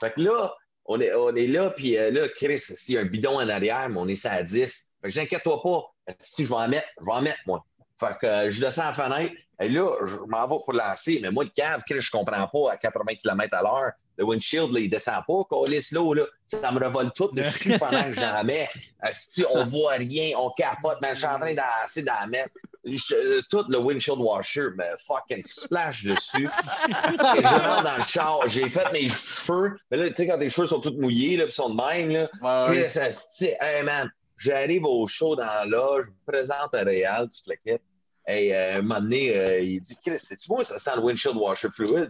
Fait que là, on est, on est là, puis euh, là, Chris, s'il y a un bidon en arrière, mais on est ça à 10. Fait que j'inquiète-toi pas. Si je vais en mettre, je vais en mettre, moi. Fait que euh, je descends à la fenêtre. Et là, je m'en vais pour lancer. Mais moi, le cave, je comprends pas à 80 km à l'heure. Le windshield, là, il descend pas. Colis l'eau, là, ça me revole tout dessus pendant que j'en mets. Asti, on voit rien, on capote, mais je suis en train la mer. Je- tout le windshield washer me fucking splash dessus. Et je rentre dans le char. J'ai fait mes cheveux. Mais là, tu sais, quand tes cheveux sont tous mouillés, là, puis sont de même, là. Ouais, ouais. ça se hey man, j'arrive au show dans la loge, je me présente à Réal, tu te le quittes. Et euh, un moment donné, euh, il dit, Chris, c'est-tu moi, ça sent le windshield washer fluid?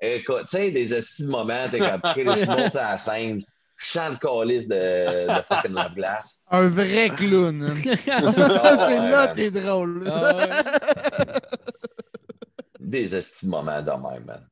Écoute, tu sais, des estis de moments, t'es comme, Chris, je monte à la scène, chante le calice de, de fucking la glace. Un vrai clown. hein. c'est là que t'es drôle. Ah ouais. Des moments de même, man.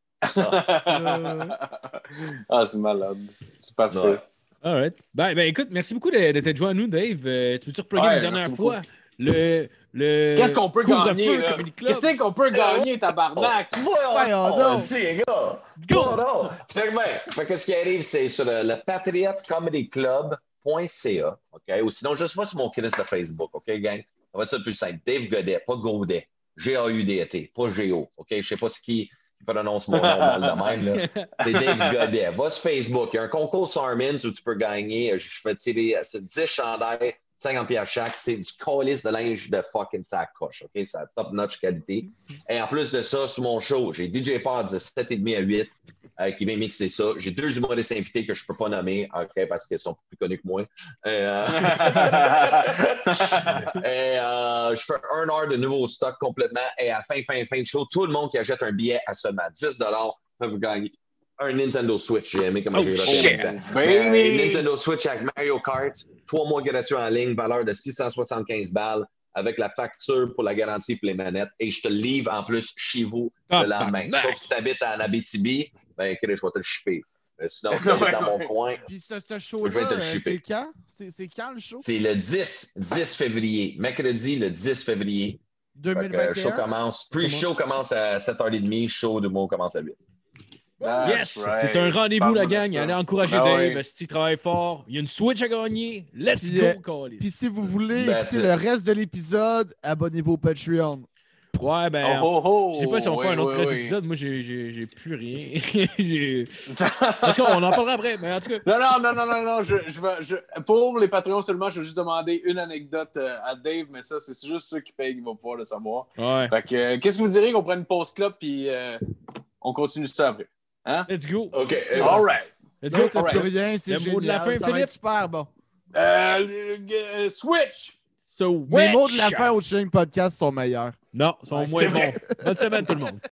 Ah, c'est malade. C'est parfait. Ouais. All right. Ben, ben, écoute, merci beaucoup t'être joint à nous, Dave. Euh, tu veux-tu reploguer Ouais, une dernière fois? Le, le Qu'est-ce qu'on peut gagner? là? Comedy Club? Qu'est-ce qu'on peut gagner, tabarnak? Voyons Voyons donc, gars. Go! Voyons donc. Fait que, ben, qui arrive, c'est sur le, le patriotcomedyclub.ca, OK? Ou sinon, juste va sur mon Chris de Facebook, OK, gang? Ça va être ça le plus simple. Dave Godet, pas Godet. G-A-U-D-E-T, pas G-O, OK? Je sais pas ce qui, qui prononce mon nom mal de même, là. C'est Dave Godet. Va sur Facebook. Il y a un concours Sarmins où tu peux gagner. Je fais tirer euh, c'est 10 chandails, 50 pièces chaque. C'est du colis de linge de fucking sacoche. OK? C'est la top notch qualité. Et en plus de ça, sur mon show, j'ai DJ Pods de 7,5 à 8 euh, qui vient mixer ça. J'ai deux humoristes invités que je ne peux pas nommer, OK, parce qu'ils sont plus connus que moi. Euh, et euh, je fais un heure de nouveau stock complètement. Et à fin, fin, fin de show, tout le monde qui achète un billet à seulement 10 peut gagner un Nintendo Switch. J'ai aimé comment Oh, j'ai shit. Baby! Euh, Nintendo Switch avec Mario Kart, trois mois gratuits en ligne, valeur de 675 balles, avec la facture pour la garantie pour les manettes. Et je te le livre en plus chez vous Ah, le lendemain. Sauf si tu habites en Abitibi, ben, je vais te le shipper. Mais sinon, si tu habites dans mon coin, Puis ce, ce Je vais te le euh, shipper. c'est quand? C'est c'est quand le show? c'est le 10, 10 février. Mercredi, le 10 février. Fait que, euh, show 2021? commence. Pre-show commence à 7h30, show de mots commence à 8. Yes! Right. C'est un rendez-vous, la gang. Allez encourager Ah Dave. ouais. Si tu travailles fort, il y a une Switch à gagner. Let's Puis, euh, go, Callis. Puis si vous voulez That's écouter it. le reste de l'épisode, abonnez-vous au Patreon. Ouais, ben. Oh, oh, oh. Je sais pas si on fait un autre oui, 13 oui. épisodes. Moi, j'ai- j'ai j'ai plus rien. J'ai- en tout cas, on en parlera après. Mais en tout cas, Non, non, non, non, non, non. Je, je vais, je- pour les Patreons seulement, je vais juste demander une anecdote euh, à Dave, mais ça, c'est juste ceux qui payent qui vont pouvoir le savoir. ouais. Fait que, euh, qu'est-ce que vous diriez qu'on prenne une pause club puis euh, on continue ça après? Hein? Let's go. OK. C'est euh, bon. All right. Let's go. t'as alright. plus rien, c'est Le génial. mot de la fin, ça Philippe? super bon. Euh, euh, switch! So, Les mots de la fin au Chilling Podcast sont meilleurs. Non, ils sont Ouais, moins c'est bons. Bonne semaine, tout le monde.